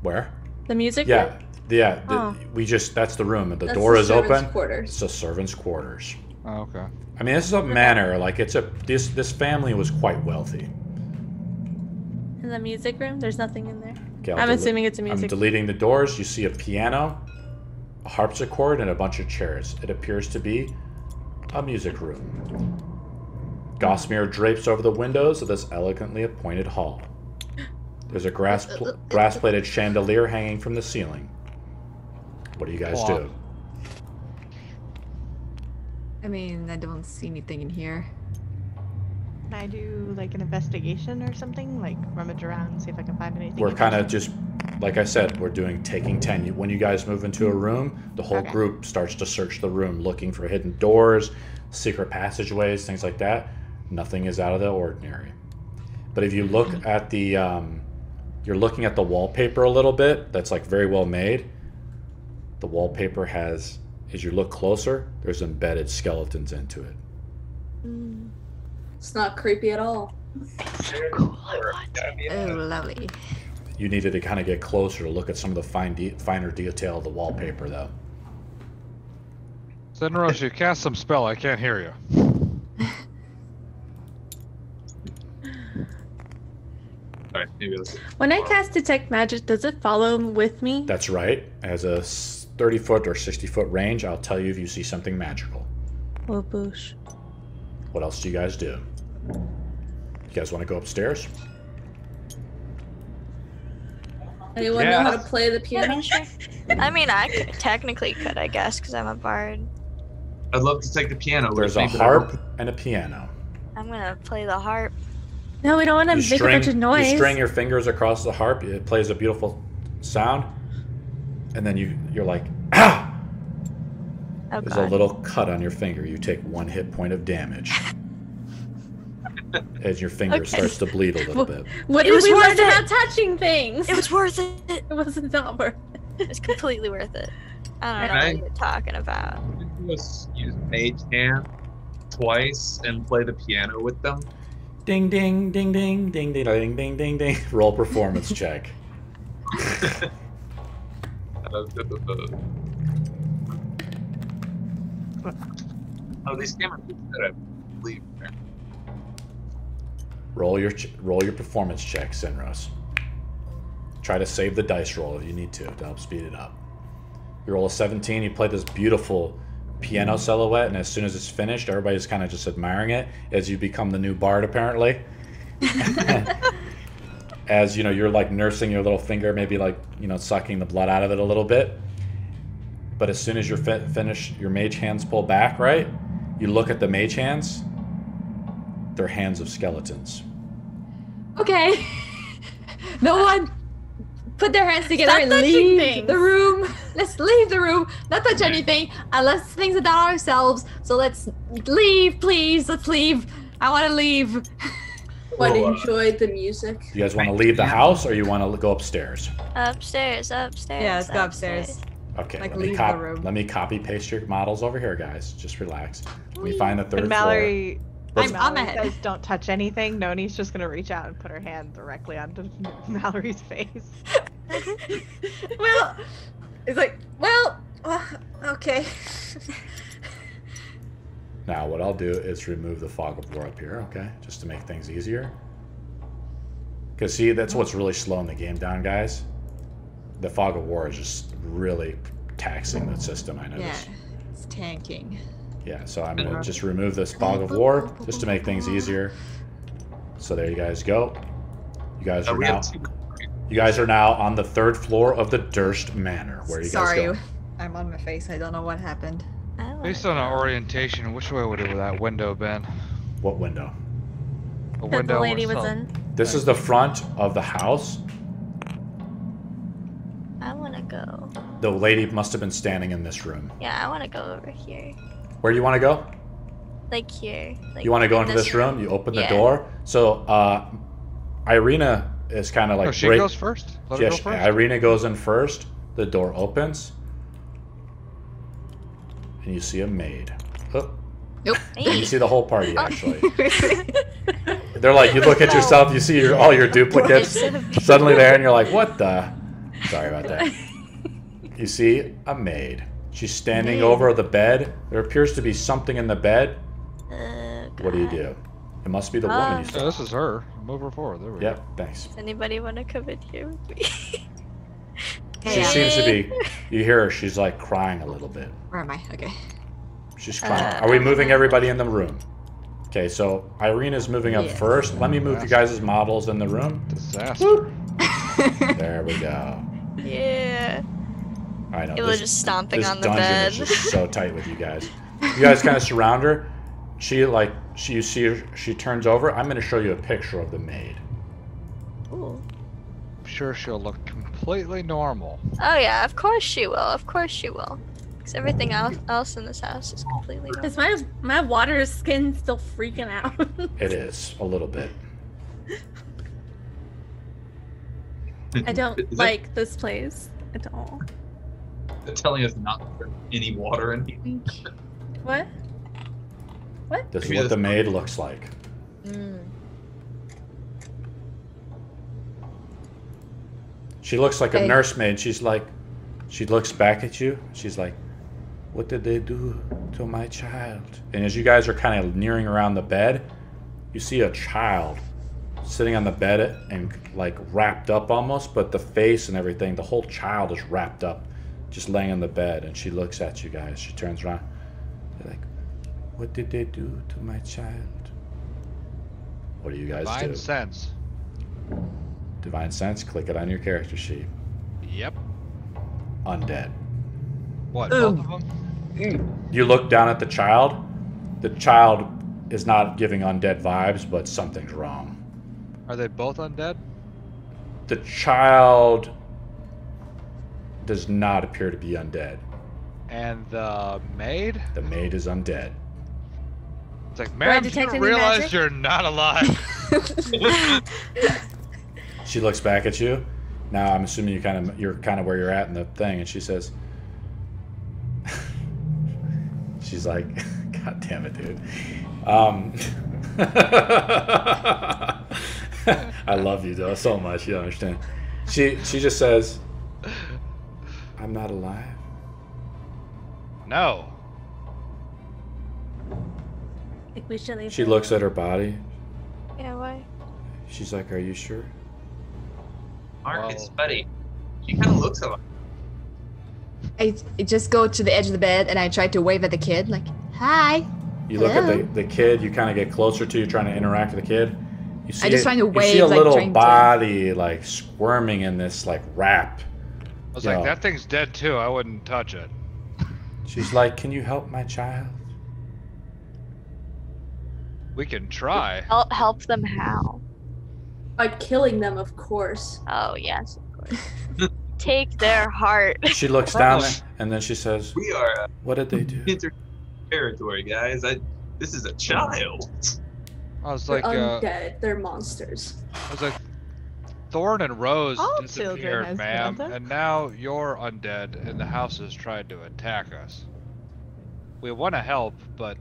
Where? The music? Yeah, room? yeah. the- Oh. We just that's the room. The That's door the is open. quarters. It's a servant's quarters. Oh, okay. I mean, this is a manor. Like it's a this this family was quite wealthy. In the music room? There's nothing in there. Okay, I'll I'm assuming it's a I'm music. deleting the doors. You see a piano, a harpsichord, and a bunch of chairs. It appears to be a music room. Gossamer drapes over the windows of this elegantly appointed hall. There's a grass pl- grass-plated chandelier hanging from the ceiling. What do you guys do? I mean, I don't see anything in here. Can I do like an investigation or something? Like rummage around, see if I can find anything. We're kind of just, like I said, we're doing taking 10. When you guys move into a room, the whole Okay. group starts to search the room, looking for hidden doors, secret passageways, things like that. Nothing is out of the ordinary. But if you look at the, um, you're looking at the wallpaper a little bit, that's like very well made. The wallpaper has, as you look closer, there's embedded skeletons into it. It's not creepy at all. Oh, lovely. You needed to kind of get closer to look at some of the fine de- finer detail of the wallpaper, though. Sinros, you cast some spell. I can't hear you. Alright, maybe that's When I cast detect magic, does it follow with me? That's right. As a 30 foot or 60 foot range, I'll tell you if you see something magical. Oh, boosh. What else do you guys do? You guys want to go upstairs? Anyone know how to play the piano? I mean, I could, technically could, I guess, because I'm a bard. I'd love to take the piano. There's a me, but I harp and a piano. I'm gonna play the harp. No, we don't want to You make a bunch of noise. you string your fingers across the harp. It plays a beautiful sound, and then you you're like, ah! Oh There's god. a little cut on your finger. You take one hit point of damage. As your finger Okay. starts to bleed a little Well- bit. What It did was we learn worth it. about touching things? It was worth it. It was not worth. it. It's completely worth it. I don't know Right. what you're talking about. Just use Mage Hand twice and play the piano with them. Ding ding ding ding ding ding ding ding ding ding. Roll performance check. oh, these cameras that I believe. Roll your roll your performance check, Sinros. Try to save the dice roll if you need to to help speed it up. You roll a 17. You play this beautiful piano mm-hmm. silhouette, and as soon as it's finished, everybody's kind of just admiring it as you become the new bard, apparently. as you know, you're like nursing your little finger, maybe like you know sucking the blood out of it a little bit. But as soon as you're fi- finished, your mage hands pull back, right? You look at the mage hands. They're hands of skeletons. Okay. no one put their hands together Stop and touching leave things. the room. Let's leave the room. Not touch anything unless things are done ourselves. So let's leave, please. Let's leave. I want to leave. But Well, uh, enjoy the music. You guys want to leave the house or you want to go upstairs? Upstairs, upstairs. Yeah, let's go upstairs. Okay, Like, let me leave the cop- room. let me copy paste your models over here, guys. Just relax. Let me find the third And Malory, Let's- I'm, I'm Malory ahead. says don't touch anything. Nony's just gonna reach out and put her hand directly onto Malory's face. well, It's like, well, uh, okay. Now, what I'll do is remove the fog of war up here, okay? Just to make things easier. Because, see, that's what's really slowing the game down, guys. The fog of war is just really taxing the system, I know. yeah, it's tanking. Yeah, so I'm gonna just remove this fog of war just to make things easier. So there you guys go. You guys Uh, are now you guys are now on the third floor of the Durst Manor. Where are you Sorry, guys going? I'm on my face. I don't know what happened. Based on our orientation, which way would have that window been? What window? A That window the with lady was in. This is the front of the house. I wanna go. The lady must have been standing in this room. Yeah, I wanna go over here. Where do you want to go? Like here. Like You want to go into this room? You open the Yeah. door. So uh, Ireena is kind of like Oh, she break- goes first. Let Yeah, her go first. Ireena goes in first. The door opens, and you see a maid. Oh, Nope. and you see the whole party actually. They're like, you look at yourself, you see your, all your duplicates suddenly there, and you're like, what the? Sorry about that. You see a maid. She's standing Maid. over the bed. There appears to be something in the bed. Uh, What do you do? It must be the Uh, woman you Yeah, saw. this is her. Move her forward. There we go. Yep, thanks. Does anybody wanna come in here with me? She Yeah. seems to be. You hear her. She's like crying a little bit. Where am I? Okay. She's crying. Uh, Are we moving everybody in the room? Okay, so Irene is moving up Yes. first. Let me move you guys' models in the room. Disaster. There we go. yeah. I know. People are this- just stomping this on the dungeon bed. is just so tight with you guys. You guys kind of surround her. She like she you see her. She turns over. I'm going to show you a picture of the maid. Ooh. I'm sure she'll look completely normal. Oh yeah, of course she will. Of course she will. Because everything else else in this house is completely normal. Is my my water skin still freaking out? It is a little bit. I don't like this place at all. They're telling us not to put any water in here. What? What? This is what the maid looks like. Mm. She looks like a Okay. nursemaid. She's like, she looks back at you. She's like, what did they do to my child? And as you guys are kind of nearing around the bed, you see a child sitting on the bed and like wrapped up almost, but the face and everything, the whole child is wrapped up, just laying on the bed. And she looks at you guys. She turns around. They're like, what did they do to my child? What do you guys Divine do? sense. Divine sense. Click it on your character sheet. Yep. Undead. What? Both of them? Mm. You look down at the child. The child is not giving undead vibes, but something's wrong. Are they both undead? The child does not appear to be undead. And the maid? The maid is undead. It's like, I ma'am, do detect you realize magic?" you're not alive? She looks back at you. Now I'm assuming you kind of you're kind of where you're at in the thing, and she says, "She's like, God damn it, dude." Um, I love you though so much. You don't understand. She she just says, "I'm not alive." no. I think we should leave. She her. looks at her body. Yeah, why? She's like, "Are you sure?" Marcus, Well- buddy. She kind of looks alike. I, I just go to the edge of the bed and I try to wave at the kid, like, "Hi." You look at the, the kid. You kind of get closer to. you trying to interact with the kid. You see, just it- trying to You see a like, little trying to- body like squirming in this like wrap. I was Yeah. like, that thing's dead too. I wouldn't touch it. She's like, "Can you help my child?" We can try. Help, help them how? By killing them, of course. Oh, yes, of course. Take their heart. She looks down and then she says, We are uh, "What did they do?" inter territory, guys. I, this is a child. I was They're like, uh, undead. They're monsters. I was like, Thorn and Rose All disappeared, ma'am, and now you're undead, and the house is trying to attack us. We want to help, but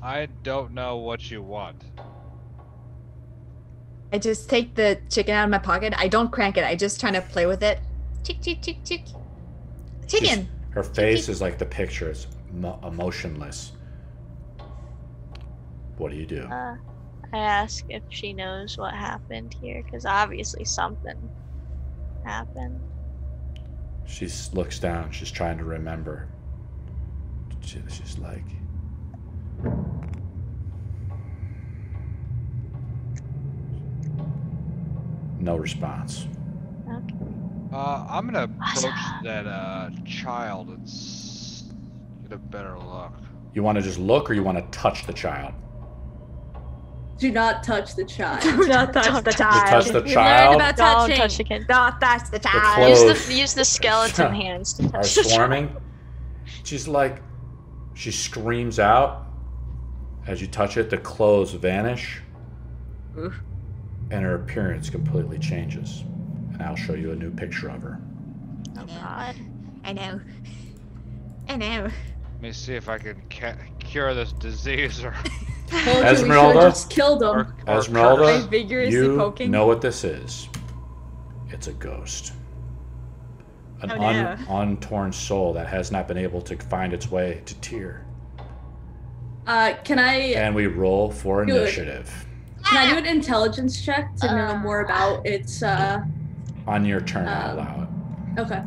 I don't know what you want. I just take the chicken out of my pocket. I don't crank it. I just try to play with it. Chick, chick, chick, chick. Chicken. Her face is like the picture. It's mo- emotionless. What do you do? Uh, I ask if she knows what happened here, because obviously something happened. She looks down. She's trying to remember. She- She's like, no response. Okay. Uh, I'm gonna approach Awesome. that uh, child and get a better look. You want to just look, or you want to touch the child? Do not touch the child. Do not touch Don't the touch child. touch the we child? learned about Don't touching. touch the kid. Don't touch the child. clothes- Use the use the skeleton hands to Are touch the child. swarming. She's like, she screams out as you touch it. The clothes vanish, Oof. and her appearance completely changes. And I'll show you a new picture of her. Oh God. I know. I know. Let me see if I can ca- cure this disease or. Told you we should Ezmerelda? have just killed him. or, or Ezmerelda, curse. I vigorously you poking. know what this is. It's a ghost. An Oh, un- untorn soul that has not been able to find its way to tear. Uh, can I And we roll for Good. initiative. can I do an intelligence check to know more about its uh On your turn, I allow it. okay.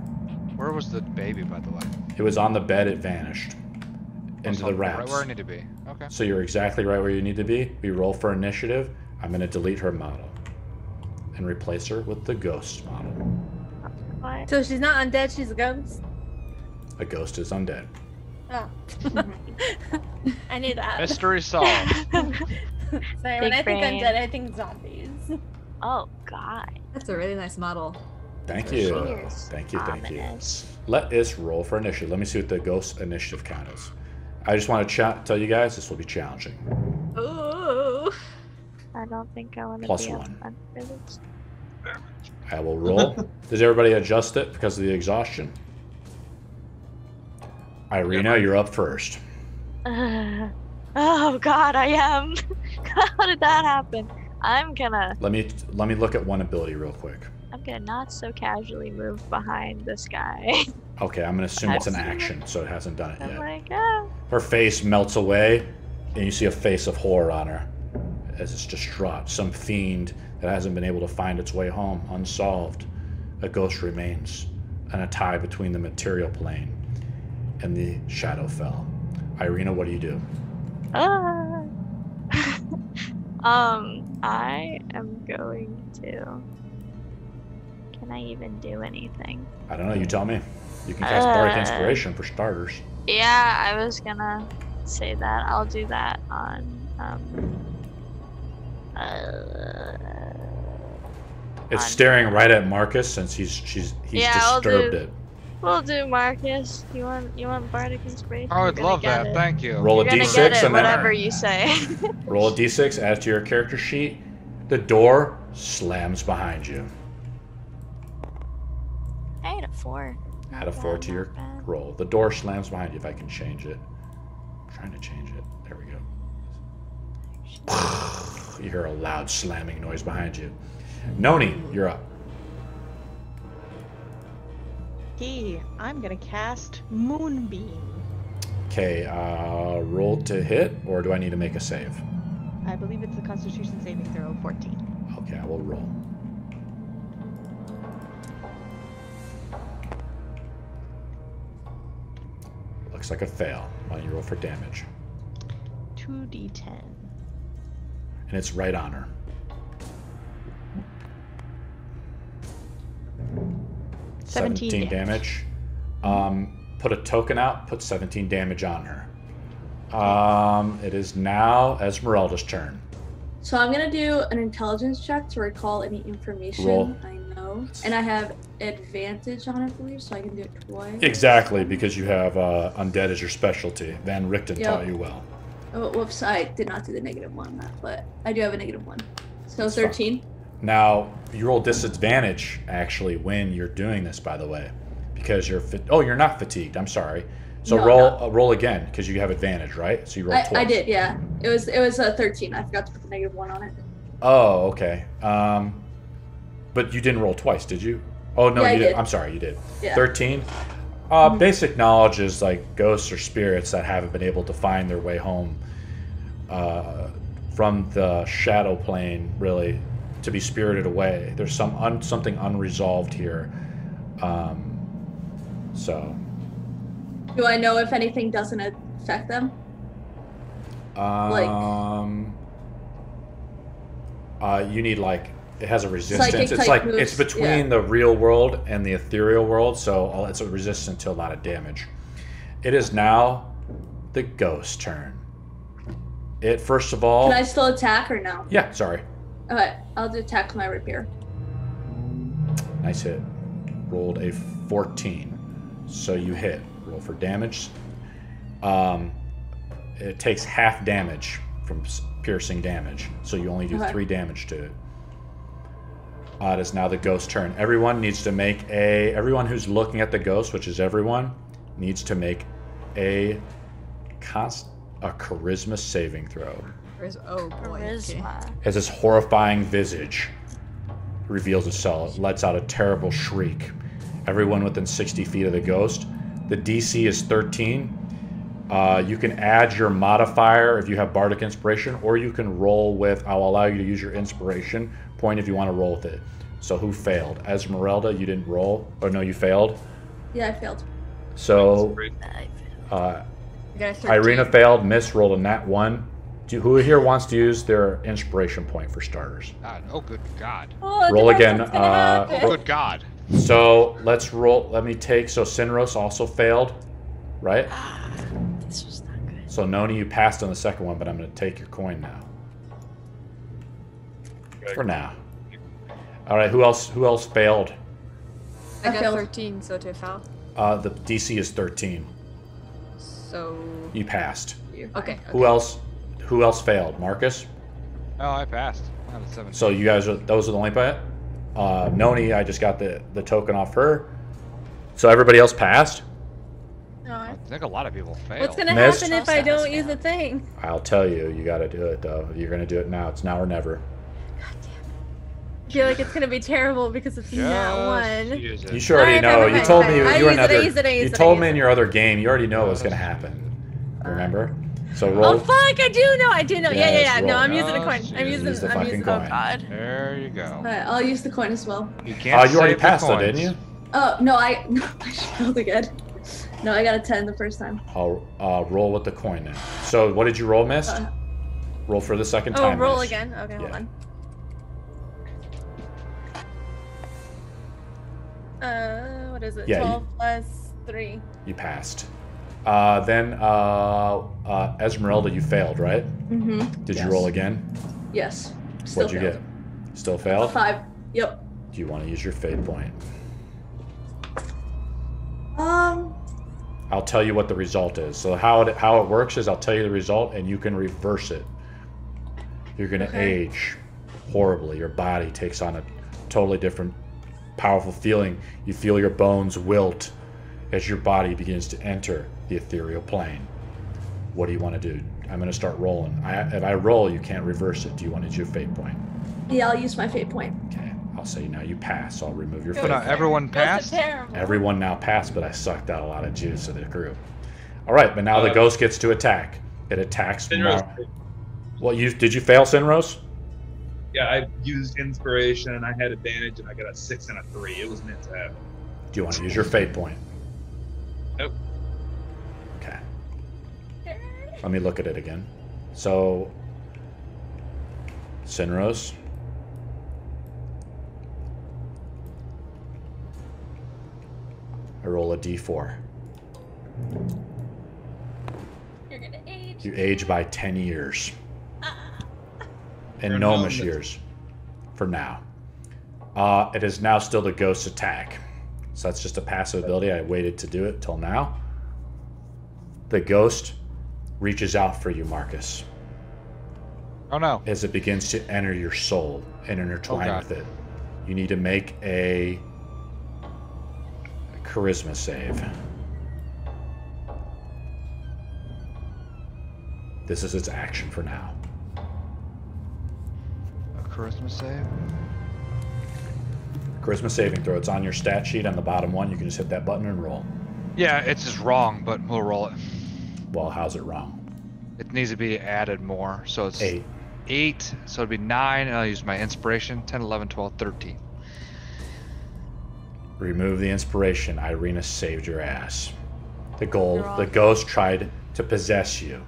Where was the baby, by the way? It was on the bed, it vanished into the so wraps. Right where I need to be. Okay. So you're exactly right where you need to be. We roll for initiative. I'm going to delete her model and replace her with the ghost model. What? So she's not undead, she's a ghost? A ghost is undead. Oh. I knew that. Mystery solved. Sorry, when Big I think brain. undead, I think zombies. Oh God. That's a really nice model. Thank For you. sure. Thank you. Thank you. Let us roll for initiative. Let me see what the ghost initiative count is. I just want to cha- tell you guys this will be challenging. Ooh. I don't think I want to Plus be one. up. I will roll. Does everybody adjust it because of the exhaustion? Ireena, you're up first. Uh, oh God, I am. How did that happen? I'm gonna, Let me let me look at one ability real quick. I'm gonna not so casually move behind this guy. Okay, I'm gonna assume it's an I've seen it. action, so it hasn't done it I'm yet. like. Her face melts away, and you see a face of horror on her as it's distraught. Some fiend that hasn't been able to find its way home, unsolved. A ghost remains, and a tie between the material plane and the shadow fell. Ireena, what do you do? Ah. um, I am going to. Can I even do anything? I don't know. You tell me. You can cast Bardic Uh, Inspiration for starters. Yeah, I was gonna say that. I'll do that on. Um, uh, It's on- staring right at Marcus since he's she's he's Yeah, I'll disturbed do- it. We'll do Marcus. You want you want bardic inspiration? I would love that. it. Thank you. Roll a You're gonna d6 get it, and then whatever you say. roll a d6. Add to your character sheet. The door slams behind you. I had a four. Add a four bad, to your bad. roll. The door slams behind you. If I can change it, I'm trying to change it. There we go. You hear a loud slamming noise behind you. Nony, you're up. Okay, I'm gonna cast Moonbeam. Okay, uh, roll to hit, or do I need to make a save? I believe it's a Constitution saving throw 14. Okay, I will roll. Looks like a fail. Why don't you roll for damage? 2d10. And it's right on her. 17 damage. Um, put a token out, put 17 damage on her. Um, it is now Ezmerelda's turn. So I'm gonna do an intelligence check to recall any information Roll. I and I have advantage on it, I believe, so I can do it twice. Exactly, because you have uh, undead as your specialty. Van Richten Yep. taught you well. Oh, whoops! I did not do the negative one, on that, but I do have a negative one. So That's fine. 13. Now, you roll disadvantage actually when you're doing this, by the way, because you're. Oh, you're not fatigued. I'm sorry. So No, roll uh, roll again because you have advantage, right? So you roll I, twice. I did, yeah. It was it was a 13. I forgot to put the negative one on it. Oh, okay. Um, but you didn't roll twice, did you? Oh no, Yeah, I you did. did. I'm sorry, you did. Yeah. Thirteen. Uh, Mhm. Basic knowledge is like ghosts or spirits that haven't been able to find their way home uh, from the shadow plane, really, to be spirited away. There's some un- something unresolved here. Um, so, Do I know if anything doesn't affect them? um, uh, you need like it has a resistance. Psychic it's like moves, it's between yeah. the real world and the ethereal world, so it's a resistant to a lot of damage. It is now the ghost turn. It first of all, Can I still attack or no? yeah, sorry, Okay, I'll attack my rapier. nice hit. Rolled a 14, so you hit. Roll for damage. Um, it takes half damage from piercing damage, so you only do Okay. three damage to it. Uh, it is now the ghost turn. Everyone needs to make a. Everyone who's looking at the ghost, which is everyone, needs to make a const a charisma saving throw. Where's oh boy. Charisma. As this horrifying visage reveals itself, it lets out a terrible shriek. Everyone within 60 feet of the ghost. The DC is 13. Uh, you can add your modifier if you have Bardic Inspiration, or you can roll with. I'll allow you to use your Inspiration point if you want to roll with it. So who failed? Ezmerelda, you didn't roll, or no, you failed. Yeah, I failed. So I uh, I got a 13. Ireena failed. Mist rolled a nat one. Do, who here wants to use their Inspiration point for starters? God, oh, good God. Oh, Roll again, uh. Oh, good God. So let's roll. Let me take. So Sinros also failed, right? This was not good. So Nony, you passed on the second one, but I'm going to take your coin now. For now. All right. Who else? Who else failed? I I got failed. 13, so to fail. Uh, the DC is 13. So You passed. You're fine. okay. Who else? Who else failed? Marcus. Oh, I passed. I had a 17. So you guys are those are the only bet. Uh, Nony, I just got the the token off her. So everybody else passed. No, I- I think a lot of people fail. What's gonna Missed. happen if I don't use the thing? I'll tell you, you got to do it though. You're gonna do it now. It's now or never. I feel like it's gonna be terrible because it's not one. You sure already Alright, know. fine, You fine, told me you were use it, another. use it, You it, told me in your other game. You already know what's gonna happen. Remember? So roll. Oh fuck! I do know. I do know. Yeah, Yeah, yeah, yeah. No. I'm using a coin. I'm use using. the I'm fucking using. coin. Oh god. There you go. Alright, I'll use the coin as well. You can't. Oh, you already passed though, didn't you? Oh no, I I rolled again. No, I got a ten the first time. I'll uh, roll with the coin then. So what did you roll, Mist? Uh, Roll for the second Oh, time. roll missed. again. Okay, hold on. Uh, what is it? Yeah, you- Twelve plus three. You passed. Uh, then uh, uh, Ezmerelda, you failed, right? Mm-hmm. Did Yes. you roll again? Yes. Still What'd you failed. get? Still failed. Five. Yep. Do you want to use your fate point? Um. I'll tell you what the result is. So how it how it works is I'll tell you the result and you can reverse it. You're gonna Okay. age horribly. Your body takes on a totally different, powerful feeling. You feel your bones wilt as your body begins to enter the ethereal plane. What do you want to do? I'm gonna start rolling. I, if I roll, you can't reverse it. Do you want to use your fate point? Yeah, I'll use my fate point. Okay. I'll say now you pass. I'll remove your fate. But not everyone Those passed. Everyone now passed, but I sucked out a lot of juice of the group. All right, but now the Uh, ghost gets to attack. It attacks. Finrose- Mar- well, you did you fail, Sinros? Yeah, I used inspiration. And I had advantage, and I got a six and a three. It was meant to happen. Do you want to use your fate point? Nope. Okay. Let me look at it again. So, Sinros. I roll a d4. You're gonna age. You age by 10 years. In gnomish years. For now. Uh, it is now still the ghost attack. So that's just a passive ability. I waited to do it till now. The ghost reaches out for you, Marcus, Oh no. as it begins to enter your soul and intertwine Oh, with it. You need to make a charisma save. This is its action for now. A charisma save. Charisma saving throw. It's on your stat sheet on the bottom one. You can just hit that button and roll. Yeah, it's just wrong, but we'll roll it. Well, how's it wrong? It needs to be added more, so it's Eight. eight. So it'd be nine, and I'll use my inspiration. 10, 11, 12, 13. Remove the inspiration. Ireena saved your ass. The goal. You're The ghost tried to possess you,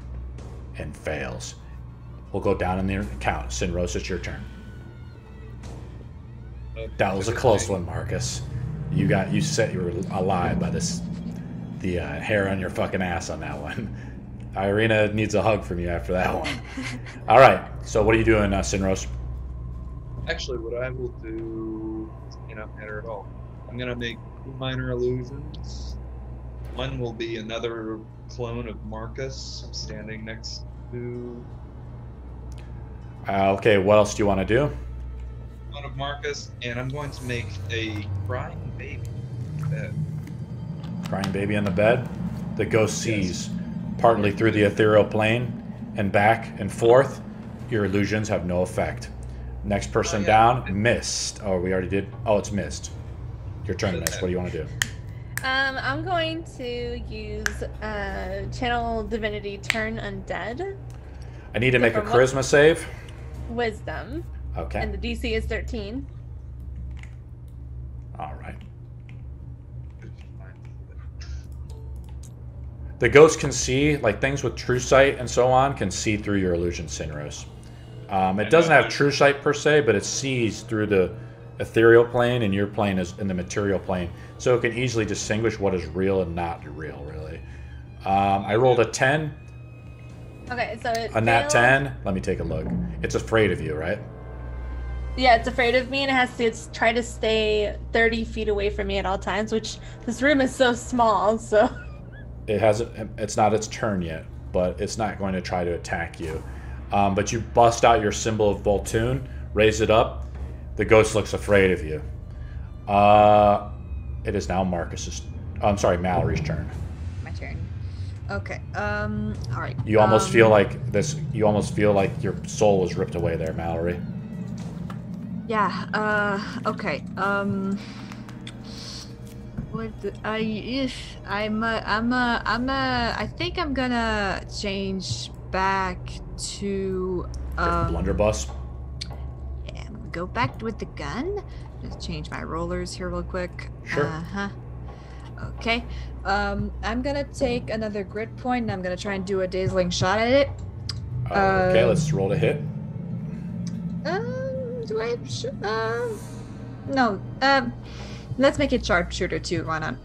and fails. We'll go down in the count. Sinros, it's your turn. That was a close one, Marcus. You got you set you were alive by this the uh, hair on your fucking ass on that one. Ireena needs a hug from you after that one. All right. So what are you doing, uh, Sinros? Actually, what I will do may not matter at all. I'm gonna make two minor illusions. One will be another clone of Marcus standing next to Uh, okay. What else do you want to do? One of Marcus, and I'm going to make a crying baby. bed. Crying baby on the bed. The ghost sees partly through the ethereal plane and back and forth. Your illusions have no effect. Next person Oh, yeah. down, Mist. Oh, we already did. Oh, it's Mist. Your turn, Mist. What do you want to do? Um, I'm going to use uh, channel divinity turn undead I need to make a charisma save. wisdom, Okay. and the DC is 13. All right. The ghost can see, like things with true sight and so on, can see through your illusion, Sinros. Um, it doesn't have true sight per se, but it sees through the ethereal plane, and your plane is in the material plane, so it can easily distinguish what is real and not real. Really. Um, I rolled a ten, Okay, so it a nat failed. ten. Let me take a look. It's afraid of you, right? Yeah, it's afraid of me and it has to it's try to stay 30 feet away from me at all times, which this room is so small, so it hasn't it's not its turn yet but it's not going to try to attack you um, but you bust out your symbol of Voltune, raise it up the ghost looks afraid of you uh, it is now marcus's i'm sorry malory's turn My turn. Okay. Um. All right. You almost um, feel like this. You almost feel like your soul was ripped away there, Malory. Yeah. Uh. Okay. Um. What I if I'm a, I'm a, I'm a, I think I'm gonna change back to um, blunderbuss. Yeah, I'm gonna go back with the gun. Just change my rollers here real quick. Sure. Uh huh. Okay. Um, I'm gonna take another grit point and I'm gonna try and do a dazzling shot at it. okay, uh, let's roll to hit. Um, do I? Sh- um, no. Um, let's make it sharpshooter too. Why not?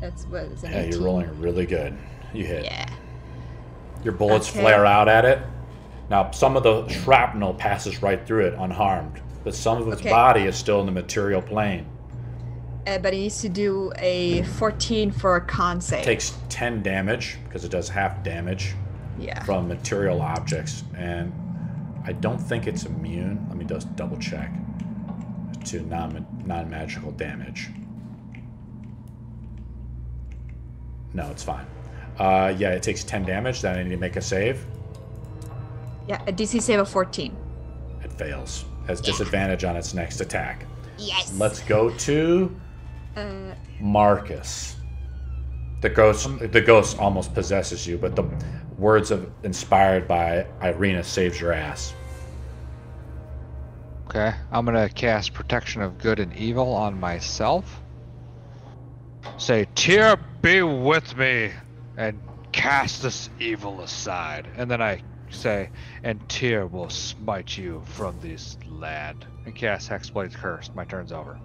That's what is it? Yeah, you're rolling really good. You hit. Yeah. Your bullets Okay. flare out at it. Now, some of the shrapnel passes right through it unharmed, but some of its Okay. body is still in the material plane. Uh, but he needs to do a 14 for a con save. takes 10 damage because it does half damage Yeah. from material objects and i don't think it's immune let me just double check to non non-magical damage no it's fine uh, yeah it takes 10 damage then i need to make a save Yeah, a DC save of 14. it fails has disadvantage on its next attack Yes. let's go to Uh, Marcus. The ghost, the ghost almost possesses you, but the words of inspired by Ireena saves your ass. Okay, I'm gonna cast Protection of Good and Evil on myself. Say, Tyr, be with me, and cast this evil aside. And then I say, and Tyr will smite you from this land. And cast Hexblade's Curse. My turn's over.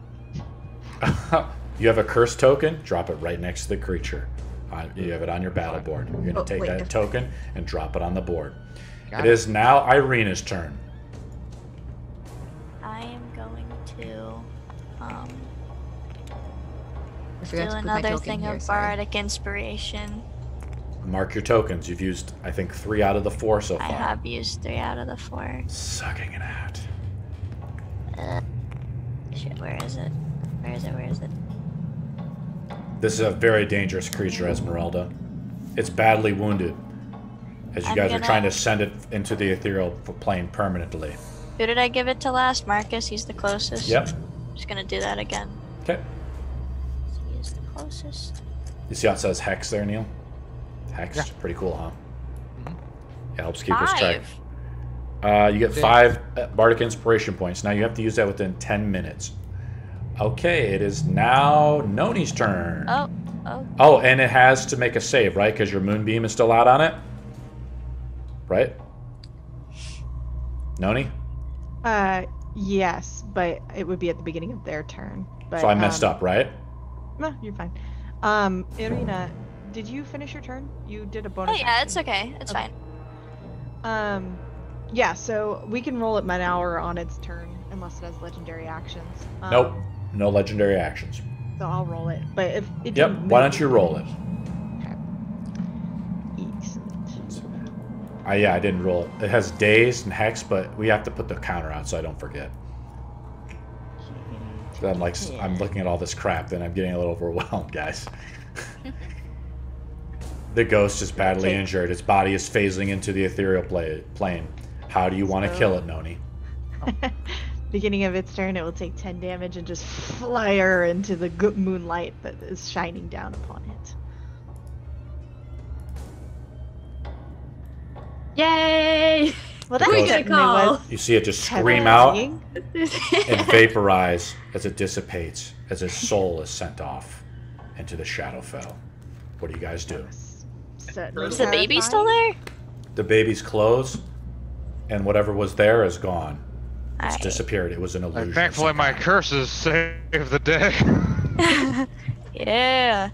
you have a curse token. Drop it right next to the creature. Uh, you have it on your battle board. You're gonna Oh, take wait. that token and drop it on the board. Got it is now Ireena's turn. Um, I do forgot to put my another token thing here, of sorry. bardic inspiration. Mark your tokens. You've used, I think, three out of the four so far. I have used three out of the four. Sucking it out. Uh, shit, where is it? Where is it? Where is it? This is a very dangerous creature, Ezmerelda. It's badly wounded. As you I'm guys are gonna- trying to send it into the ethereal plane permanently. Who did I give it to last? Marcus. He's the closest. Yep. Just gonna do that again. Okay. He is the closest. You see how it says hex there, Neil? Hex. Yeah. Pretty cool, huh? Mhm. Yeah, helps keep us track. Uh, you get five uh, bardic inspiration points. Now you have to use that within 10 minutes. Okay, it is now Nony's turn. Oh, oh, Oh, and it has to make a save, right? Because your moonbeam is still out on it? Right? Noni? Uh, yes, but it would be at the beginning of their turn. But, so I messed um, up, right? No, you're fine. Um, Ireena, did you finish your turn? You did a bonus. oh yeah, action. it's okay. It's Okay. fine. Um, yeah, so we can roll it Manhour on its turn unless it has legendary actions. Um, nope. No legendary actions. So I'll roll it. But if it Yep. Why don't you roll it? Excellent. Uh, yeah, I didn't roll it. It has days and hex, but we have to put the counter on so I don't forget. So I'm like, I'm looking at all this crap, then I'm getting a little overwhelmed, guys. the ghost is badly Okay. injured. Its body is phasing into the ethereal pla- plane. How do you want to So- kill it, Nony? Beginning of its turn, it will take 10 damage and just flare into the good moonlight that is shining down upon it. Yay! Well, The that ghost- certainly call. was You see it just scream out and vaporize as it dissipates, as its soul is sent off into the Shadowfell. What do you guys do? Is the baby still there? The baby's clothes and whatever was there is gone. It's Alright. disappeared. It was an illusion. And thankfully, some my curses saved the day. yeah.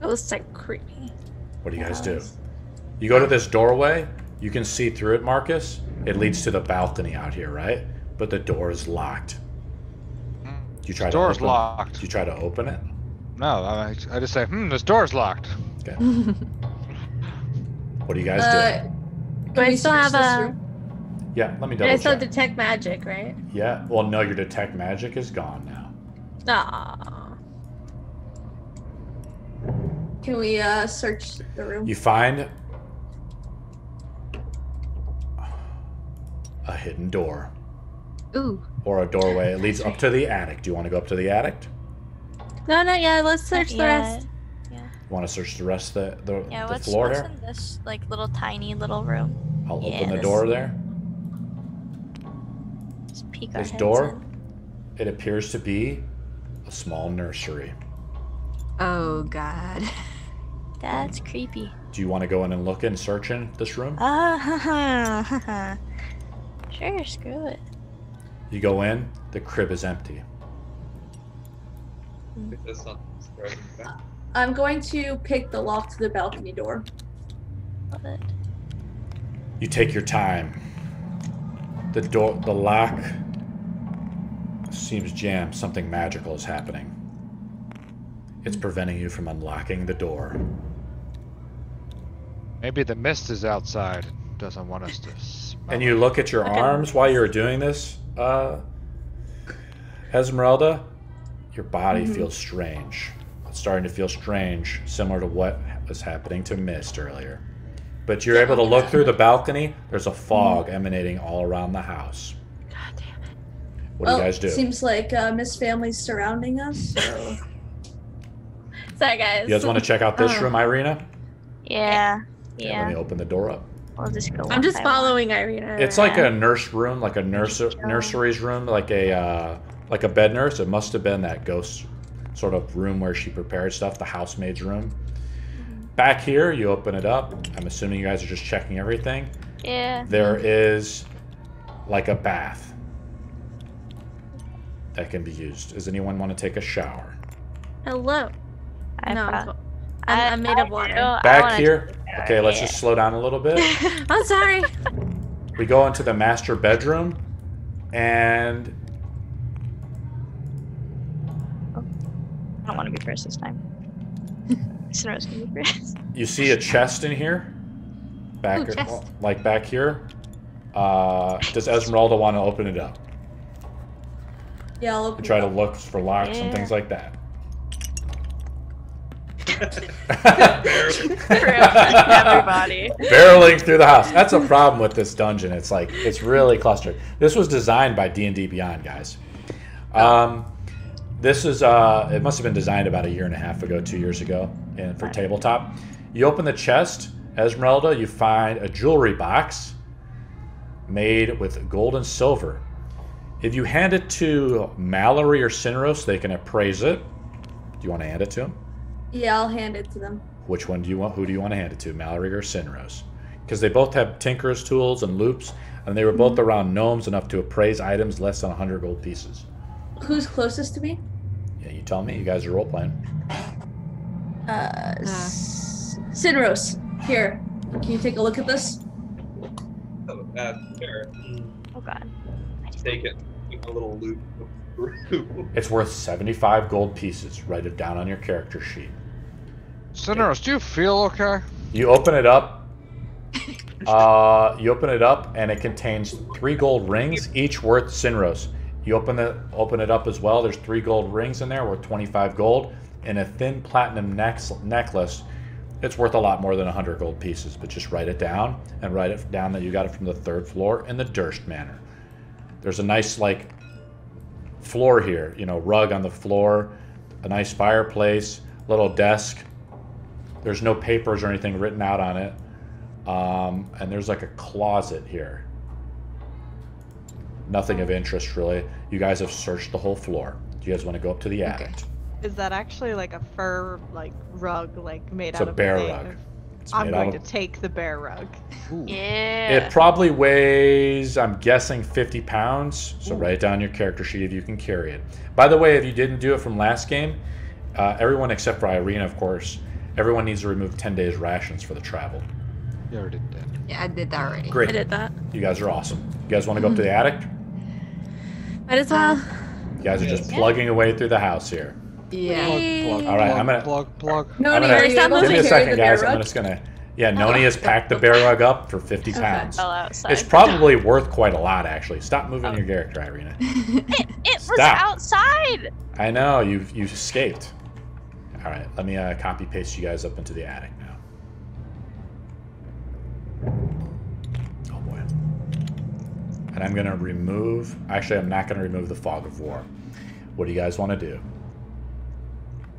It looks like creepy. What do you guys do? You go to this doorway. You can see through it, Marcus. It leads to the balcony out here, right? But the door is locked. You try The to door's open locked. You try to open it? No, I, I just say, hmm, this door's locked. Okay. what do you guys Uh, do? Do I still have a? Yeah, let me Do I double still check. detect magic, right? yeah. Well, no, your detect magic is gone now. Aw. Can we uh search the room? You find a hidden door Ooh. or a doorway. It leads up to the attic. Do you want to go up to the attic? No, not yet. Let's search the Yeah. rest. You want to search the rest of the, the, Yeah, the what's, floor what's here? in this like little tiny little room? I'll yeah, open the door there. Just peek our This heads door, in. it appears to be a small nursery. Oh God. That's creepy. Do you want to go in and look and search in this room? Ah, sure, screw it. You go in, the crib is empty. That's not surprising. I'm going to pick the lock to the balcony door. Love it. You take your time. The door, the lock seems jammed. Something magical is happening. It's preventing you from unlocking the door. Maybe the mist is outside. Doesn't want us to smell. And you look at your Okay. arms while you're doing this, uh, Ezmerelda. Your body feels strange. It's starting to feel strange, similar to what was happening to Mist earlier. But you're able to look through the balcony. There's a fog emanating all around the house. God damn it. What well, do you guys do? Seems like uh, Miss Family's surrounding us. So Sorry, guys. You guys want to check out this Uh, room, Ireena? Yeah, Okay, Let me open the door up. We'll just go. I'm just by one. following Ireena. It's like a nurse room, like a nurse nursery's room, like a uh, like a bed nurse. It must have been that ghost sort of room where she prepared stuff, the housemaid's room. Back here, you open it up. I'm assuming you guys are just checking everything. Yeah. There is like a bath that can be used. Does anyone want to take a shower? Hello. I no, I'm, I'm, I- I'm made I of water. Back wanna here. Take a Okay, let's just slow down a little bit. I'm sorry. We go into the master bedroom, and I don't want to be first this time. Sinros's gonna be first. you see a chest in here. Back, Ooh, chest. like back here. Uh, does Ezmerelda want to open it up yeah, I'll open and try to look for locks and things like that? Everybody. Barreling through the house. That's a problem with this dungeon. It's like it's really clustered. This was designed by D and D Beyond, guys. Um, this is uh, it must have been designed about a year and a half ago, two years ago, and for tabletop. You open the chest, Ezmerelda. You find a jewelry box made with gold and silver. If you hand it to Malory or Sinros, they can appraise it. Do you want to hand it to them? Yeah, I'll hand it to them. Which one do you want? Who do you want to hand it to, Malory or Sinros? Because they both have tinker's tools and loops, and they were both around gnomes enough to appraise items less than 100 gold pieces. Who's closest to me? Yeah, you tell me. You guys are role playing. Uh, S- Sinros. Here, can you take a look at this? Oh, uh, sure. Oh god. Take it. Take a little loop. It's worth 75 gold pieces. Write it down on your character sheet. Sinros, do you feel okay? You open it up. Uh, you open it up, and it contains three gold rings, each worth Sinros. You open it, open it up as well. There's three gold rings in there worth 25 gold, and a thin platinum nex- necklace. It's worth a lot more than 100 gold pieces, but just write it down and write it down that you got it from the third floor in the Durst Manor. There's a nice like floor here, you know, rug on the floor, a nice fireplace, little desk. There's no papers or anything written out on it. Um, and there's like a closet here. Nothing of interest, really. You guys have searched the whole floor. Do you guys want to go up to the attic? Is that actually like a fur like rug like made It's out of a of bear thing? rug. It's I'm going out to take the bear rug. Yeah. It probably weighs, I'm guessing, 50 pounds. So write it down on your character sheet if you can carry it. By the way, if you didn't do it from last game, uh, everyone except for Ireena, of course, everyone needs to remove 10 days rations for the travel. You already did. That. Yeah, I did that already. Great. I did that. You guys are awesome. You guys want to go up to the mm-hmm. attic? Might as well. You guys are just plugging away through the house here. Yeah. Plug, plug, All right, plug, I'm gonna- plug, plug. No, I'm are gonna- you Stop able moving. Give me a second, guys. I'm just gonna. Yeah, Nony oh. has packed the bear rug up for 50 pounds. Fell outside. It's probably worth quite a lot, actually. Stop moving oh. your character, Ireena. It, it was outside. I know you you escaped. All right, let me uh, copy paste you guys up into the attic now. Oh boy. And I'm gonna remove. Actually, I'm not gonna remove the fog of war. What do you guys want to do?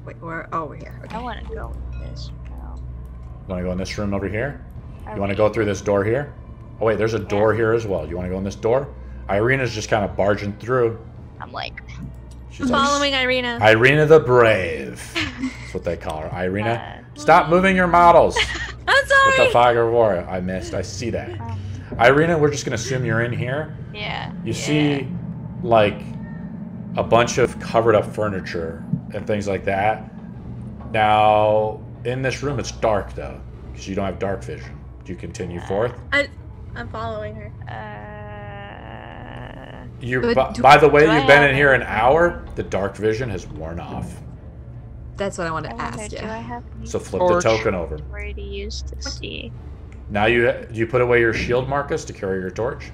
Wait, where? Oh, we're over here. Okay. I want to go with this. now. You want to go in this room over here? Are You want to we- go through this door here? Oh wait, there's a door here as well. You want to go in this door? Ireena's just kind of barging through. I'm like, She's I'm like, following Ireena. Ireena the Brave. That's what they call her. Ireena, Uh, stop moving your models. I'm With the sorry. fog of war, I missed. I see that. Ireena, we're just gonna assume you're in here. yeah. You yeah. see, like, a bunch of covered up furniture and things like that. Now, in this room, it's dark though, because you don't have dark vision. Do you continue forth? I, I'm following her. Uh, You, But by, by the way, you've been in here an hour. The dark vision has worn off. That's what I want to wonder, ask you. have any So flip Torch. the token over. where to use to see? Now you you put away your shield, Marcus, to carry your torch?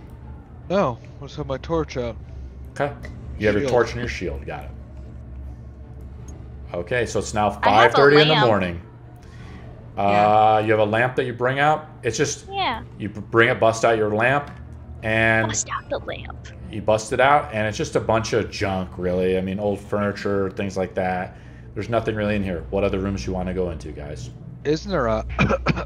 No, let's have my torch out. Okay. You have your torch and your shield. Got it. Okay, so it's now I have a 5:30 in the morning. Uh, you have a lamp that you bring out. It's just Yeah. you bring it, bust out your lamp, and Bust out the lamp. you bust it out, and it's just a bunch of junk, really. I mean, old furniture, things like that. There's nothing really in here. What other rooms you want to go into, guys? Isn't there a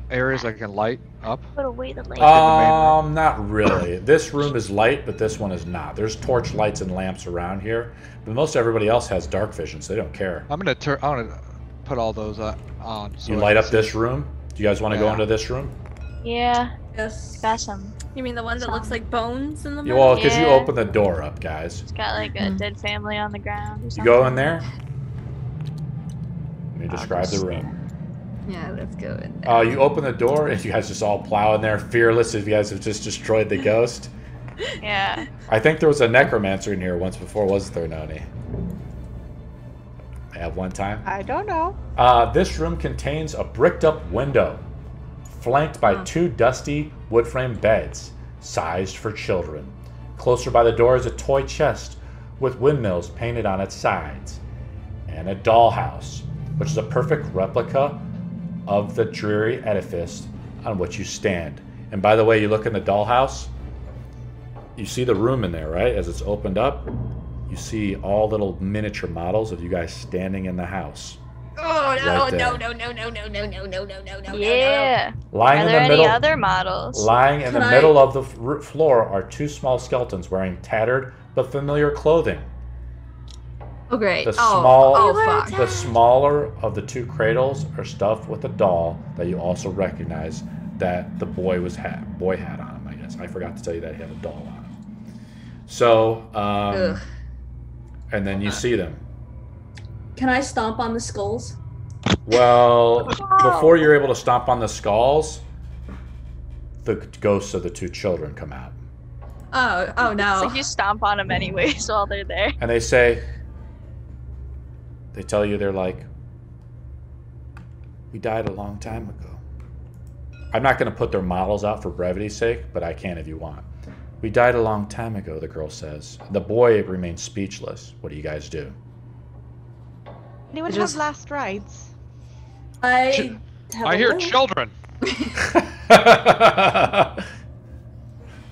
areas I can light up? Put away the lamp. in the main. Um, not really. This room is light, but this one is not. There's torch lights and lamps around here, but most everybody else has dark vision, so they don't care. I'm gonna turn. I'm gonna put all those uh, on. So You I light up see. this room. Do you guys want to go into this room? yeah. Yes. Got some. You mean the one that looks like bones in the middle? well, because you open the door up, guys. It's got like a Mm. dead family on the ground. Or You go in there. Let me describe the room. Yeah, let's go in there. Uh, you open the door, and you guys just all plow in there, fearless. If you guys have just destroyed the ghost. Yeah. I think there was a necromancer in here once before, was there, Nony? At one time. I don't know. Uh, this room contains a bricked up window, flanked by two dusty wood frame beds, sized for children. Closer by the door is a toy chest with windmills painted on its sides, and a dollhouse, which is a perfect replica of the dreary edifice on which you stand. And by the way, you look in the dollhouse, you see the room in there, right? As it's opened up, you see all little miniature models of you guys standing in the house. Oh no, Right no, there. no, no, no, no, no, no, no, no, no, no, Yeah. Lying Are in there the any middle, other models? lying in the Can I- middle of the f- r- floor are two small skeletons wearing tattered but familiar clothing. Oh great. The oh, small- oh You fuck. The smaller of the two cradles are stuffed with a doll that you also recognize that the boy was had boy had on him. I guess I forgot to tell you that he had a doll on him. So, um, Ugh. and then you see them. Can I stomp on the skulls? Well, before you're able to stomp on the skulls, the ghosts of the two children come out. Oh, oh no. like you stomp on them anyways while they're there. And they say, they tell you they're like, we died a long time ago. I'm not going to put their models out for brevity's sake, but I can if you want. We died a long time ago, the girl says. The boy remains speechless. What do you guys do? Anyone Just- have last rides? I. Ch- have I a hear little- children.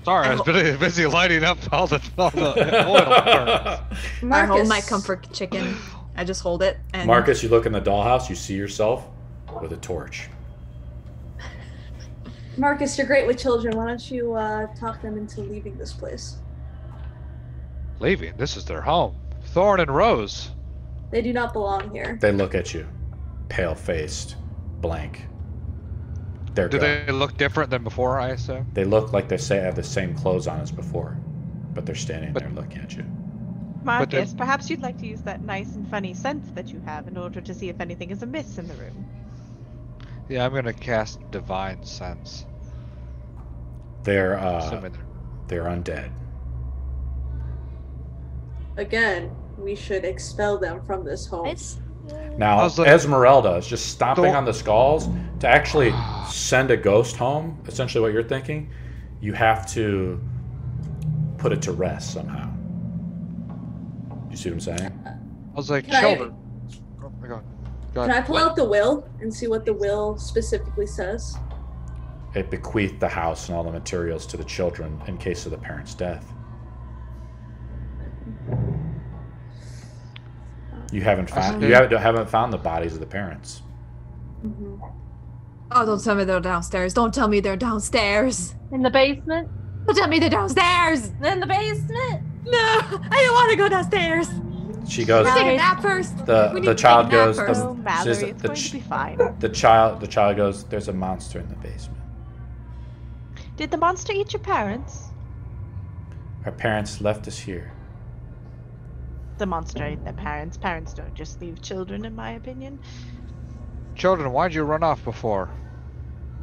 Sorry, I was busy, busy lighting up all the, all the oil burns. I hold my comfort chicken. I just hold it and Marcus, you look in the dollhouse, you see yourself with a torch. Marcus, you're great with children. Why don't you uh, talk them into leaving this place? Leaving. This is their home. Thorn and Rose. They do not belong here. They look at you, pale faced, blank. They're Do gone. they look different than before? I assume. They look like they say have the same clothes on as before, but they're standing But- there looking at you. Marcus, perhaps you'd like to use that nice and funny sense that you have in order to see if anything is amiss in the room. Yeah, I'm gonna cast Divine Sense. They're uh, Assuming they're- they're undead. Again, we should expel them from this home. It's Now like- Ezmerelda is just stomping Thor- on the skulls to actually send a ghost home. Essentially, what you're thinking, you have to put it to rest somehow. You see what I'm saying? I was like, Can I- children. Oh my god. Go Can I ahead. pull out the will and see what the will specifically says? It bequeathed the house and all the materials to the children in case of the parents' death. You haven't oh, found you haven't, haven't found the bodies of the parents. Mm-hmm. Oh, don't tell me they're downstairs. Don't tell me they're downstairs. In the basement? Don't tell me they're downstairs. In the basement? No, I don't want to go downstairs. She goes. Let's take a nap first. The We the to take a child goes. The, Oh, Malory, says it's the, going ch- to be fine. the child the child goes. There's a monster in the basement. Did the monster eat your parents? Our parents left us here. The monster ate their parents. Parents don't just leave children, in my opinion. Children, why'd you run off before?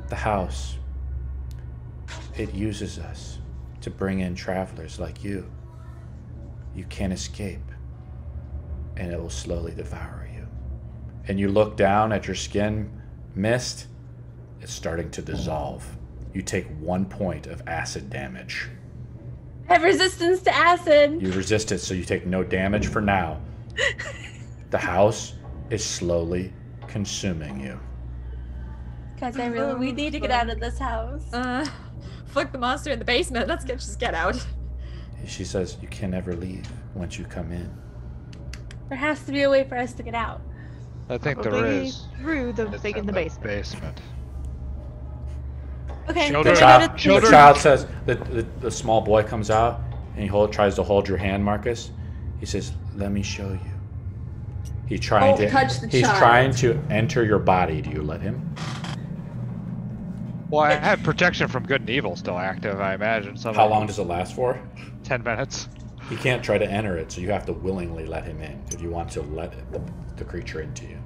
The house. It uses us to bring in travelers like you. You can't escape, and it will slowly devour you. And you look down at your skin, mist, it's starting to dissolve. You take one point of acid damage. I have resistance to acid. You resist it, so you take no damage for now. The house is slowly consuming you. Because I really, we need to get out of this house. Uh, fuck the monster in the basement. Let's get just get out. She says, You can never leave once you come in. There has to be a way for us to get out. I think there Probably is. through the It's thing in in the the basement. basement. Okay, The Children. so child, the child says, the, the, the small boy comes out and he hold, tries to hold your hand, Marcus. He says, Let me show you. He's trying Don't to touch the he's child. trying to enter your body. Do you let him? Well, I have protection from good and evil still active, I imagine. So How long does it last for? Ten minutes. He can't try to enter it, so you have to willingly let him in if you want to let the, the creature into you.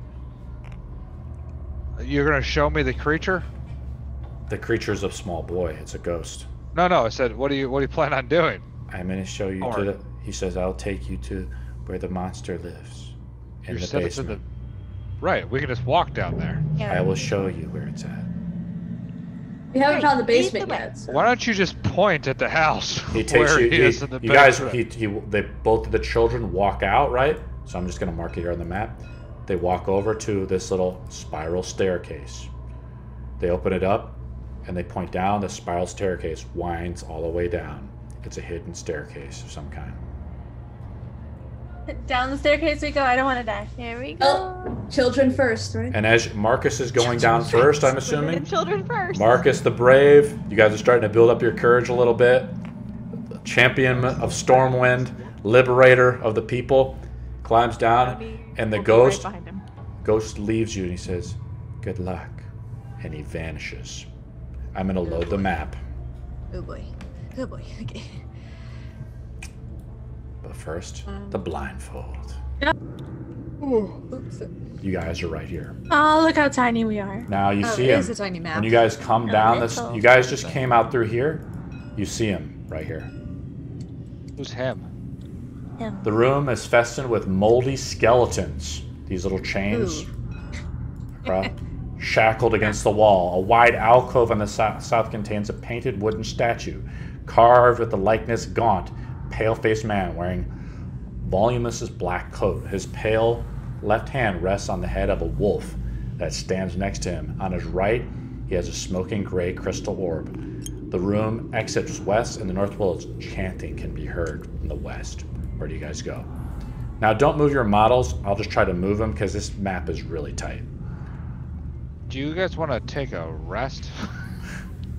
You're gonna show me the creature? The creature's a small boy. It's a ghost. No, no. I said, what do you what do you plan on doing? I'm going to show you to the. He says, I'll take you to where the monster lives. In You the said it's in basement. the. Right. We can just walk down there. I will show you where it's at. We haven't Right, found the lead the basement way. yet. So. Why don't you just point at the house He takes where you. he he- is in the you guys, basement? he, he, they both of the children walk out, right? So I'm just gonna mark it here on the map. They walk over to this little spiral staircase. They open it up, and they point down. The spiral staircase winds all the way down. It's a hidden staircase of some kind. down the staircase we go. I don't want to die. Here we go. Oh, children first, right? And as Marcus is going down first, I'm assuming. children first. Marcus the Brave, you guys are starting to build up your courage a little bit. Champion of Stormwind, liberator of the people, climbs down, and the We'll be right ghost ghost leaves you and he says, "Good luck," and he vanishes. I'm gonna load the map, Oh boy. Oh boy. Okay. but first, Um. the blindfold. Oops. You guys are right here. Oh, look how tiny we are. Now you Oh, see it him. is a tiny map. When you guys come down this, you guys just came out through here. You see him right here. Who's him? Him. The room is festooned with moldy skeletons. These little chains, across- shackled against the wall. A wide alcove on the so- south contains a painted wooden statue, carved with the likeness gaunt, pale-faced man wearing voluminous black coat. His pale left hand rests on the head of a wolf that stands next to him. On his right, he has a smoking gray crystal orb. The room exits west, and the north wall's chanting can be heard from the west. Where do you guys go? Now, don't move your models. I'll just try to move them because this map is really tight. Do you guys want to take a rest?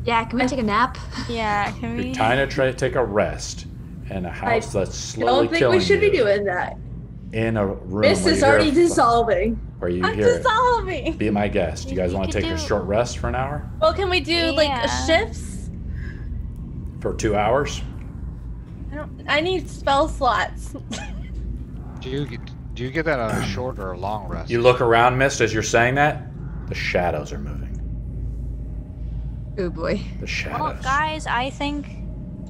Yeah, can we take a nap? Yeah, can we? You're trying to try to take a rest in a house that's slowly I slowly don't think we should you. be doing that. in a room Mist is you hear already dissolving. Are you I'm hear it. dissolving. Be my guest. Do you guys You want to could take a short rest for an hour? Well, can we do like shifts? For two hours? I don't. I need spell slots. Do you get, do you get that on a short or a long rest? You look around, Mist, as you're saying that. The shadows are moving. Oh boy. The shadows. Well, guys, I think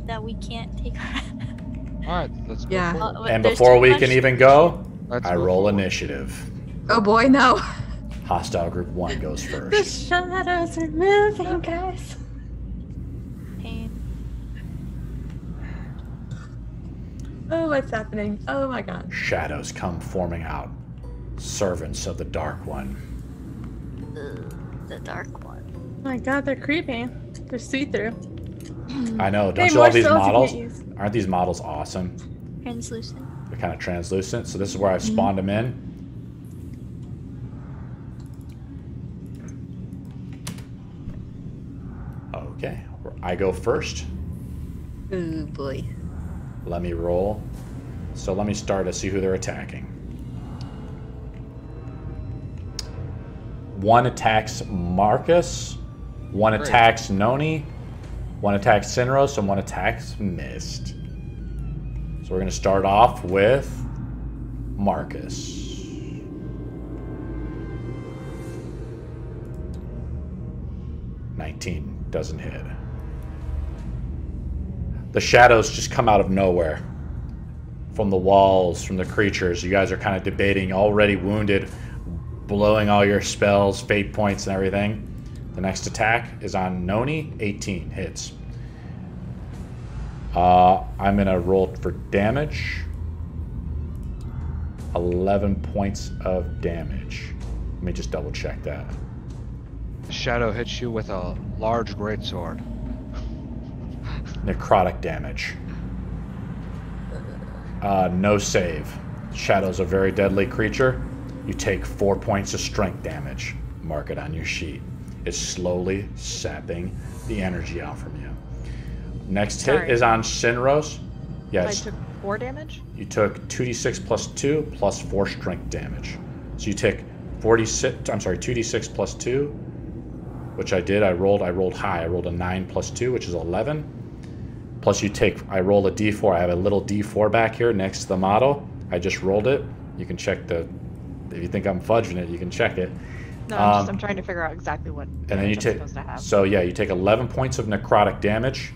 that we can't take. All right, let's go. Yeah. forward. Well, and before we much- can even go, Let's I move roll forward. initiative. Oh boy, no. Hostile group one goes first. the shadows are moving, guys. Pain. Oh, what's happening? Oh my god. Shadows come forming out. servants of the Dark One. Ugh, the dark one. Oh my god, they're creepy. They're see-through. I know. Don't Hey, you love these models? Aren't these models awesome? Translucent. They're kind of translucent. So this is where I've Mm-hmm. spawned them in. Okay, I go first. Oh boy. Let me roll. So let me start to see who they're attacking. One attacks Marcus, one Great. attacks Nony, one attacks Sinros, and one attacks Mist. So we're going to start off with Marcus. Nineteen doesn't hit. The shadows just come out of nowhere from the walls, from the creatures. You guys are kind of debating, already wounded, blowing all your spells, fate points, and everything. The next attack is on Nony. 18 hits. Uh, I'm going to roll for damage. 11 points of damage. Let me just double check that. Shadow hits you with a large greatsword. Necrotic damage. Uh, no save. Shadow's a very deadly creature. You take four points of strength damage. Mark it on your sheet. It's slowly sapping the energy out from you. Next hit is on Sinros. Yes, I took four damage. you took 2d6 plus 2 plus 4 strength damage. So you take 46, I'm sorry, 2d6 plus 2, which I did. I rolled, I rolled high. I rolled a 9 plus 2, which is 11. Plus you take, I roll a d4. I have a little d4 back here next to the model. I just rolled it. You can check the, if you think I'm fudging it, you can check it. No, I'm, just, Um, I'm trying to figure out exactly what And then you take, supposed to have. so yeah, you take 11 points of necrotic damage.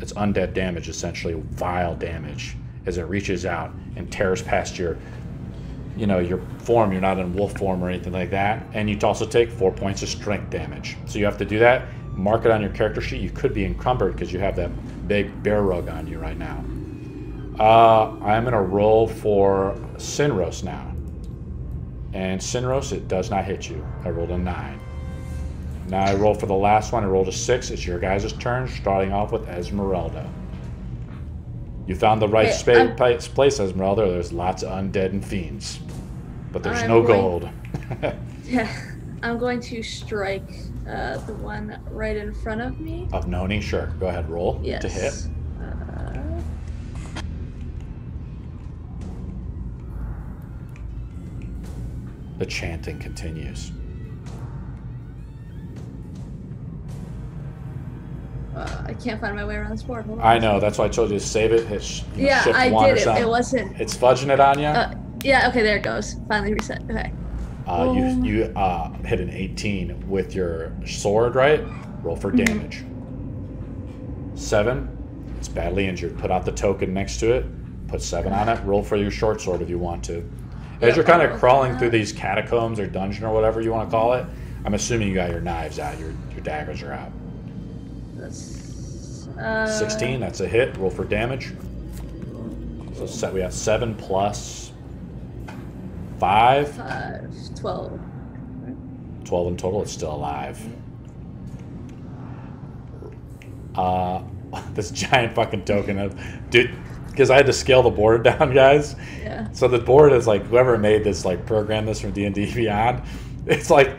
It's undead damage, essentially, vile damage, as it reaches out and tears past your, you know, your form. You're not in wolf form or anything like that. And you also take four points of strength damage. So you have to do that. Mark it on your character sheet. You could be encumbered because you have that big bear rug on you right now. Uh, I'm gonna roll for Sinros now. And Sinros, it does not hit you. I rolled a nine. Now I roll for the last one. I rolled a six. It's your guys' turn, starting off with Ezmerelda. You found the right I'm- place, place, Ezmerelda. There's lots of undead and fiends, but there's I'm no going- gold. Yeah, I'm going to strike uh, the one right in front of me. of Nony, sure. Go ahead, roll Yes. to hit. The chanting continues. uh, I can't find my way around this board. I know. That's why I told you to save it. Hit sh- you know, Yeah, I did it. It wasn't. It's fudging it on you. Uh, yeah. Okay, there it goes. Finally reset. Okay. Uh, you you uh, hit an 18 with your sword, right? Roll for Mhm. damage. Seven. It's badly injured. Put out the token next to it. Put seven on it. Roll for your short sword if you want to. As you're kind of crawling through these catacombs or dungeon or whatever you want to call it, I'm assuming you got your knives out. Your your daggers are out. That's. Uh, 16. That's a hit. Roll for damage. So set we have seven plus five. Five, 12. 12 in total, it's still alive. Uh, this giant fucking token of, dude, because I had to scale the board down, guys. Yeah. So the board is like whoever made this, like programmed this from D and D Beyond. It's like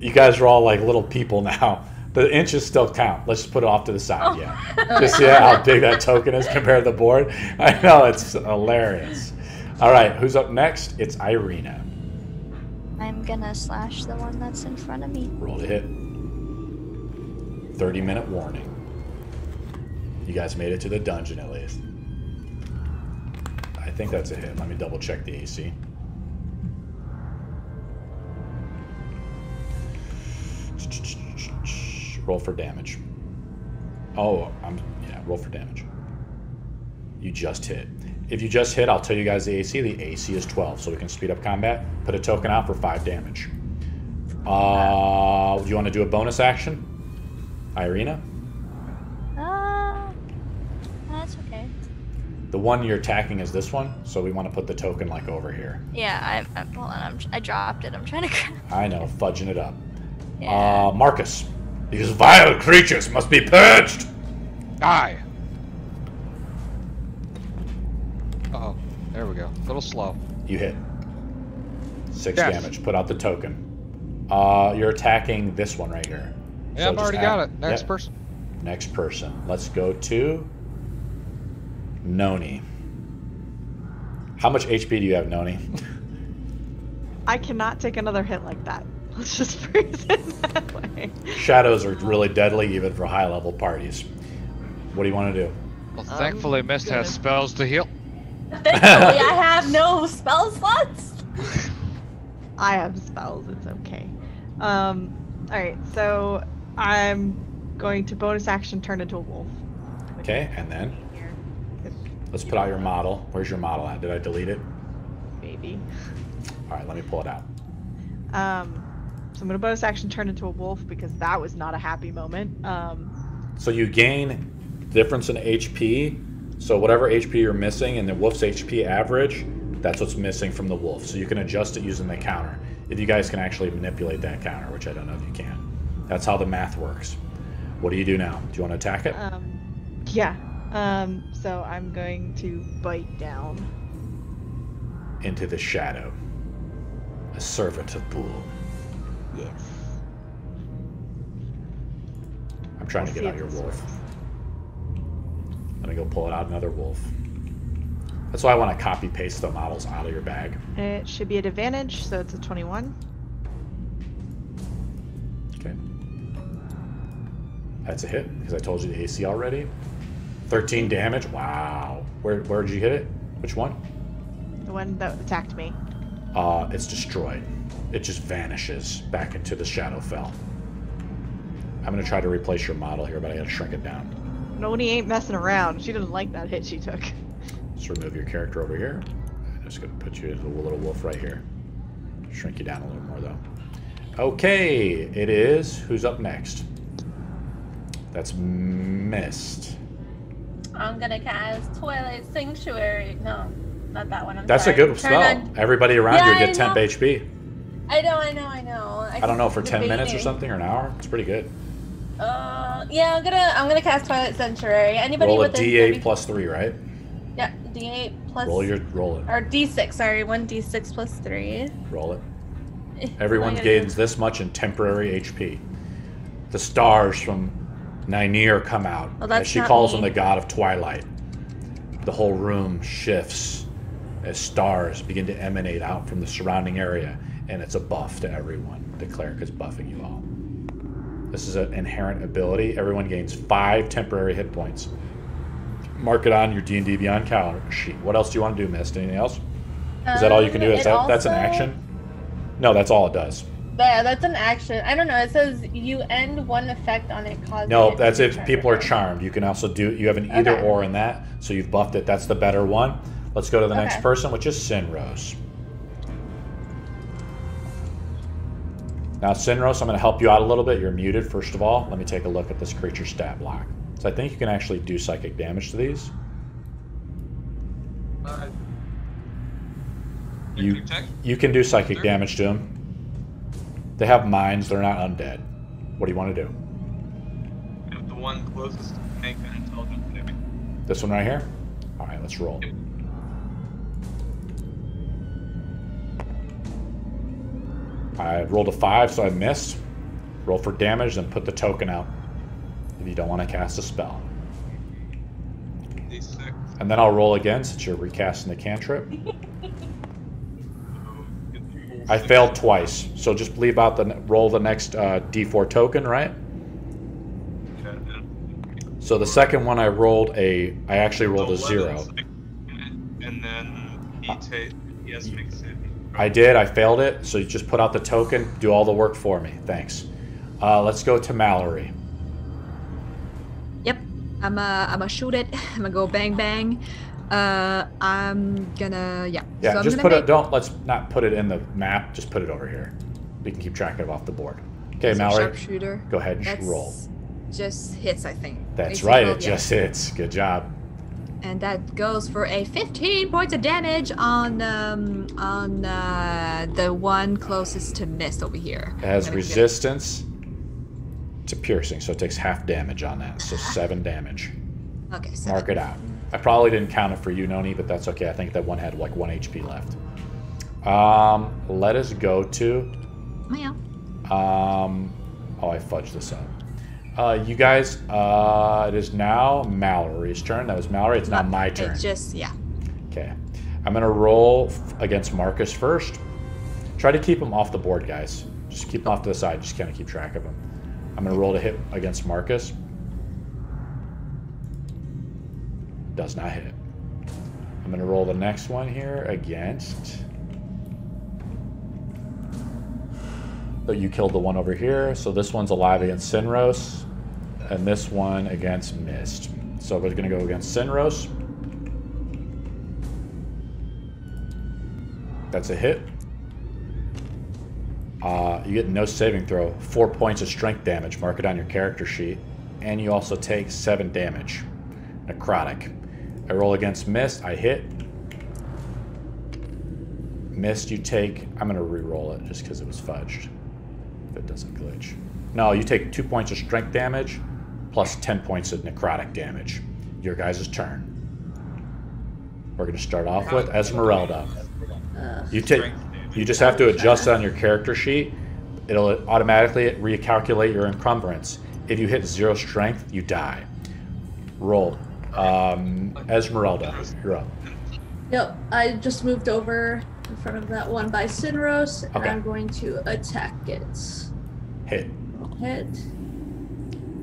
you guys are all like little people now. The inches still count. Let's just put it off to the side. Oh. Yeah, just see how big that token is compared to the board. I know it's hilarious. All right, who's up next? It's Ireena. I'm gonna slash the one that's in front of me. Roll to hit. 30 minute warning. You guys made it to the dungeon at least. Think that's a hit. Let me double check the AC. Roll for damage. Oh, I'm yeah, roll for damage. You just hit. If you just hit, I'll tell you guys the AC. The AC is 12, so we can speed up combat. Put a token out for 5 damage. Uh, do you want to do a bonus action? Ireena? Uh, that's okay. The one you're attacking is this one, so we want to put the token like over here. Yeah, I, I'm hold on. I'm, I dropped it. I'm trying to. grab- I know, fudging it up. Yeah. Uh, Marcus. These vile creatures must be purged. Die! Uh-oh. There we go. A little slow. You hit. Six Yes. damage. Put out the token. Uh, you're attacking this one right here. Yeah, So I've already add- got it. Next Yep. person. Next person. Let's go to Nony. How much HP do you have, Nony? I cannot take another hit like that. Let's just phrase it that way. Shadows are really deadly even for high level parties. What do you want to do? Well, Um, thankfully, Mist gonna- has spells to heal. Thankfully, I have no spell slots. I have spells. It's okay. Um. All right. So I'm going to bonus action turn into a wolf. Okay, and then Here, let's put out your model. Where's your model at? Did I delete it? Maybe. All right, let me pull it out. Um. So I'm gonna bonus action turn into a wolf because that was not a happy moment. Um. So you gain difference in HP. So whatever HP you're missing in the wolf's HP average, that's what's missing from the wolf. So you can adjust it using the counter. If you guys can actually manipulate that counter, which I don't know if you can. That's how the math works. What do you do now? Do you want to attack it? Um. Yeah. Um. So I'm going to bite down. Into the shadow. A servant of Bool. Yes. I'm trying to We'll get out your wolf. Let me go pull it out another wolf. That's why I want to copy paste the models out of your bag. It should be at advantage, so it's a 21. Okay. That's a hit because I told you the AC already. 13 damage. Wow. Where where did you hit it? Which one? The one that attacked me. Uh, it's destroyed. It just vanishes back into the Shadowfell. I'm gonna try to replace your model here, but I gotta shrink it down. Nony ain't messing around. She didn't like that hit she took. Let's remove your character over here. I'm just gonna put you as a little wolf right here. Shrink you down a little more though. Okay, it is. Who's up next? That's Mist. I'm gonna cast Twilight Sanctuary. No, not that one. I'm That's sorry. a good Turn spell. on- Everybody around Yeah, you get temp. HP. I know, I know, I know. I don't know for just 10 minutes or something or an hour. It's pretty good. Uh, yeah, I'm gonna I'm gonna cast Twilight Sanctuary. Anybody Roll with a D8 plus three, right? Yeah, D8 plus. Roll your roll it. Or D6. Sorry, one D6 plus three. Roll it. Everyone what am I gonna gains this much in temporary HP. The stars from Nynaeve come out. Well, that's as she calls me. on the god of twilight. The whole room shifts as stars begin to emanate out from the surrounding area, and it's a buff to everyone. The cleric is buffing you all. This is an inherent ability. Everyone gains five temporary hit points. Mark it on your D&D Beyond calendar sheet. What else do you want to do, Mist? Anything else? Is that all you can do? Um, Is that, that's an action? No, that's all it does. Yeah, that's an action. I don't know. It says you end one effect on it causing. No, it that's be if people are charmed. charmed. You can also do. You have an either Okay. or in that, so you've buffed it. That's the better one. Let's go to the next person, which is Sinros. Now, Sinros, I'm going to help you out a little bit. You're muted, first of all. Let me take a look at this creature stat block. So I think you can actually do psychic damage to these. Uh, You check. you can do psychic damage to them. They have minds. They're not undead. What do you want to do? If the one closest to make an intelligence saving. This one right here. All right, let's roll. Yep. I rolled a five, so I missed. Roll for damage, then put the token out if you don't want to cast a spell. D6. And then I'll roll again since you're recasting the cantrip. I failed twice, so just leave out the roll the next uh, D4 token, right? So the second one I rolled a, I actually rolled a zero. And then he ta- he has to make a save. I did. I failed it. So you just put out the token. Do all the work for me. Thanks. Uh, let's go to Malory. Yep. I'm uh I'm gonna shoot it. I'm gonna go bang bang. Uh, I'm gonna yeah. Yeah, so just put make, it. Don't let's not put it in the map. Just put it over here. We can keep track of it off the board. Okay, so Malory. Sharpshooter. Go ahead and That's roll. Just hits, I think. That's right. It yeah. just hits. Good job. and that goes for a 15 points of damage on um, on uh, the one closest to miss over here. It has I'm gonna get- resistance to piercing, so it takes half damage on that. So seven damage. Okay, so Mark it out. I probably didn't count it for you, Nony, but that's okay. I think that one had like one HP left. Um, let us go to. Oh, yeah. Um, oh, I fudged this up. Uh, you guys, uh, it is now Malory's turn. That was Malory. It's not my turn. It's just yeah. Okay. I'm going to roll against Marcus first. Try to keep him off the board, guys. Just keep him off to the side. Just kind of keep track of him. I'm going to roll to hit against Marcus. Does not hit. I'm going to roll the next one here against. So you killed the one over here. So this one's alive against Sinros. And this one against Mist. So we're going to go against Sinros. That's a hit. Uh, you get no saving throw. Four points of strength damage. Mark it on your character sheet. And you also take seven damage. Necrotic. I roll against Mist. I hit. Mist, you take. I'm going to re roll it just because it was fudged. If it doesn't glitch. No, you take two points of strength damage plus 10 points of necrotic damage. Your guys' turn. We're going to start off with Ezmerelda. You take. You just have to adjust it on your character sheet. It'll automatically recalculate your encumbrance. If you hit zero strength, you die. Roll. Um, Ezmerelda, you're up. Yep, I just moved over in front of that one by Sinros, and Okay. I'm going to attack it. Hit. Hit.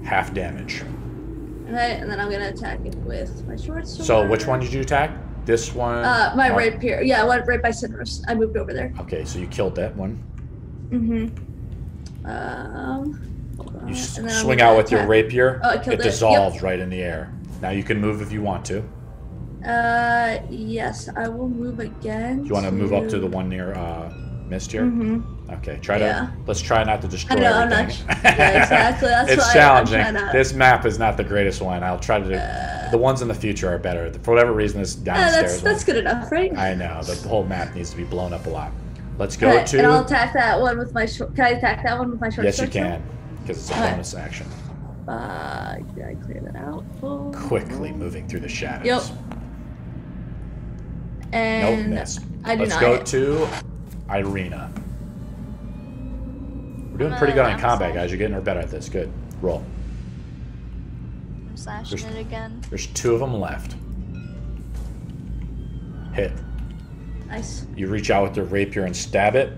Half damage. Okay, and then I'm gonna attack it with my short sword. So which one did you attack? This one. Uh, my Mar- rapier. Yeah, I went right by Sinros. I moved over there. Okay, so you killed that one. Mm-hmm. Um. hold on, You s- and then I'm swing gonna out with your attack- rapier. Oh, I killed it it. dissolves right in the air. Now you can move if you want to. Uh, yes, I will move again. Do you want to move up to the one near uh, Mist here? Mhm. Okay, try Yeah. to. Let's try not to destroy I know, I'm not. everything. Yeah, exactly. That's it's challenging. This map is not the greatest one. I'll try to do. the ones in the future are better. For whatever reason, this Uh, downstairs that's one. that's good enough, right? I know. The, whole map needs to be blown up a lot. Let's go Alright, to. And I'll attack that one with my short. Can I attack that one with my short yes, you sword can, because it's a bonus action. Uh, did I clear that out? Oh. Quickly moving through the shadows. Yep. Nope, And missed. I do Let's not go hit. to Ireena. We're doing pretty good on I'm combat, sorry. guys. You're getting better at this. Good. Roll. I'm slashing There's- it again. There's two of them left. Hit. Nice. You reach out with your rapier and stab it.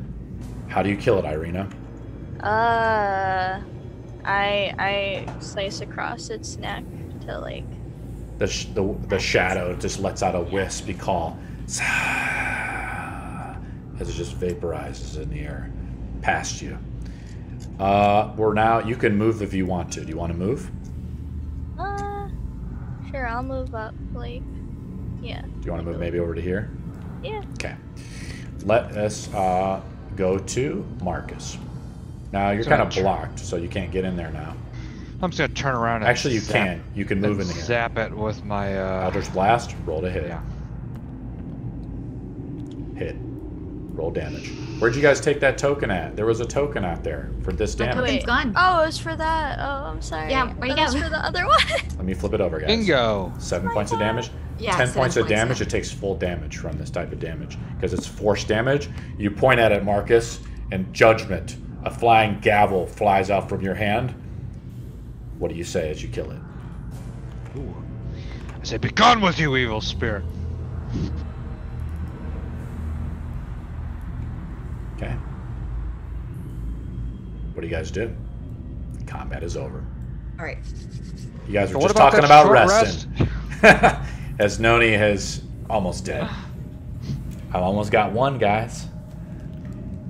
How do you kill it, Ireena? Uh, I I slice across its neck to like. The, sh- the, the shadow just lets out a wispy call as it just vaporizes in the air past you. Uh, we're now, you can move if you want to. Do you want to move? Uh, sure. I'll move up. Like, yeah. Do you want to move maybe over to here? Yeah. Okay. Let us uh, go to Marcus. Now you're So kind of blocked, so you can't get in there now. I'm just gonna turn around. And Actually, you zap- can. You can move in here. Zap it with my. Uh, Eldritch Blast, roll to hit. Yeah. Hit. Roll damage. Where'd you guys take that token at? There was a token out there for this My damage. token's gone. Oh, it was for that. Oh, I'm sorry. Yeah, where'd it That was go? for the other one. Let me flip it over, guys. Bingo. Seven points of damage. Yeah, 10 points of points, damage. yeah. It takes full damage from this type of damage because it's force damage. You point at it, Marcus, and judgment. A flying gavel flies out from your hand. What do you say as you kill it? I say, "Begone with you, evil spirit." Okay. What do you guys do? Combat is over. All right. You guys were But just about talking that about short resting. As Nony has almost dead. I've almost got one, guys.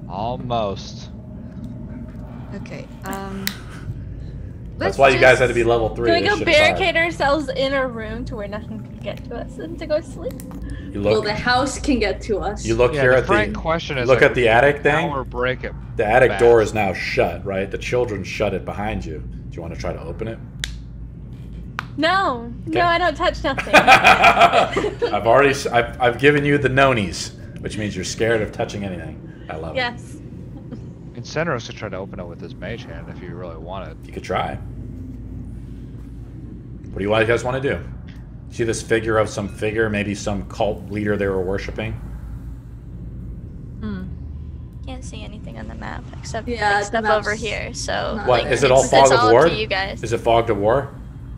Almost. Okay. Um. That's let's why you guys had to be level three. Can we go shit is barricade ourselves in a room to where nothing can get to us and to go sleep? You Well, the house can get to us. You look Yeah, here the at the. question you is look like, at the attic thing. Or break it. The attic fast. door is now shut, right? The children shut it behind you. Do you want to try to open it? No, Okay. no, I don't touch nothing. I've already s- I've, I've given you the nonies, which means you're scared of touching anything. I love it. yes. And Sinros could try to open it with his mage hand if you really wanted. You could try. What do you guys want to do? See this figure of some figure, maybe some cult leader they were worshiping? Hmm. Can't see anything on the map except Yeah, like, stuff over here. So not What like, is it all it's, fog of all war? you guys. Is it fog of war?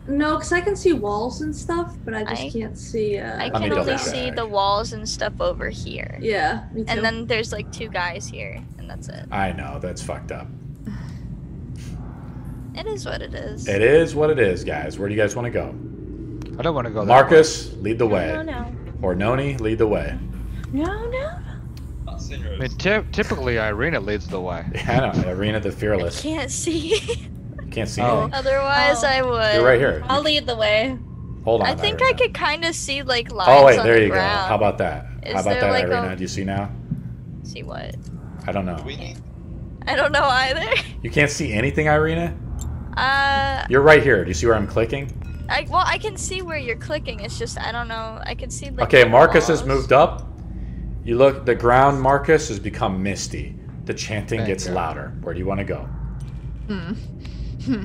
No, because I can see walls and stuff, but I just I- can't see. Uh, I can double only see the walls and stuff over here. Yeah, me too. And then there's like two guys here, and that's it. I know that's fucked up. It is what it is. It is what it is, guys. Where do you guys want to go? I don't want to go that Marcus, lead the No, way, no, or Nony, lead the way. no, no. Not way. Sinros. I mean, ty- typically Ireena leads the way. Yeah, I know. Arena the I Fearless. can't see. You can't see Oh. Otherwise, Oh. I would. You're right here. I'll lead the way. Hold on. I think I could kind of see like lines Oh wait, on there the you go. How about that? Is How about that, like, a- Ireena? Do you see now? See what? I don't know. We. I don't know either. You can't see anything, Ireena? Uh, You're right here. Do you see where I'm clicking? I well, I can see where you're clicking. It's just I don't know. I can see like. Okay, the Marcus has moved up. You look, the ground, Marcus, has become misty. The chanting Thank gets you. louder. Where do you want to go? Hmm.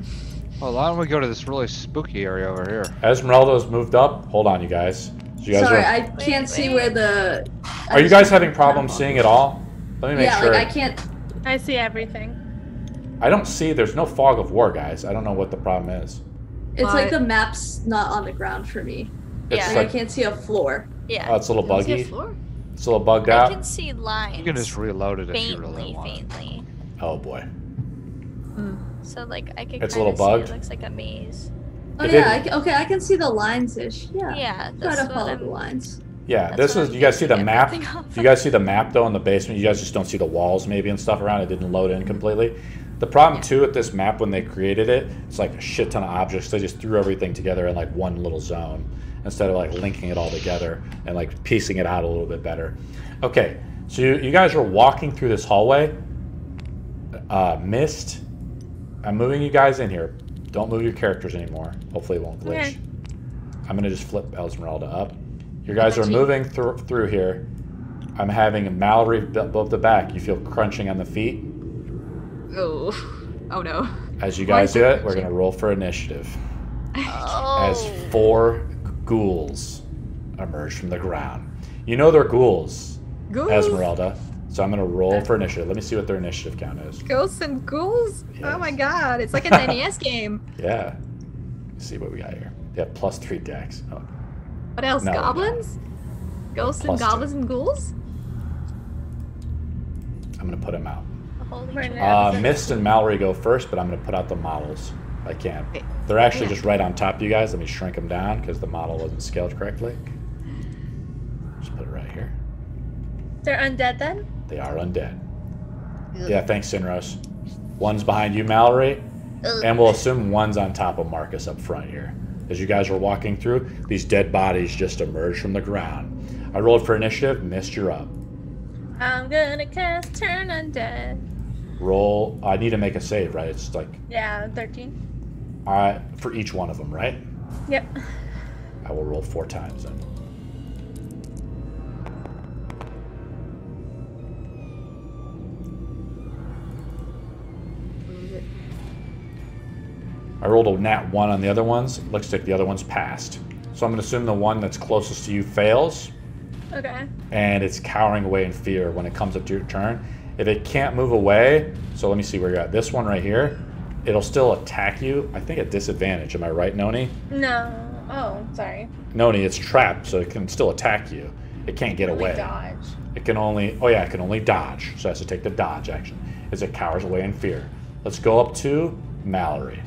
Well, why don't we go to this really spooky area over here? Ezmerelda's moved up. Hold on, you guys. You guys Sorry, are, I can't see where the. are you guys having problems seeing at all? Let me make Yeah, sure. like I can't. I see everything. I don't see. There's no fog of war, guys. I don't know what the problem is. It's like the map's not on the ground for me. It's Yeah. Like, like I can't see a floor. Yeah. oh, it's a little Don't see a buggy. floor? It's a little bugged I out. can see lines. You can just reload it if you really want. faintly. Oh boy. Hmm. So like I could. It's a kinda little see bugged? It looks like a maze. Oh It yeah, I didn't- okay, I can see the lines ish. Yeah. Yeah, Try that's to follow I'm. the lines. Yeah, That's this is. You guys see the map? You guys see the map though in the basement? You guys just don't see the walls maybe and stuff around. It didn't load in completely. The problem too with this map when they created it, it's like a shit ton of objects. They just threw everything together in like one little zone instead of like linking it all together and like piecing it out a little bit better. Okay, so you, you guys are walking through this hallway. Uh, mist. I'm moving you guys in here. Don't move your characters anymore. Hopefully it won't glitch. Okay. I'm gonna just flip Ezmerelda up. You guys are moving through through here. I'm having Malory above the back. You feel crunching on the feet. Oh. Oh no. As you guys do it, we're gonna roll for initiative. Oh. As four ghouls emerge from the ground. You know they're ghouls, Ghouls. Ezmerelda. So I'm gonna roll for initiative. Let me see what their initiative count is. Ghosts and ghouls. Oh my god, it's like an NES game. Yeah. Let's see what we got here. They have plus three Dex. Oh, What else? No, no. goblins? Ghosts Plus and two. goblins and ghouls? I'm gonna put them out. Holy shit. Uh, Mist and Malory go first, but I'm going to put out the models. I can. Okay. They're actually Yeah. just right on top of you guys. Let me shrink them down because the model wasn't scaled correctly. Just put it right here. They're undead then? They are undead. Yeah, thanks, Sinros. One's behind you, Malory, and we'll assume one's on top of Marcus up front here. As you guys were walking through, these dead bodies just emerged from the ground. I rolled for initiative. Mist, you're up. I'm gonna cast Turn Undead. Roll. I need to make a save, right? It's like Yeah, 13. uh, for each one of them, right? Yep. I will roll four times then. I rolled a nat one on the other ones. Looks like the other one's passed. So I'm going to assume the one that's closest to you fails, Okay. and it's cowering away in fear when it comes up to your turn. If it can't move away, so let me see where you're at. This one right here, it'll still attack you. I think at disadvantage. Am I right, Nony? No. Oh, sorry. Nony, it's trapped, so it can still attack you. It can't get away. dodge. It can only, oh yeah, it can only dodge. So it has to take the dodge action as it cowers away in fear. Let's go up to Malory.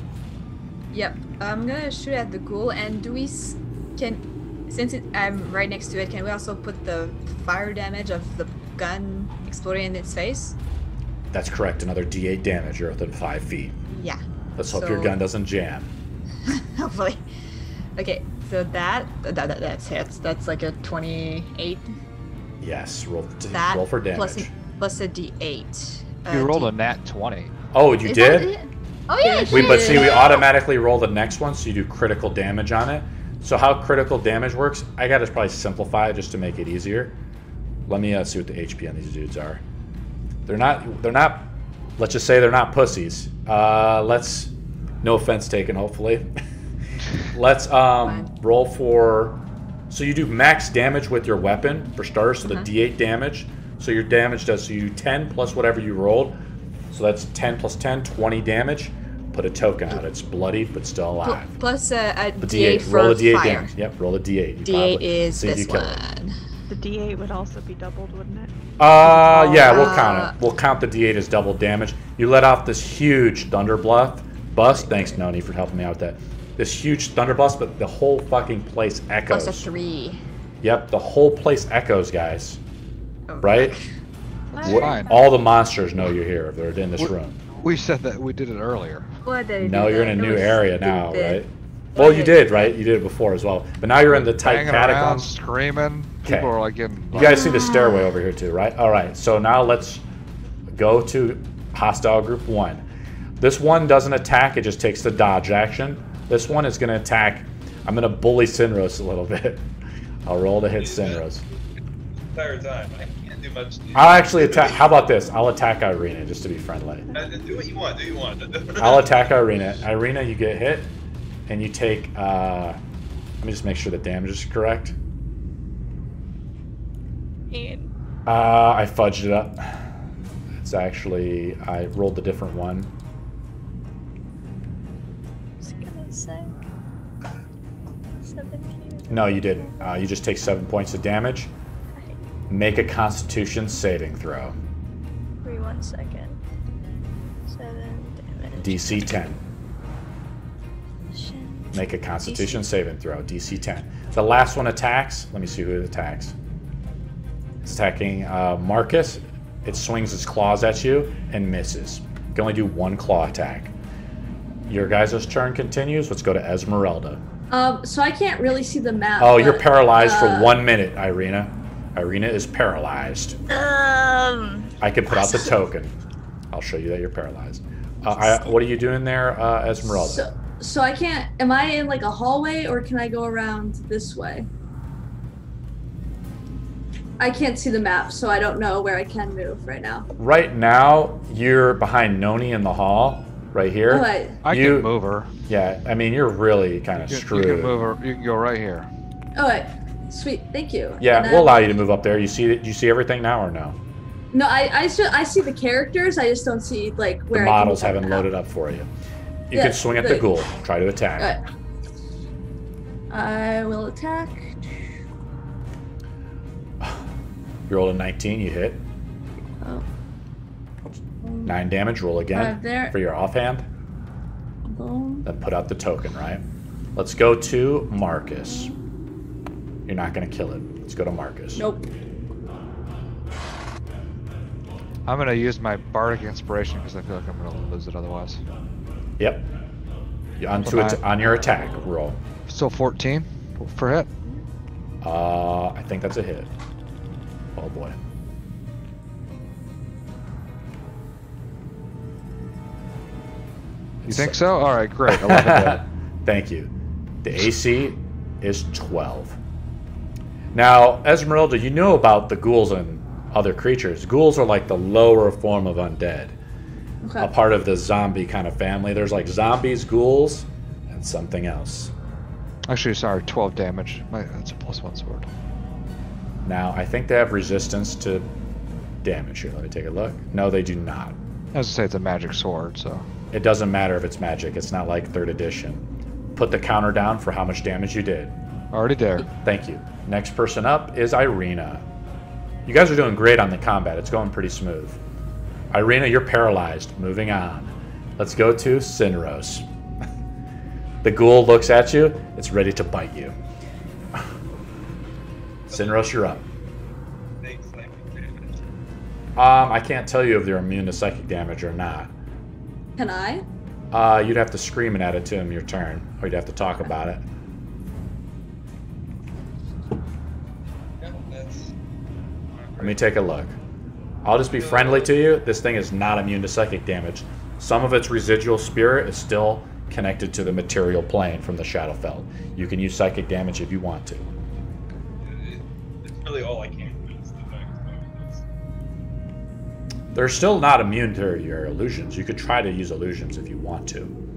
Yep. I'm gonna shoot at the ghoul, and do we s- can since it, I'm right next to it, can we also put the fire damage of the gun exploding in its face? That's correct. Another D8 damage. You're within five feet. Yeah. Let's hope your gun doesn't jam. Hopefully. Okay, so that, that, that that's hits. That's like a 28. Yes. Roll, That roll for plus damage. a, plus a D8. You Uh, rolled D- a nat 20. Oh, you Is that did? Oh yeah, We, but see, we automatically roll the next one, so you do critical damage on it. So how critical damage works, I gotta probably simplify it just to make it easier. Let me uh, see what the HP on these dudes are. They're not. They're not. Let's just say they're not pussies. Uh, let's. No offense taken. Hopefully. let's um, roll for. So you do max damage with your weapon for starters. So the D8 damage. So your damage does. So you do 10 plus whatever you rolled. So that's 10 plus 10, 20 damage. Put a token out. It's bloody, but still alive. plus uh, a The D8, D8. for Roll a D8 fire. damage. Yep. Roll a D8. You D8 is see this you kill it. one. The D8 would also be doubled, wouldn't it? Uh, yeah, we'll Uh, count it. We'll count the D8 as double damage. You let off this huge thunder bluff bust. Thanks, Nony, for helping me out with that. This huge thunder bust, but the whole fucking place echoes. Plus a three. Yep, the whole place echoes, guys. Oh. Right? It's fine. All the monsters know you're here if they're in this What- room. We said that we did it earlier. Why did No, you're in a new was area now, stupid. right? Well, you did, right? You did it before as well. But now you're in the tight Banging around, catacombs. screaming. Okay. People are like getting. You guys see the ah. stairway over here too, right? All right. So now let's go to hostile group one. This one doesn't attack; it just takes the dodge action. This one is going to attack. I'm going to bully Sinros a little bit. I'll roll to hit Sinros. entire time. I can't do much. I'll actually attack. How about this? I'll attack Ireena just to be friendly. Uh, Do what you want. Do what you want. I'll attack Ireena. Ireena, you get hit, and you take. Uh, let me just make sure the damage is correct. Eight. Uh, I fudged it up. It's actually I rolled a different one. was gonna say. Seventeen. No, you didn't. Uh, you just take seven points of damage. Make a Constitution saving throw. Wait one second. Seven damage. DC 10. Make a Constitution saving throw. DC 10. The last one attacks. Let me see who it attacks. It's attacking uh, Marcus. It swings its claws at you and misses. You can only do one claw attack. Your guys' turn continues. Let's go to Ezmerelda. Um, so I can't really see the map. Oh, you're paralyzed uh, for one minute, Ireena. Ireena is paralyzed. Um. I can put out the token. I'll show you that you're paralyzed. Uh, I, what are you doing there, uh, Ezmerelda? So, so I can't. Am I in like a hallway or can I go around this way? I can't see the map, so I don't know where I can move right now. right now, you're behind Nony in the hall, right here. All right. I You- can move her. Yeah, I mean, you're really kind of You can, screwed. you can move her. You can go right here. All right. Sweet. Thank you. Yeah, And we'll allow um, you to move up there. You see it? You see everything now or no? No, I I, I see the characters. I just don't see like where the models haven't the loaded up for you. You Yeah, can swing at the good. ghoul. Try to attack. Right. I will attack. You rolled a 19, you hit. Oh. Nine damage. Roll again for your offhand. Boom. Then put out the token, right? Let's go to Marcus. You're not going to kill it. Let's go to Marcus. Nope. I'm gonna use my bardic inspiration because I feel like I'm gonna lose it otherwise. Yep. You- On, to So at- nine. on your attack roll. So 14 for hit. Uh, I think that's a hit. Oh boy. You think so? All right, great. 11 hit. Thank you. The AC is 12. Now, Ezmerelda, you know about the ghouls and other creatures. Ghouls are like the lower form of undead, Okay. a part of the zombie kind of family. There's like zombies, ghouls, and something else. Actually, sorry, 12 damage. My, that's a plus one sword. Now, I think they have resistance to damage here. Let me take a look. No, they do not. As I say, it's a magic sword, so. It doesn't matter if it's magic. It's not like third edition. Put the counter down for how much damage you did. Already there. Thank you. Next person up is Ireena. You guys are doing great on the combat. It's going pretty smooth. Ireena, you're paralyzed. Moving on. Let's go to Sinros. the ghoul looks at you. It's ready to bite you. Sinros, you're up. Take psychic damage. Um, I can't tell you if they're immune to psychic damage or not. Can I? Uh, you'd have to scream and add it to him your turn, or you'd have to talk about it. Let me take a look. I'll just be friendly to you. This thing is not immune to psychic damage. Some of its residual spirit is still connected to the material plane from the Shadowfell. You can use psychic damage if you want to. It's really all I can do. is the fact that They're still not immune to your illusions. You could try to use illusions if you want to.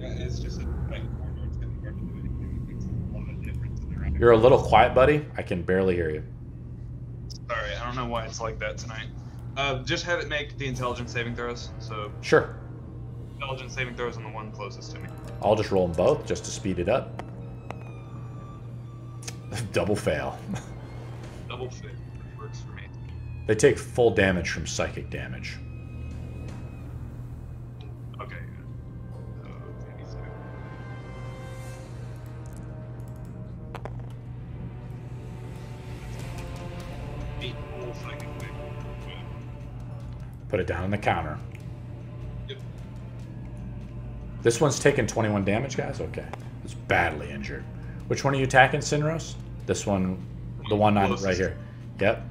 yeah, just a like corridor. It's gonna be hard to do anything. It's a lot of difference in their You're a little quiet, buddy. I can barely hear you. Sorry, I don't know why it's like that tonight. Uh, just have it make the intelligence saving throws. So Sure. intelligence saving throws on the one closest to me. I'll just roll them both just to speed it up. Double fail. Double fit works for me. They take full damage from psychic damage. Put it down on the counter. Yep. This one's taking 21 damage, guys? Okay. It's badly injured. Which one are you attacking, Sinros? This one, the one on right here. Yep.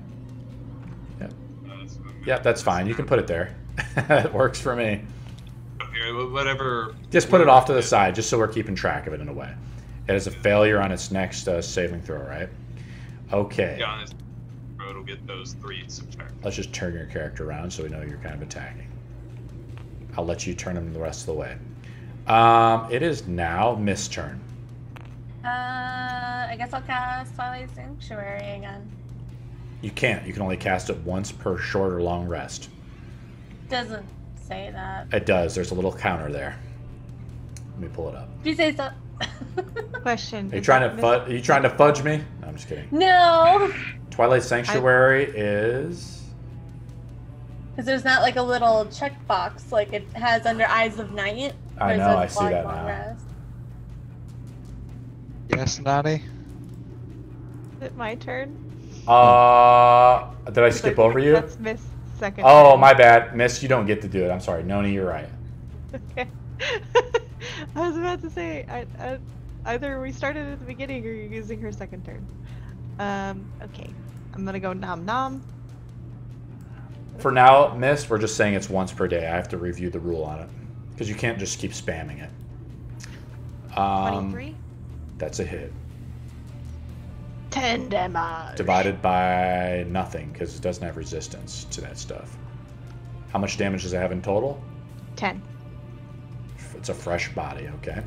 I'm Yep, that's fine. You can put it there. it works for me. Okay, whatever. Just put it off to the side, just so we're keeping track of it in a way. It is a failure on its next uh, saving throw, right? Okay. Yeah, on his throw, it'll get those three subtracted. Let's just turn your character around so we know you're kind of attacking. I'll let you turn him the rest of the way. Um, it is now Miss turn. Uh, I guess I'll cast Twilight Sanctuary again. You can't. You can only cast it once per short or long rest. Doesn't say that. It does. There's a little counter there. Let me pull it up. If you say so. Question. Are you trying to mis- fudge? Are you trying to fudge me? No, I'm just kidding. no, Twilight Sanctuary is. because there's not like a little checkbox like it has under Eyes of Night. I know, I see that now. Rest. Yes, Nony? Is it my turn? Uh, did I skip over you? That's Miss second. Oh, turn. my bad, Miss. You don't get to do it. I'm sorry, Nony. You're right. Okay. I was about to say, I, I, either we started at the beginning or you're using her second turn. Um, okay. I'm gonna go nom nom. For now, Miss, we're just saying it's once per day. I have to review the rule on it because you can't just keep spamming it. Um, 23. That's a hit. 10 damage. Divided by nothing because it doesn't have resistance to that stuff. How much damage does it have in total? 10. It's a fresh body, okay?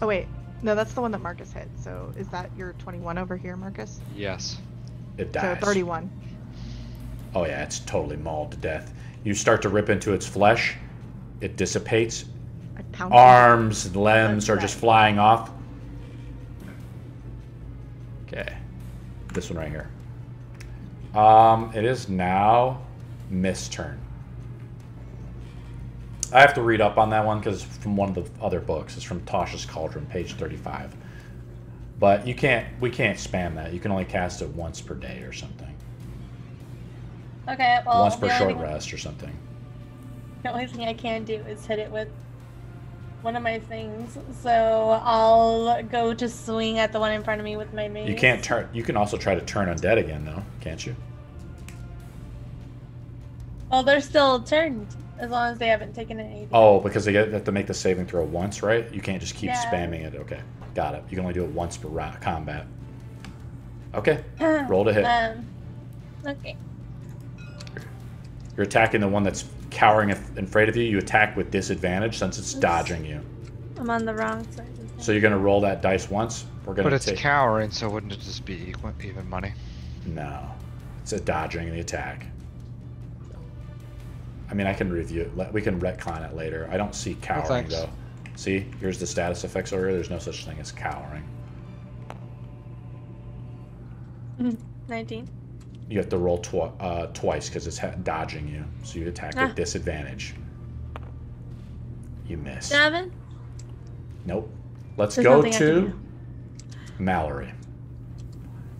Oh, wait. No, that's the one that Marcus hit. So is that your 21 over here, Marcus? Yes. It dies. So 31. Oh yeah, it's totally mauled to death. You start to rip into its flesh, it dissipates. Arms and limbs are just flying off. Okay. This one right here. Um, it is now Miss turn. I have to read up on that one because it's from one of the other books. It's from Tasha's Cauldron, page 35. But you can't, we can't spam that. You can only cast it once per day or something. Okay, well, once per short rest or something. the only thing I can do is hit it with one of my things. So I'll go to swing at the one in front of me with my mace. You can't turn. You can also try to turn undead again, though, can't you? Well, they're still turned as long as they haven't taken any. Oh, because they get- have to make the saving throw once, right? You can't just keep Yeah. spamming it. Okay, got it. You can only do it once per round combat. Okay, roll to hit. Um, okay. You're attacking the one that's cowering and and afraid of you. You attack with disadvantage since it's dodging you. I'm on the wrong side. So you're gonna roll that dice once. We're gonna But it's take. cowering, so wouldn't it just be even money? No, it's a dodging the attack. I mean, I can review it. We can retcon it later. I don't see cowering thanks. though. See, here's the status effects over here. There's no such thing as cowering. 19. You have to roll twi- uh, twice because it's dodging you. So you attack Ah. with disadvantage. You miss. Seven. Nope. Let's There's go nothing to. Malory.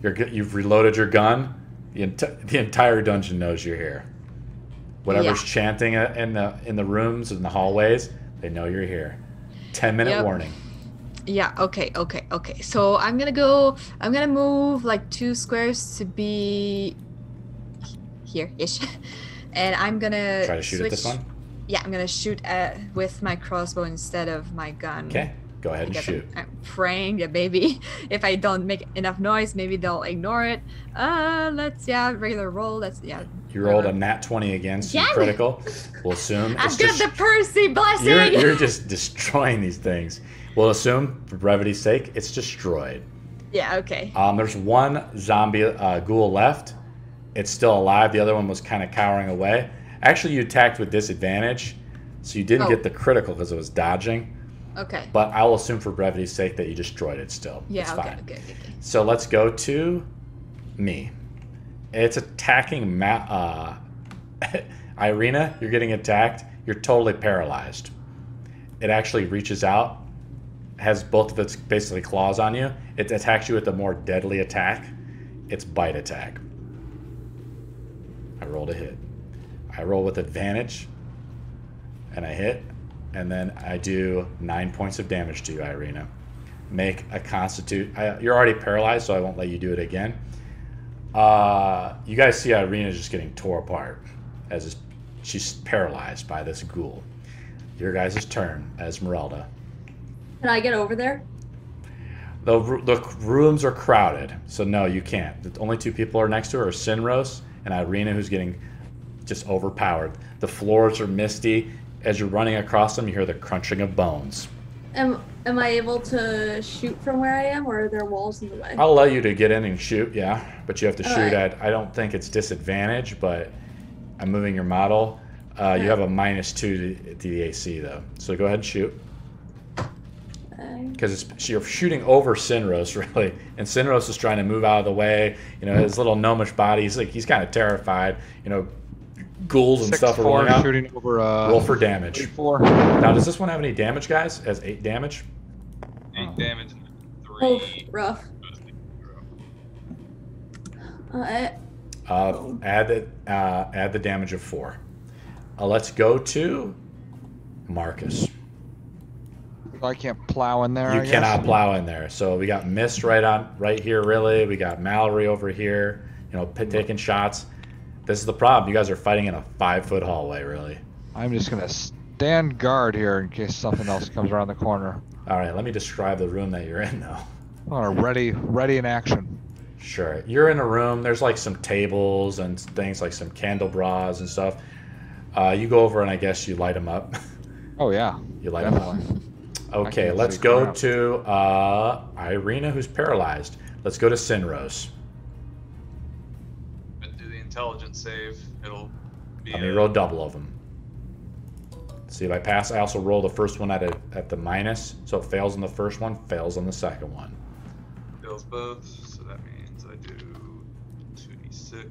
You're, you've reloaded your gun. The, enti- the entire dungeon knows you're here. Whatever's Yeah. chanting uh, in the in the rooms in the hallways, they know you're here. Ten minute Yep. warning. Yeah, okay, okay, okay. So I'm gonna go, I'm gonna move like two squares to be here ish. And I'm gonna Try to shoot at this one. yeah, I'm gonna shoot at, with my crossbow instead of my gun. Okay, go ahead and shoot. I'm, I'm praying that maybe if I don't make enough noise, maybe they'll ignore it. Uh, let's yeah, regular roll. That's yeah. You rolled a nat 20 again, so Yeah. critical. We'll assume I've got the Percy blessing. you're, you're just destroying these things. We'll assume, for brevity's sake, it's destroyed. yeah. Okay. Um, there's one zombie uh, ghoul left. It's still alive. The other one was kind of cowering away. Actually, you attacked with disadvantage, so you didn't Oh. get the critical because it was dodging. Okay. But I will assume, for brevity's sake, that you destroyed it still. Yeah. It's Okay, fine. okay. Okay. Okay. So let's go to me. It's attacking Ma- uh, Ireena. You're getting attacked. You're totally paralyzed. It actually reaches out, has both of its basically claws on you. It attacks you with a more deadly attack. It's bite attack. I rolled a hit. I roll with advantage, and I hit, and then I do nine points of damage to you, Ireena make a constitute. I, you're already paralyzed, so I won't let you do it again. Uh, you guys see Ireena is just getting tore apart as is- she's paralyzed by this ghoul. Your guys' turn, Ezmerelda. Can I get over there? The, the rooms are crowded, so no, you can't. The only two people are next to her are Sinros and Ireena, who's getting just overpowered. The floors are misty. As you're running across them, you hear the crunching of bones. Am Am I able to shoot from where I am, or are there walls in the way? I'll allow you to get in and shoot, yeah, but you have to All shoot right. at. I don't think it's disadvantage, but I'm moving your model. Uh, You have a minus two to, to the AC though, so go ahead and shoot because you're shooting over Sinros really, and Sinros is trying to move out of the way. You know his little gnomish body. He's like he's kind of terrified. You know, ghouls and Six stuff are four rolling out. shooting over. Uh, Roll for damage. Four. Now, does this one have any damage, guys? It has eight damage. Eight damage and Oh, three. rough. Uh, I- Uh, add the uh, add the damage of four. Uh, let's go to Marcus. I can't plow in there. You I cannot guess. plow in there. So we got Mist right on right here. Really, we got Malory over here. You know, p- taking shots. This is the problem. You guys are fighting in a five foot hallway. Really. I'm just gonna stand guard here in case something else comes around the corner. All right. Let me describe the room that you're in, though. All right, ready, ready in action. Sure. You're in a room. There's like some tables and things like some candlebras and stuff. Uh, you go over and I guess you light them up. Oh yeah, you light them up. Okay, let's go to uh, Ireena, who's paralyzed. Let's go to Sinros. But do the intelligence save. It'll be. Let me a- roll double of them. See if I pass. I also roll the first one at a, at the minus, so it fails on the first one, fails on the second one. Fails both, so that means I do two d six.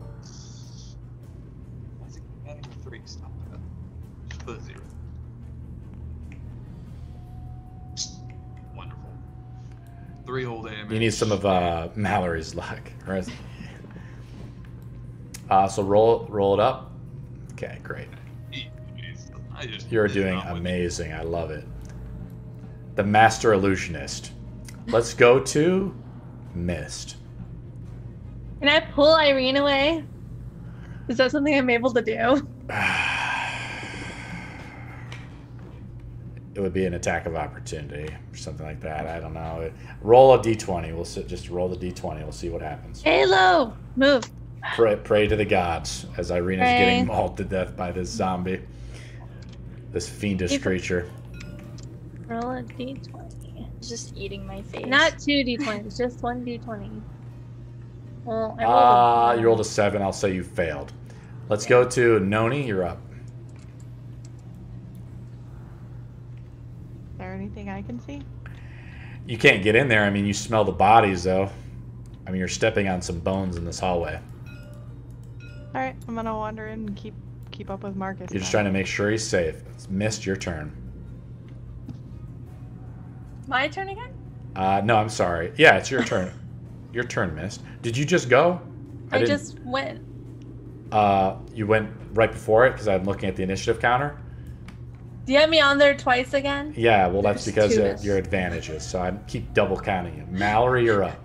I think adding a three. Stop that. Just put a zero. Wonderful. Three whole damage. You need some of uh, Malory's luck. Right? Uh, so roll roll it up. Okay, great. You're doing amazing. I love it. The Master Illusionist. Let's go to Mist. Can I pull Irene away? Is that something I'm able to do? It would be an attack of opportunity or something like that. I don't know. Roll a d20. We'll sit, just roll the d20. We'll see what happens. Halo, move. Pray, pray to the gods as Ireena's Pray. getting mauled to death by this zombie, this fiendish Keep- creature. Roll a d20. It's just eating my face. Not two d20s, just one d20. Well, I rolled Ah, a you rolled a seven. I'll say you failed. Let's go to Nony. You're up. Is there anything I can see? You can't get in there. I mean, you smell the bodies, though. I mean, you're stepping on some bones in this hallway. All right, I'm gonna wander in and keep keep up with Marcus. You're just trying to make sure he's safe. It's missed your turn. My turn again? Uh, no, I'm sorry. Yeah, it's your turn. your turn, missed. Did you just go? I, didn't- just went. Uh, you went right before it because I'm looking at the initiative counter. Do you have me on there twice again? Yeah, well, that's There's because of your advantages. So I keep double counting you. Malory, you're up.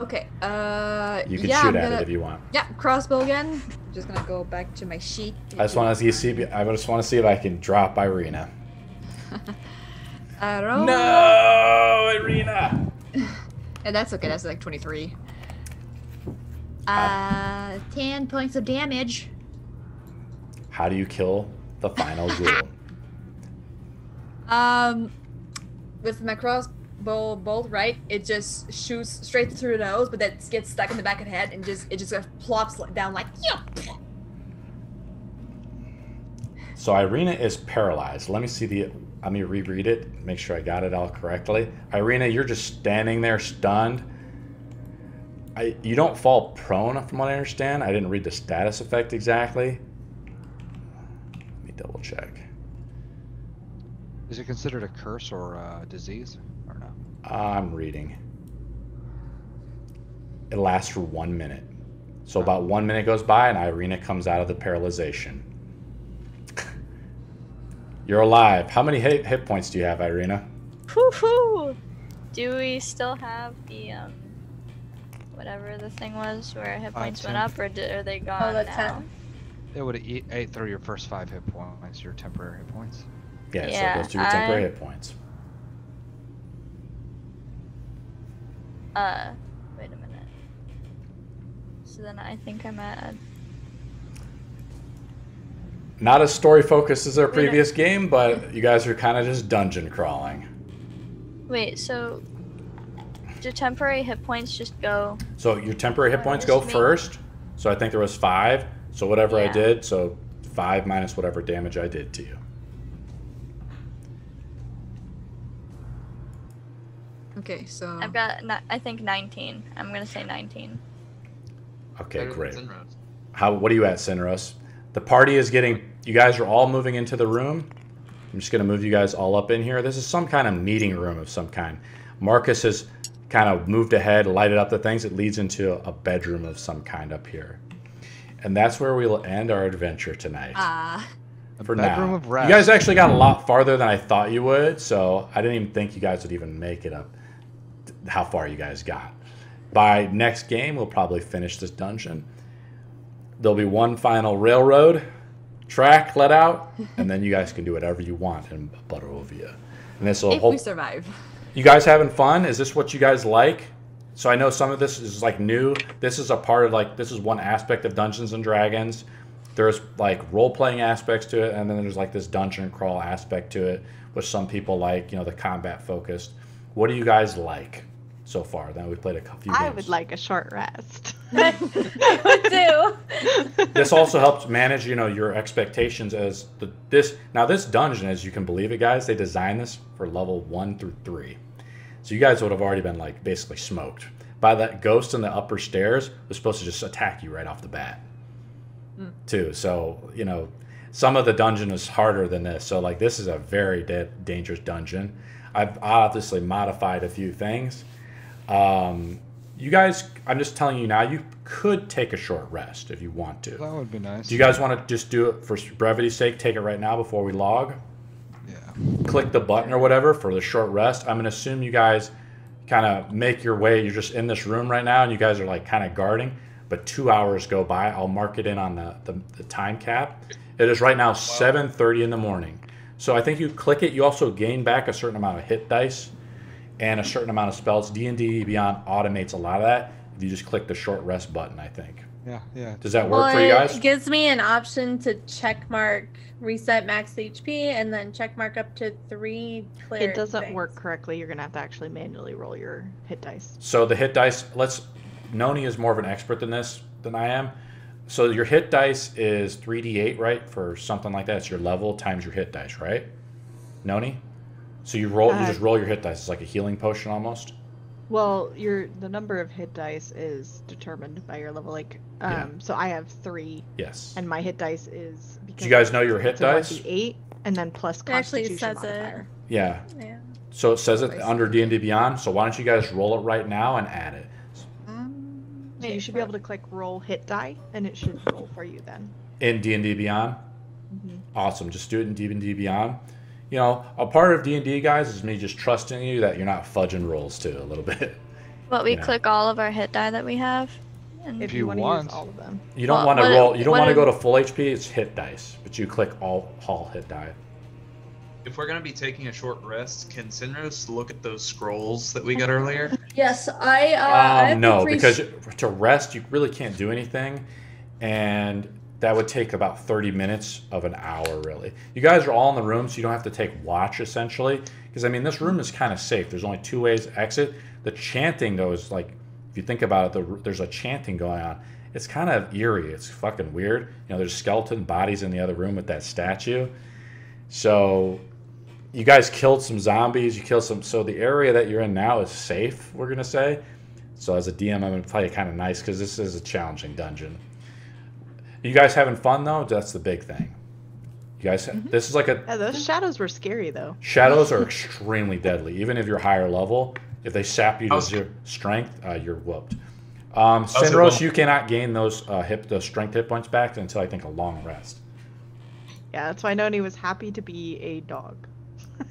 Okay. Uh. You can yeah, shoot I'm at gonna, it if you want. Yeah, crossbow again. I'm Just gonna go back to my sheet. I just want to see. I just want to see if I can drop Ireena. Arrow. No, Ireena. And that's okay. That's like 23. Uh, 10 points of damage. How do you kill the final ghoul? Um, with my crossbow bolt, right? It just shoots straight through the nose, but then gets stuck in the back of the head and just it just uh, plops down like yeah. So Ireena is paralyzed. Let me see the. Let me reread it. Make sure I got it all correctly. Ireena, you're just standing there stunned. I, you don't fall prone, from what I understand. I didn't read the status effect exactly. Let me double check. Is it considered a curse or a disease or no? I'm reading. It lasts for one minute. So about one minute goes by, and Ireena comes out of the paralyzation. You're alive. How many hit, hit points do you have, Ireena? Whew. Do we still have the um, whatever the thing was where hit Five, points went up, or did, are they gone oh, the now? 10. It would eat ate through your first five hit points, your temporary hit points. Yeah, Yeah, so it goes to your temporary I- hit points. Uh, wait a minute. So then I think I'm at. Not as story focused as our Wait a- previous game, but you guys are kind of just dungeon crawling. Wait, so do temporary hit points just go? So your temporary hit points go first. So I think there was five. So whatever I did, so five minus whatever damage I did to you. Okay, so I've got, ni- I think 19. I'm gonna say 19. Okay, Better great. How? What are you at, Sinros? The party is getting. You guys are all moving into the room. I'm just gonna move you guys all up in here. This is some kind of meeting room of some kind. Marcus has kind of moved ahead, lighted up the things. It leads into a bedroom of some kind up here, and that's where we'll end our adventure tonight. ah, A for bedroom now. of rest. You guys actually got a lot farther than I thought you would, so I didn't even think you guys would even make it up. How far you guys got? By next game, we'll probably finish this dungeon. There'll be one final railroad track let out, and then you guys can do whatever you want in Barovia. And this will if hope we survive. you guys having fun? Is this what you guys like? So I know some of this is like new. This is a part of like this is one aspect of Dungeons and Dragons. There's like role playing aspects to it, and then there's like this dungeon crawl aspect to it, which some people like. You know, the combat focused. What do you guys like so far? Then we played a few games. I would like a short rest. I would do. this also helps manage you know your expectations as the this now this dungeon as you can believe it guys they designed this for level one through three so you guys would have already been like basically smoked by that ghost in the upper stairs was supposed to just attack you right off the bat mm. too so you know some of the dungeon is harder than this so like this is a very da- dangerous dungeon i've obviously modified a few things um, you guys i'm just telling you now you could take a short rest if you want to That would be nice. do you guys want to just do it for brevity's sake? Take it right now before we log. Yeah. Click the button or whatever for the short rest. I'm gonna assume you guys kind of make your way. You're just in this room right now, and you guys are like kind of guarding. But two hours go by. I'll mark it in on the, the, the time cap. It is right now 7:30 in the morning. So I think you click it. You also gain back a certain amount of hit dice and a certain amount of spells. D&D Beyond automates a lot of that. If you just click the short rest button, I think. Yeah, yeah. Does that work well, for you guys? it gives me an option to check mark reset max HP and then check mark up to three cleric it doesn't things. work correctly. You're gonna have to actually manually roll your hit dice. So the hit dice, let's. Nony is more of an expert than this than I am. So your hit dice is 3d8, right? For something like that, it's your level times your hit dice, right? Nony. So you roll, you Uh, just roll your hit dice. It's like a healing potion almost. Well, your the number of hit dice is determined by your level. Like, um, Yeah. so I have three, Yes. and my hit dice is. Do you guys know your hit dice? 1d8, and then plus It actually Constitution says it. Yeah. Yeah. So it says it under D and D Beyond. So why don't you guys roll it right now and add it Um, So you should be able to click roll hit die, and it should roll for you then. in D and D Beyond? Mhm. Awesome. Just do it in D and D Beyond. You know, a part of D and D guys is me just trusting you that you're not fudging rolls too a little bit. But we you know. click all of our hit die that we have. And If you you want want. use all of them. You don't Well, want to roll. You don't want to go to full HP. It's hit dice, but you click all all hit die. If we're gonna be taking a short rest, can Sinros look at those scrolls that we got earlier? Yes, I. Uh, Um, have no, because to rest you really can't do anything, and that would take about thirty minutes of an hour. Really, you guys are all in the room, so you don't have to take watch essentially. Because I mean, this room is kind of safe. There's only two ways to exit. The chanting though is like, if you think about it, the, there's a chanting going on. It's kind of eerie. It's fucking weird. You know, there's skeleton bodies in the other room with that statue. So you guys killed some zombies. You killed some. So the area that you're in now is safe. We're gonna say. So as a DM, I'm gonna play it kind of nice because this is a challenging dungeon. You guys having fun though? That's the big thing. You guys, this is like a Yeah, those shadows were scary though. shadows are extremely deadly. Even if you're higher level, if they sap you to was- zero strength, uh, you're whooped. Um, was Sinros, you cannot gain those uh, hip, those strength hit points back until I think a long rest. Yeah, that's why Nony was happy to be a dog.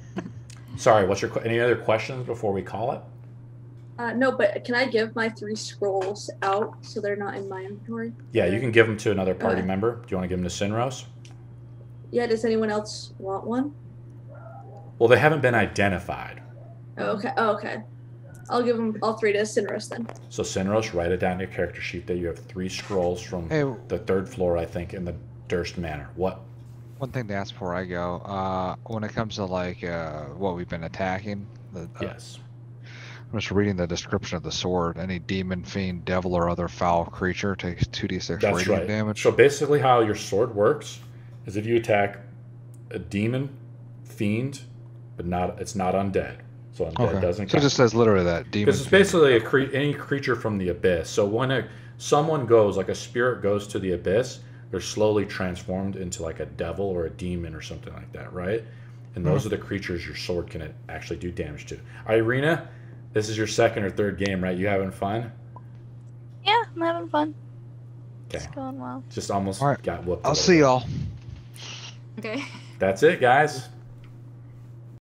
Sorry, what's your que- any other questions before we call it? Uh, no, but can I give my three scrolls out so they're not in my inventory? Yeah, you can give them to another party Okay. member. Do you want to give them to Sinros? Yeah. Does anyone else want one? Well, they haven't been identified. Oh, okay. Oh, okay. I'll give them all three to Sinros then. So Sinros, write it down in your character sheet that you have three scrolls from Hey, the third floor, I think, in the Durst Manor. What? one thing to ask before I go. Uh, when it comes to like uh, what we've been attacking, the, uh, Yes. I'm just reading the description of the sword. Any demon, fiend, devil, or other foul creature takes 2d6 That's radiant right. damage. So basically, how your sword works is if you attack a demon, fiend, but not it's not undead. So undead okay. doesn't So it just says literally that demon. This is fiend. basically a cre- any creature from the abyss. So when a, someone goes, like a spirit goes to the abyss, they're slowly transformed into like a devil or a demon or something like that, right? And those hmm. are the creatures your sword can actually do damage to. Irina, this is your second or third game, right? You having fun? Yeah, I'm having fun. Okay. It's going well. Just almost All right. got whooped. a I'll see y'all. Okay. That's it, guys.